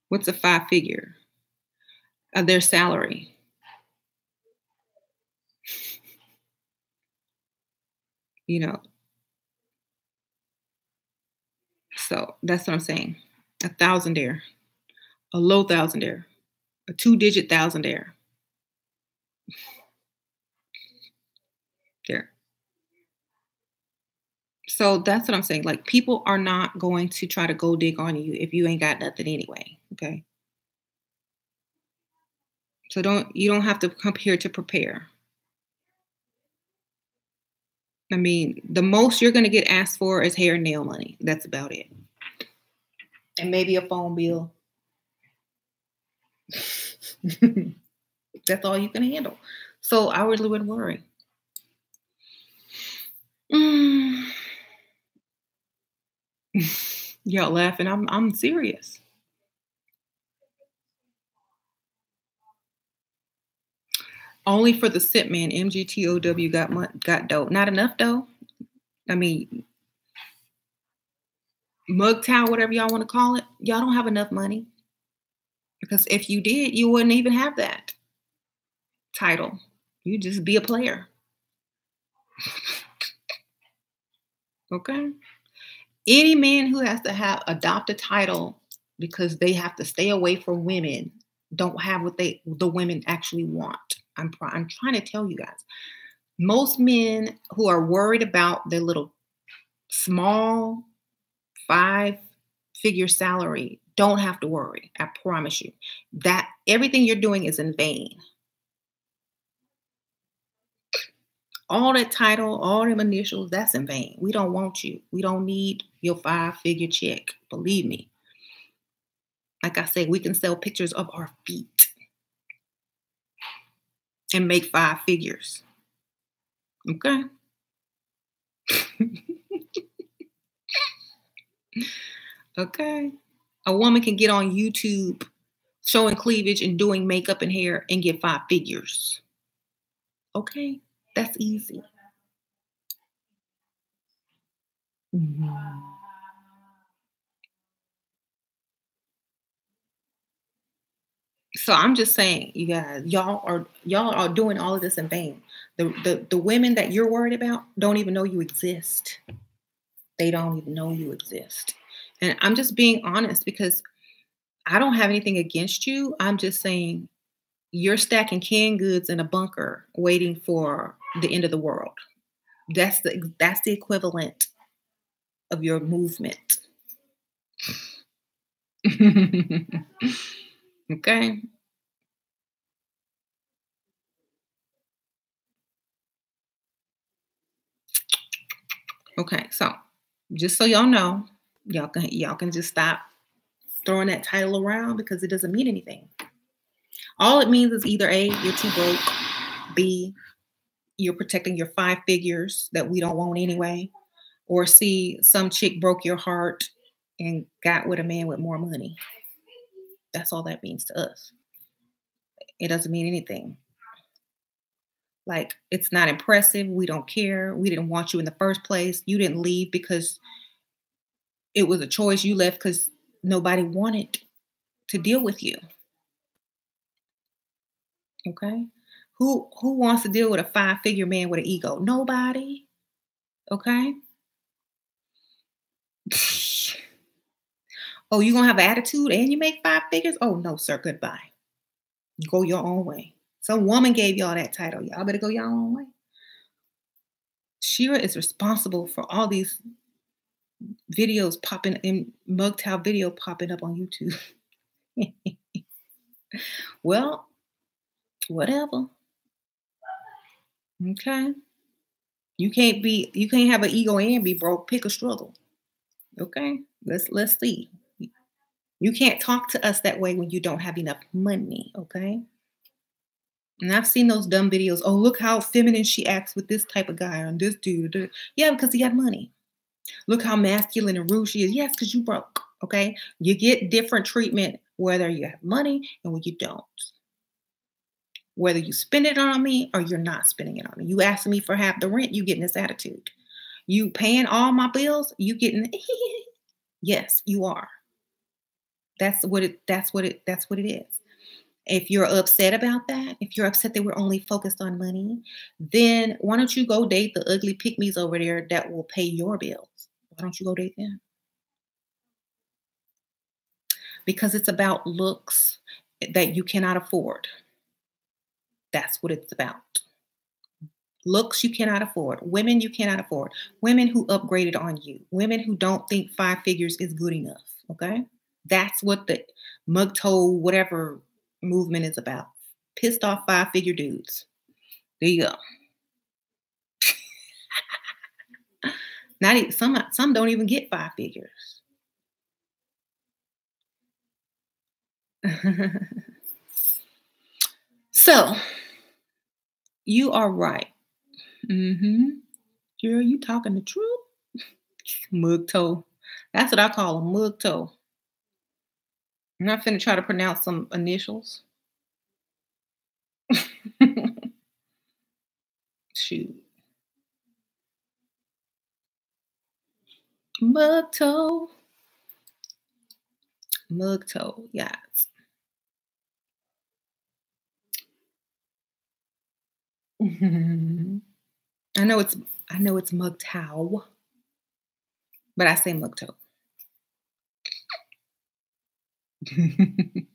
What's a five figure of uh, their salary? You know. So that's what I'm saying. A thousandaire, a low thousandaire, a two digit thousandaire. There. So that's what I'm saying. Like people are not going to try to go dig on you if you ain't got nothing anyway. Okay. So don't you don't have to come here to prepare. I mean, the most you're gonna get asked for is hair and nail money. That's about it. And maybe a phone bill. That's all you can handle. So I really wouldn't worry. Mm. Y'all laughing. I'm I'm serious. Only for the sit man, MGTOW got got dope. Not enough though. I mean, MGTOW, whatever y'all want to call it, y'all don't have enough money. Because if you did, you wouldn't even have that title. You just be a player. okay? Any man who has to have adopt a title because they have to stay away from women don't have what they the women actually want. I'm I'm trying to tell you guys. Most men who are worried about their little small five figure salary don't have to worry. I promise you. That everything you're doing is in vain. All that title, all them initials, that's in vain. We don't want you. We don't need your five figure check. Believe me. Like I said, we can sell pictures of our feet and make five figures. Okay. okay. A woman can get on YouTube showing cleavage and doing makeup and hair and get five figures. Okay. That's easy. Mm-hmm. So I'm just saying, you guys, y'all are y'all are doing all of this in vain. The, the the women that you're worried about don't even know you exist. They don't even know you exist. And I'm just being honest because I don't have anything against you. I'm just saying you're stacking canned goods in a bunker waiting for the end of the world. That's the that's the equivalent of your movement. okay. Okay, so just so y'all know, y'all can y'all can just stop throwing that title around because it doesn't mean anything. All it means is either A, you're too broke, B, you're protecting your five figures that we don't want anyway, or C, some chick broke your heart and got with a man with more money. That's all that means to us. It doesn't mean anything. Like, it's not impressive. We don't care. We didn't want you in the first place. You didn't leave because it was a choice. You left because nobody wanted to deal with you. Okay. Who who wants to deal with a five figure man with an ego? Nobody. Okay. oh, you gonna have an attitude and you make five figures? Oh no, sir. Goodbye. Go your own way. Some woman gave y'all that title. Y'all better go y'all own way. Shera is responsible for all these videos popping in MGTOW video popping up on YouTube. well, whatever. Okay. You can't be you can't have an ego and be broke. Pick a struggle. Okay. Let's let's see. You can't talk to us that way when you don't have enough money, okay? And I've seen those dumb videos. Oh, look how feminine she acts with this type of guy and this dude. Yeah, because he got money. Look how masculine and rude she is. Yes, because you broke. Okay. You get different treatment whether you have money and when you don't. Whether you spend it on me or you're not spending it on me. You asking me for half the rent, you getting this attitude. You paying all my bills, you getting yes, you are. That's what it that's what it that's what it is. If you're upset about that, if you're upset that we're only focused on money, then why don't you go date the ugly pygmies over there that will pay your bills? Why don't you go date them? Because it's about looks that you cannot afford. That's what it's about. Looks you cannot afford. Women you cannot afford. Women who upgraded on you. Women who don't think five figures is good enough. Okay? That's what the MGTOW, whatever movement is about. Pissed off five figure dudes. There you go. Not even, some some don't even get five figures. so you are right. Mm-hmm. Girl, you talking the truth? mug toe. That's what I call a MGTOW. I'm not finna try to pronounce some initials. Shoot. Mug toe. Mug MGTOW, yes. I know it's I know it's MGTOW, but I say MGTOW.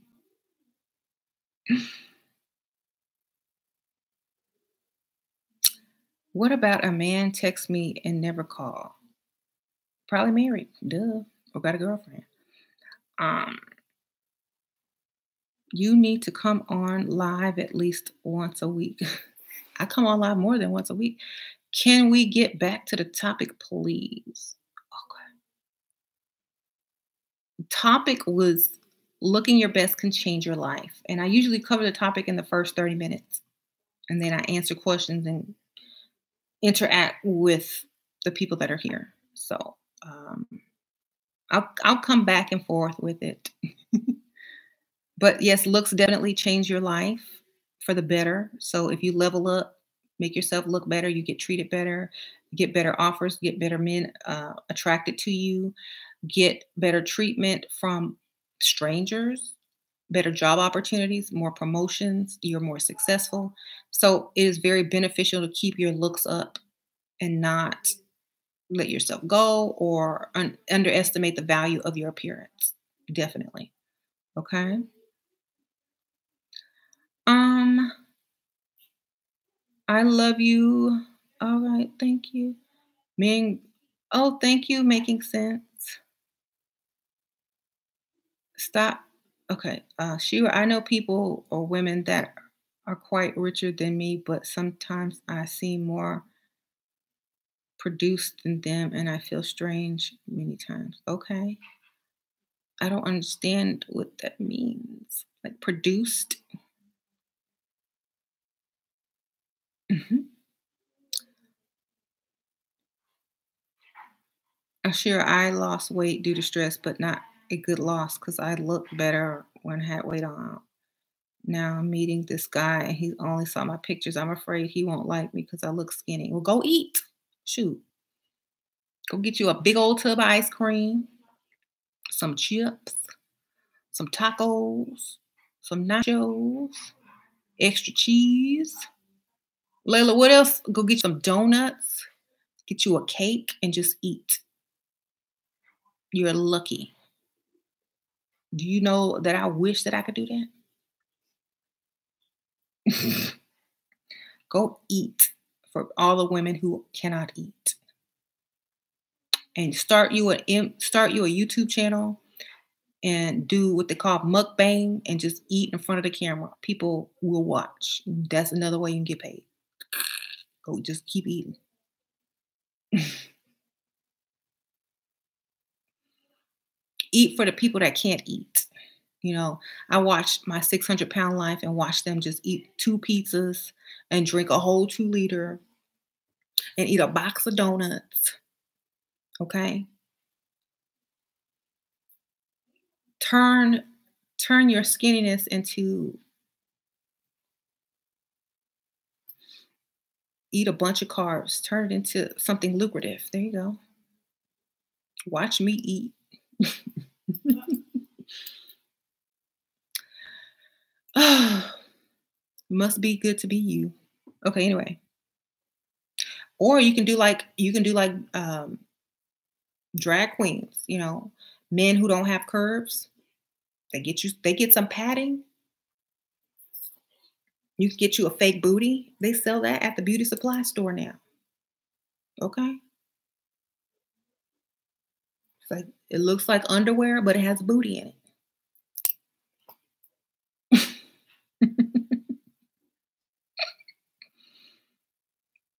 what about a man text me and never call? Probably married, duh, or got a girlfriend. Um, you need to come on live at least once a week. I come on live more than once a week. Can we get back to the topic, please? Okay. Topic was looking your best can change your life. And I usually cover the topic in the first 30 minutes. And then I answer questions and interact with the people that are here. So um, I'll, I'll come back and forth with it. but yes, looks definitely change your life for the better. So if you level up, make yourself look better, you get treated better, get better offers, get better men uh, attracted to you, get better treatment from strangers, better job opportunities, more promotions, you're more successful. So it is very beneficial to keep your looks up and not let yourself go or un- underestimate the value of your appearance. Definitely. Okay. Um I love you. All right, thank you. Being oh, thank you making sense. Stop. Okay. Uh, Shera, I know people or women that are quite richer than me, but sometimes I seem more produced than them and I feel strange many times. Okay. I don't understand what that means. Like produced. Mm-hmm. Sure, I lost weight due to stress, but not a good loss because I looked better when I had weight on. Now I'm meeting this guy and he only saw my pictures. I'm afraid he won't like me because I look skinny. Well, go eat. Shoot. Go get you a big old tub of ice cream, some chips, some tacos, some nachos, extra cheese. Layla, what else? Go get some donuts, get you a cake, and just eat. You're lucky. Do you know that I wish that I could do that? Go eat for all the women who cannot eat. And start you a start you a YouTube channel and do what they call mukbang and just eat in front of the camera. People will watch. That's another way you can get paid. Go just keep eating. eat for the people that can't eat. You know, I watched my 600 pound life and watched them just eat two pizzas and drink a whole two liter and eat a box of donuts. Okay. Turn turn your skinniness into eat a bunch of carbs, turn it into something lucrative. There you go. Watch me eat. Must be good to be you. Okay, anyway. Or you can do like you can do like um drag queens, you know, men who don't have curves. They get you they get some padding. You can get you a fake booty. They sell that at the beauty supply store now. Okay. It's like it looks like underwear, but it has booty in it.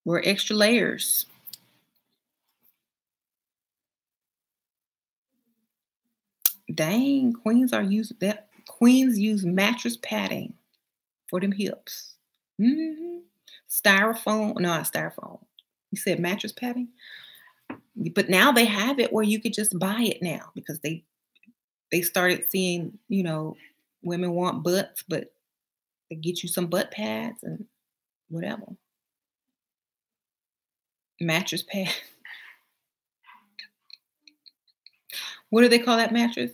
We're extra layers. Dang, queens are using that. Queens use mattress padding for them hips. Mm-hmm. Styrofoam, no, not styrofoam. You said mattress padding, but now they have it where you could just buy it now because they they started seeing, you know, women want butts, but they get you some butt pads and whatever. Mattress pad. What do they call that mattress?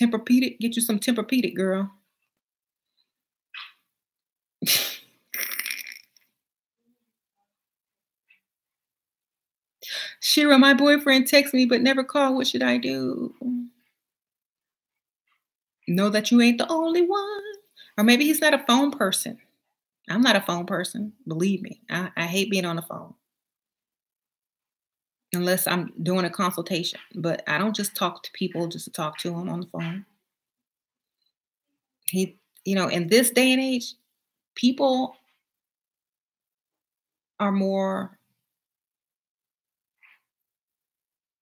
Tempur-Pedic. Get you some Tempur-Pedic, girl. Shera, my boyfriend texts me but never called. What should I do? Know that you ain't the only one. Or maybe he's not a phone person. I'm not a phone person. Believe me. I, I hate being on the phone. Unless I'm doing a consultation. But I don't just talk to people just to talk to them on the phone. He, you know, in this day and age, people are more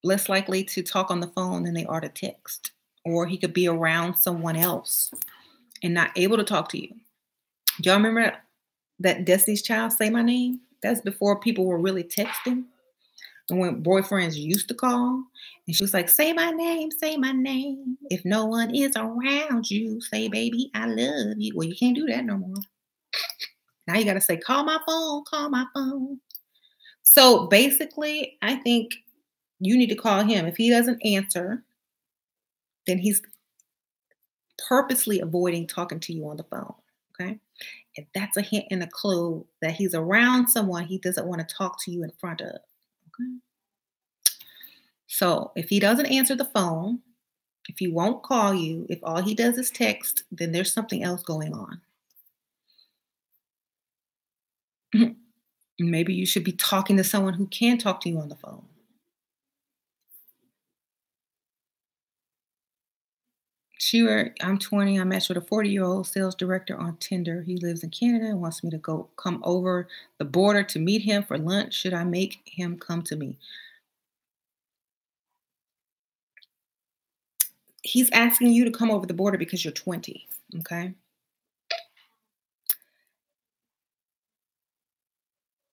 less likely to talk on the phone than they are to text. Or he could be around someone else and not able to talk to you. Y'all remember that Destiny's Child Say My Name? That's before people were really texting. And when boyfriends used to call, and she was like, Say my name, say my name. If no one is around you, say, Baby, I love you. Well, you can't do that no more. Now you got to say, call my phone, call my phone. So basically, I think you need to call him. If he doesn't answer, then he's purposely avoiding talking to you on the phone. Okay. And that's a hint and a clue that he's around someone he doesn't want to talk to you in front of. Okay. So if he doesn't answer the phone, if he won't call you, if all he does is text, then there's something else going on. Maybe you should be talking to someone who can talk to you on the phone. Sure, I'm 20. I matched with a 40 year old sales director on Tinder. He lives in Canada and wants me to go come over the border to meet him for lunch. Should I make him come to me? He's asking you to come over the border because you're 20. Okay.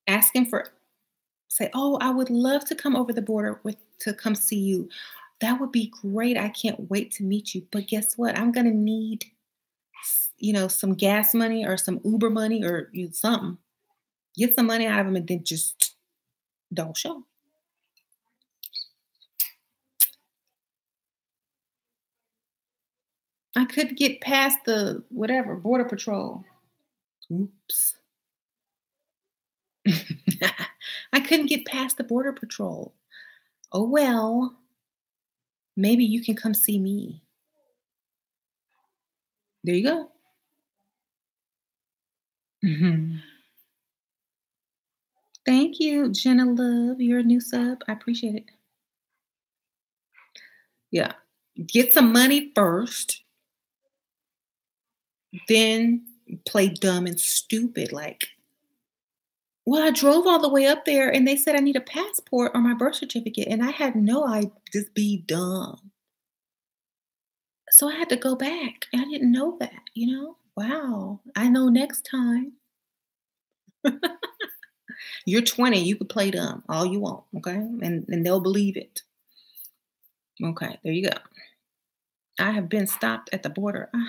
asking for say oh i would love to come over the border with to come see you that would be great i can't wait to meet you but guess what? I'm going to need you know some gas money or some uber money or you know, something. Get some money out of them and then just don't show i could get past the whatever border patrol. Oops. I couldn't get past the Border Patrol. Oh, well, maybe you can come see me. There you go. Mm-hmm. Thank you, Jenna Love. You're a new sub. I appreciate it. Yeah. Get some money first, then play dumb and stupid. Like, well, I drove all the way up there and they said I need a passport or my birth certificate. And I had no idea, just be dumb. So I had to go back. I didn't know that, you know? Wow. I know next time. You're 20, you could play dumb all you want, okay? And, and they'll believe it. Okay, there you go. I have been stopped at the border.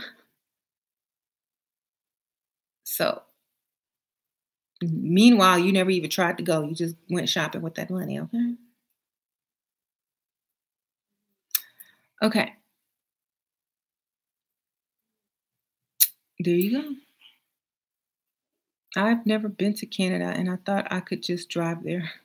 So, meanwhile, you never even tried to go. You just went shopping with that money, okay? Mm-hmm. Okay. There you go. I've never been to Canada and I thought I could just drive there.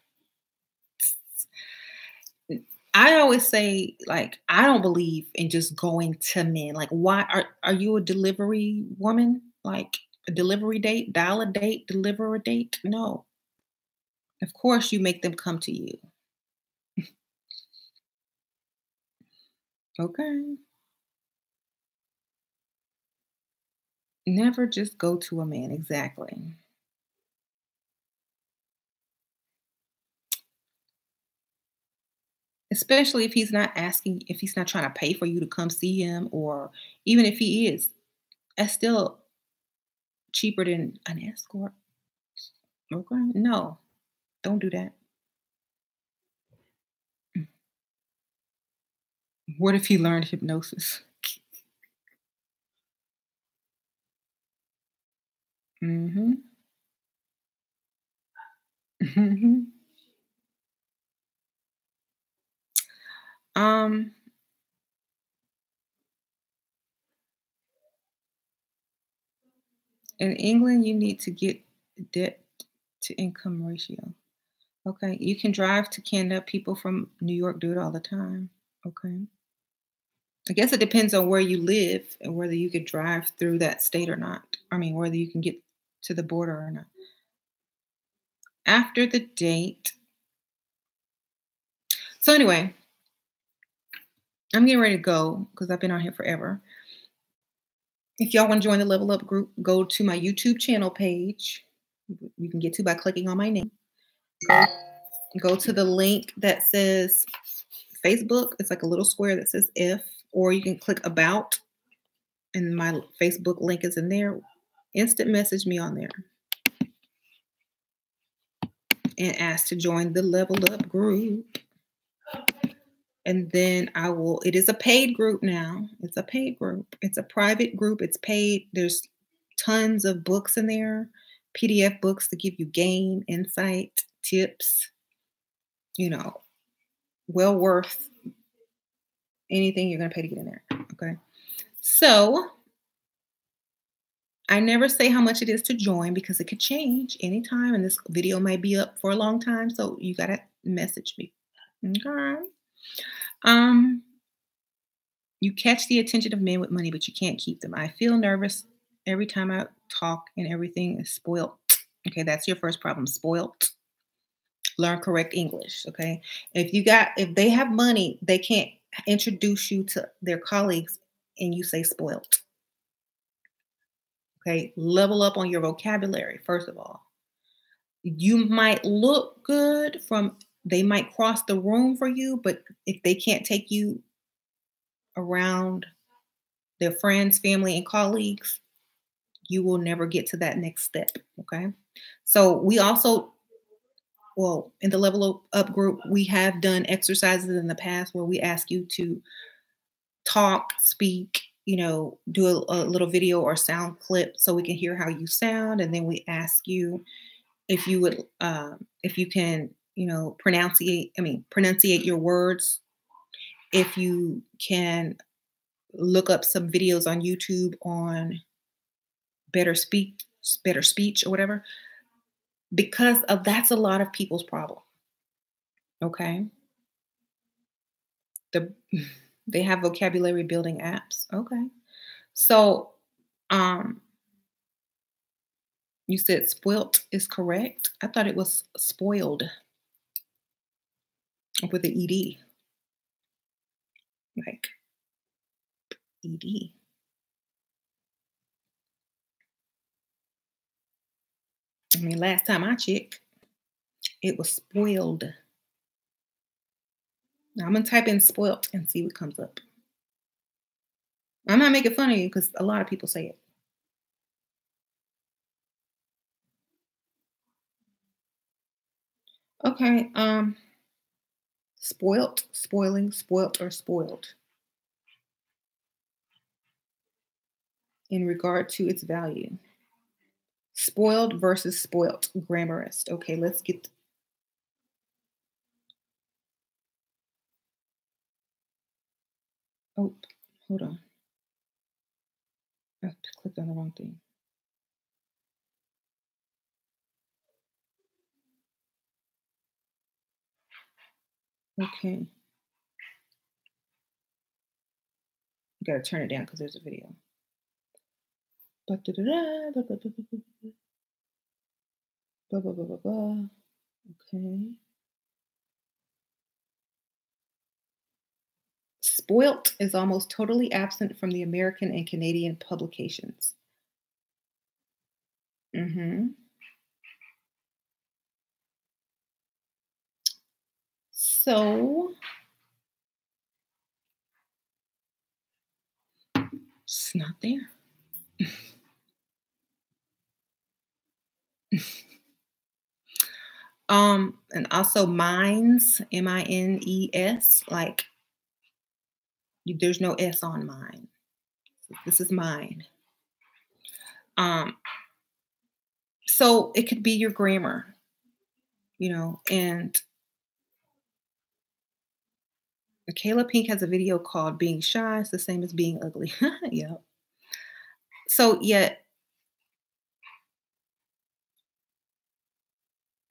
I always say, like, I don't believe in just going to men. Like, why are are you a delivery woman? Like delivery date, dial a date, deliver a date? No. Of course you make them come to you. okay. Never just go to a man, exactly. Especially if he's not asking, if he's not trying to pay for you to come see him, or even if he is, that's still cheaper than an escort. Okay, no, don't do that. Mm. What if he learned hypnosis? Mhm. Mhm. Um in England, you need to get debt to income ratio. Okay, you can drive to Canada. People from New York do it all the time. Okay. I guess it depends on where you live and whether you could drive through that state or not. I mean, whether you can get to the border or not. After the date. So, anyway, I'm getting ready to go because I've been on here forever. If y'all want to join the Level Up group, go to my YouTube channel page. You can get to by clicking on my name. Go, go to the link that says Facebook. It's like a little square that says if, or you can click about, and my Facebook link is in there. Instant message me on there and ask to join the Level Up group and then I will, it is a paid group now. It's a paid group. It's a private group. It's paid. There's tons of books in there, PDF books to give you game, insight, tips, you know, well worth anything you're going to pay to get in there. Okay. So I never say how much it is to join because it could change anytime. And this video might be up for a long time. So you got to message me. Okay. Um, you catch the attention of men with money, but you can't keep them. I feel nervous every time I talk, and everything is spoiled. Okay, that's your first problem. Spoiled. Learn correct English. Okay, if you got if they have money, they can't introduce you to their colleagues, and you say spoiled. Okay, level up on your vocabulary first of all. You might look good from they might cross the room for you, but if they can't take you around their friends, family, and colleagues, you will never get to that next step. Okay. So we also, well, in the level up group, we have done exercises in the past where we ask you to talk, speak, you know, do a, a little video or sound clip so we can hear how you sound. And then we ask you if you would, um, if you can you know, pronunciate, I mean, pronunciate your words. If you can look up some videos on YouTube on better speak, better speech or whatever, because of that's a lot of people's problem. Okay. The they have vocabulary building apps. Okay. So um you said spoilt is correct. I thought it was spoiled with the ED. Like ED. I mean, last time I checked, it was spoiled. Now I'm gonna type in spoilt and see what comes up. I'm not making fun of you because a lot of people say it. Okay, um, spoilt, spoiling, spoilt, or spoiled. In regard to its value. Spoiled versus spoilt, grammarist. Okay, let's get Oh, hold on. I clicked on the wrong thing. Okay. You gotta turn it down because there's a video. Okay. Spoilt is almost totally absent from the American and Canadian publications. Mm-hmm. So it's not there. um, and also mines, M-I-N-E-S, like there's no S on mine. This is mine. Um, so it could be your grammar, you know, and Kayla Pink has a video called Being Shy. It's the same as being ugly. yep. So, yet,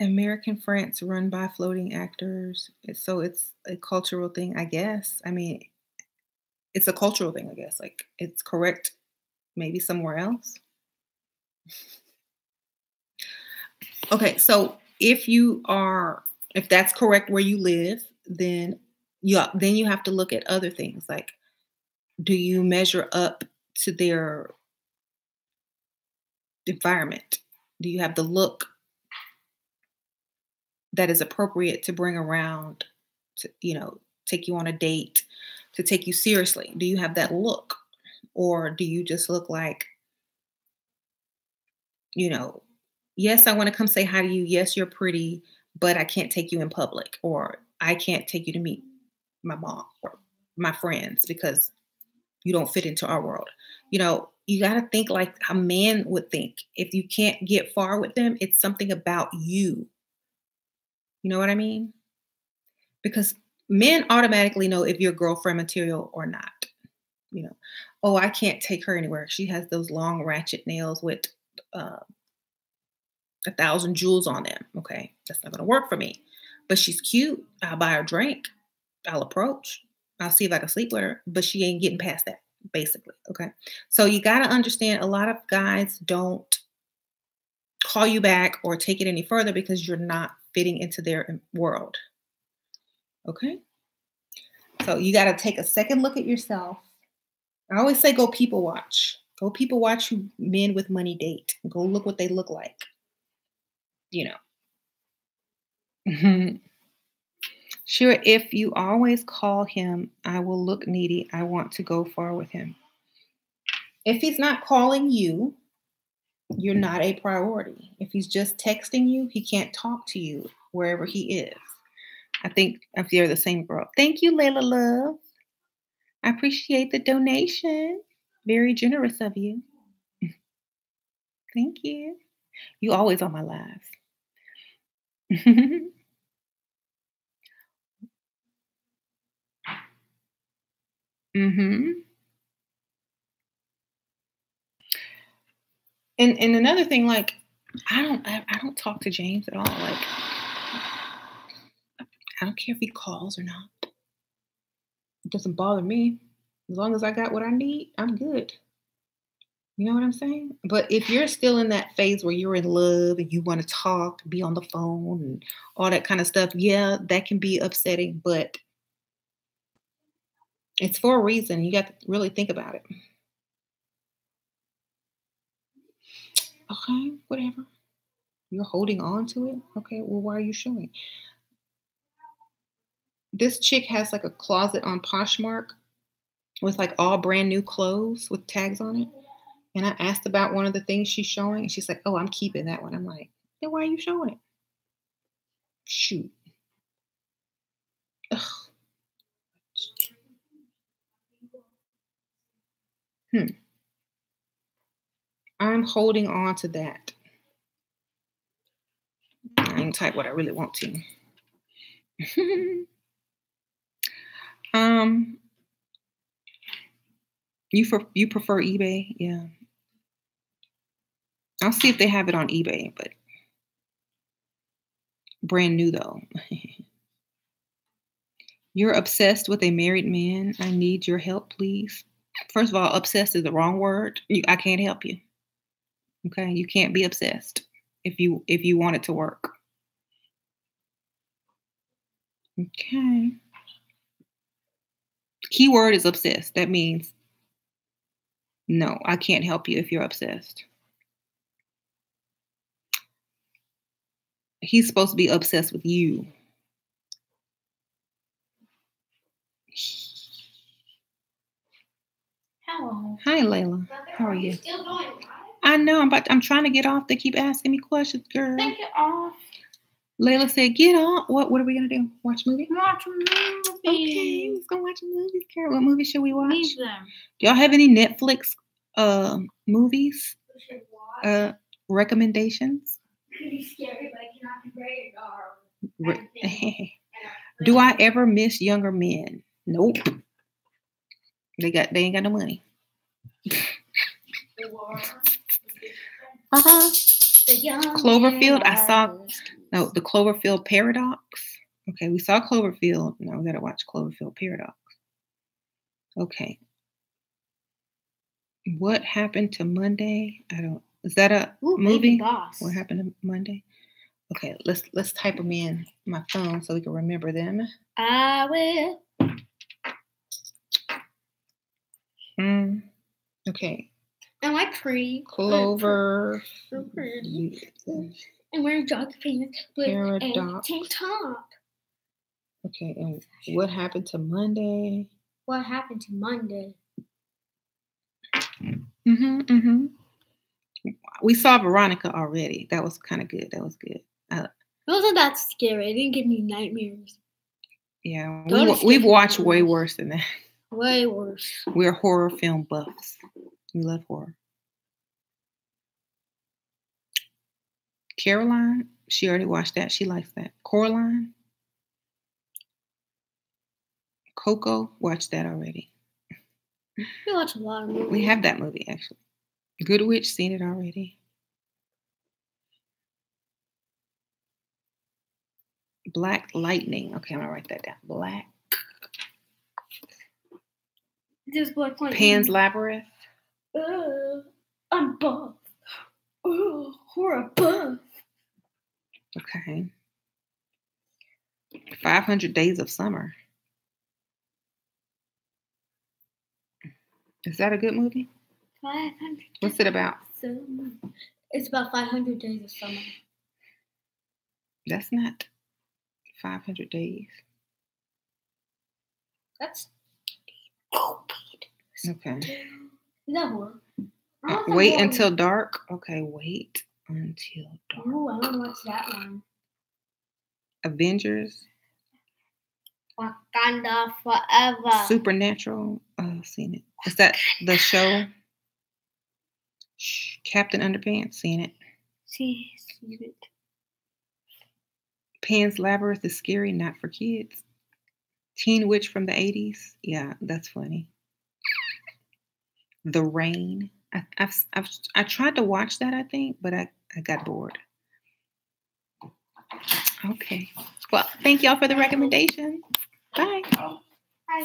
American France run by floating actors. So it's a cultural thing, I guess. I mean, it's a cultural thing, I guess. Like it's correct maybe somewhere else. okay, so if you are if that's correct where you live, then you then you have to look at other things like do you measure up to their environment? Do you have the look that is appropriate to bring around to, you know, take you on a date? to take you seriously? Do you have that look? Or do you just look like, you know, yes, I want to come say hi to you. Yes, you're pretty, but I can't take you in public. Or I can't take you to meet my mom or my friends because you don't fit into our world. You know, you got to think like a man would think. If you can't get far with them, it's something about you. You know what I mean? Because men automatically know if you're girlfriend material or not. You know, oh, I can't take her anywhere. She has those long ratchet nails with uh, a thousand jewels on them. Okay, that's not gonna work for me. But she's cute. I'll buy her drink. I'll approach. I'll see if I can sleep with her. But she ain't getting past that, basically. Okay, so you got to understand. A lot of guys don't call you back or take it any further because you're not fitting into their um, world. Okay. So you got to take a second look at yourself. I always say go people watch. Go people watch who men with money date. Go look what they look like. You know. Sure, if you always call him, I will look needy. I want to go far with him. If he's not calling you, you're not a priority. If he's just texting you, he can't talk to you wherever he is. I think if you're the same girl. Thank you, Layla Love. I appreciate the donation. Very generous of you. Thank you. You always on my live. mm-hmm. And and another thing, like I don't I, I don't talk to James at all. Like I don't care if he calls or not. It doesn't bother me. As long as I got what I need, I'm good. You know what I'm saying? But if you're still in that phase where you're in love and you want to talk, be on the phone and all that kind of stuff, yeah, that can be upsetting, but it's for a reason. You got to really think about it. Okay, whatever. You're holding on to it? Okay, well, why are you showing? this chick has like a closet on Poshmark with like all brand new clothes with tags on it. And I asked about one of the things she's showing, and she's like, "Oh, I'm keeping that one." I'm like, "Then why are you showing it?" Shoot. Ugh. Hmm. I'm holding on to that. I can type what I really want to. um, you for you prefer eBay? Yeah. I'll see if they have it on eBay, but brand new though. You're obsessed with a married man. I need your help, please. First of all, obsessed is the wrong word. You, I can't help you. Okay, you can't be obsessed if you if you want it to work. Okay. Keyword is obsessed. That means no, I can't help you if you're obsessed. He's supposed to be obsessed with you. Hello. Hi, Layla. How are you? Still going live? I know. I'm about. I'm trying to get off. They keep asking me questions, girl. Take it off. Layla said, "Get off." What? What are we gonna do? Watch a movie? Watch a movie. Okay, let's go watch a movie, girl. What movie should we watch? Leave them. Do y'all have any Netflix uh movies We should watch. uh recommendations? Scary, but I cannot be rated R. Re- Do I ever miss younger men? Nope. They got. They ain't got no money. Uh-huh. Cloverfield, I saw- No, the Cloverfield Paradox. Okay, we saw Cloverfield. Now we gotta watch Cloverfield Paradox. Okay. What happened to Monday? I don't. Is that a Ooh, movie? Boss. What happened to Monday? Okay, let's let's type them in my phone so we can remember them. I will. Mm. Okay, And my pretty. Clover. So pretty. And wearing jog pants with a Paradox. tank top. Okay, and what happened to Monday? What happened to Monday? Mm-hmm. Mm-hmm. We saw Veronica already. That was kind of good. That was good. It wasn't that scary. It didn't give me nightmares. Yeah, we, we've watched way worse than that. Way worse. We're horror film buffs. We love horror. Caroline, she already watched that. She likes that. Coraline, Coco, watched that already. We watch a lot of movies. We have that movie actually. Good Witch, seen it already. Black Lightning. Okay, I'm gonna write that down. Black Black Lightning. Pan's Labyrinth. Uh, I'm buff. Oh, horror buff. Okay. 500 Days of Summer. Is that a good movie? 500. What's it about? Summer. It's about 500 days of summer. That's not 500 days. That's. Okay. Is that horror? Uh, wait horror. until dark. Okay, wait until dark. Ooh, I want to watch that one. Avengers, Wakanda forever. Supernatural. Oh, seen it. Is that the show? Shh, Captain Underpants, seen it. See, see it. Pan's Labyrinth is scary, not for kids. Teen Witch from the 80s. Yeah, that's funny. The Rain. I, I've, I've I tried to watch that, I think, but I, I got bored. Okay. Well, thank y'all for the recommendation. Bye.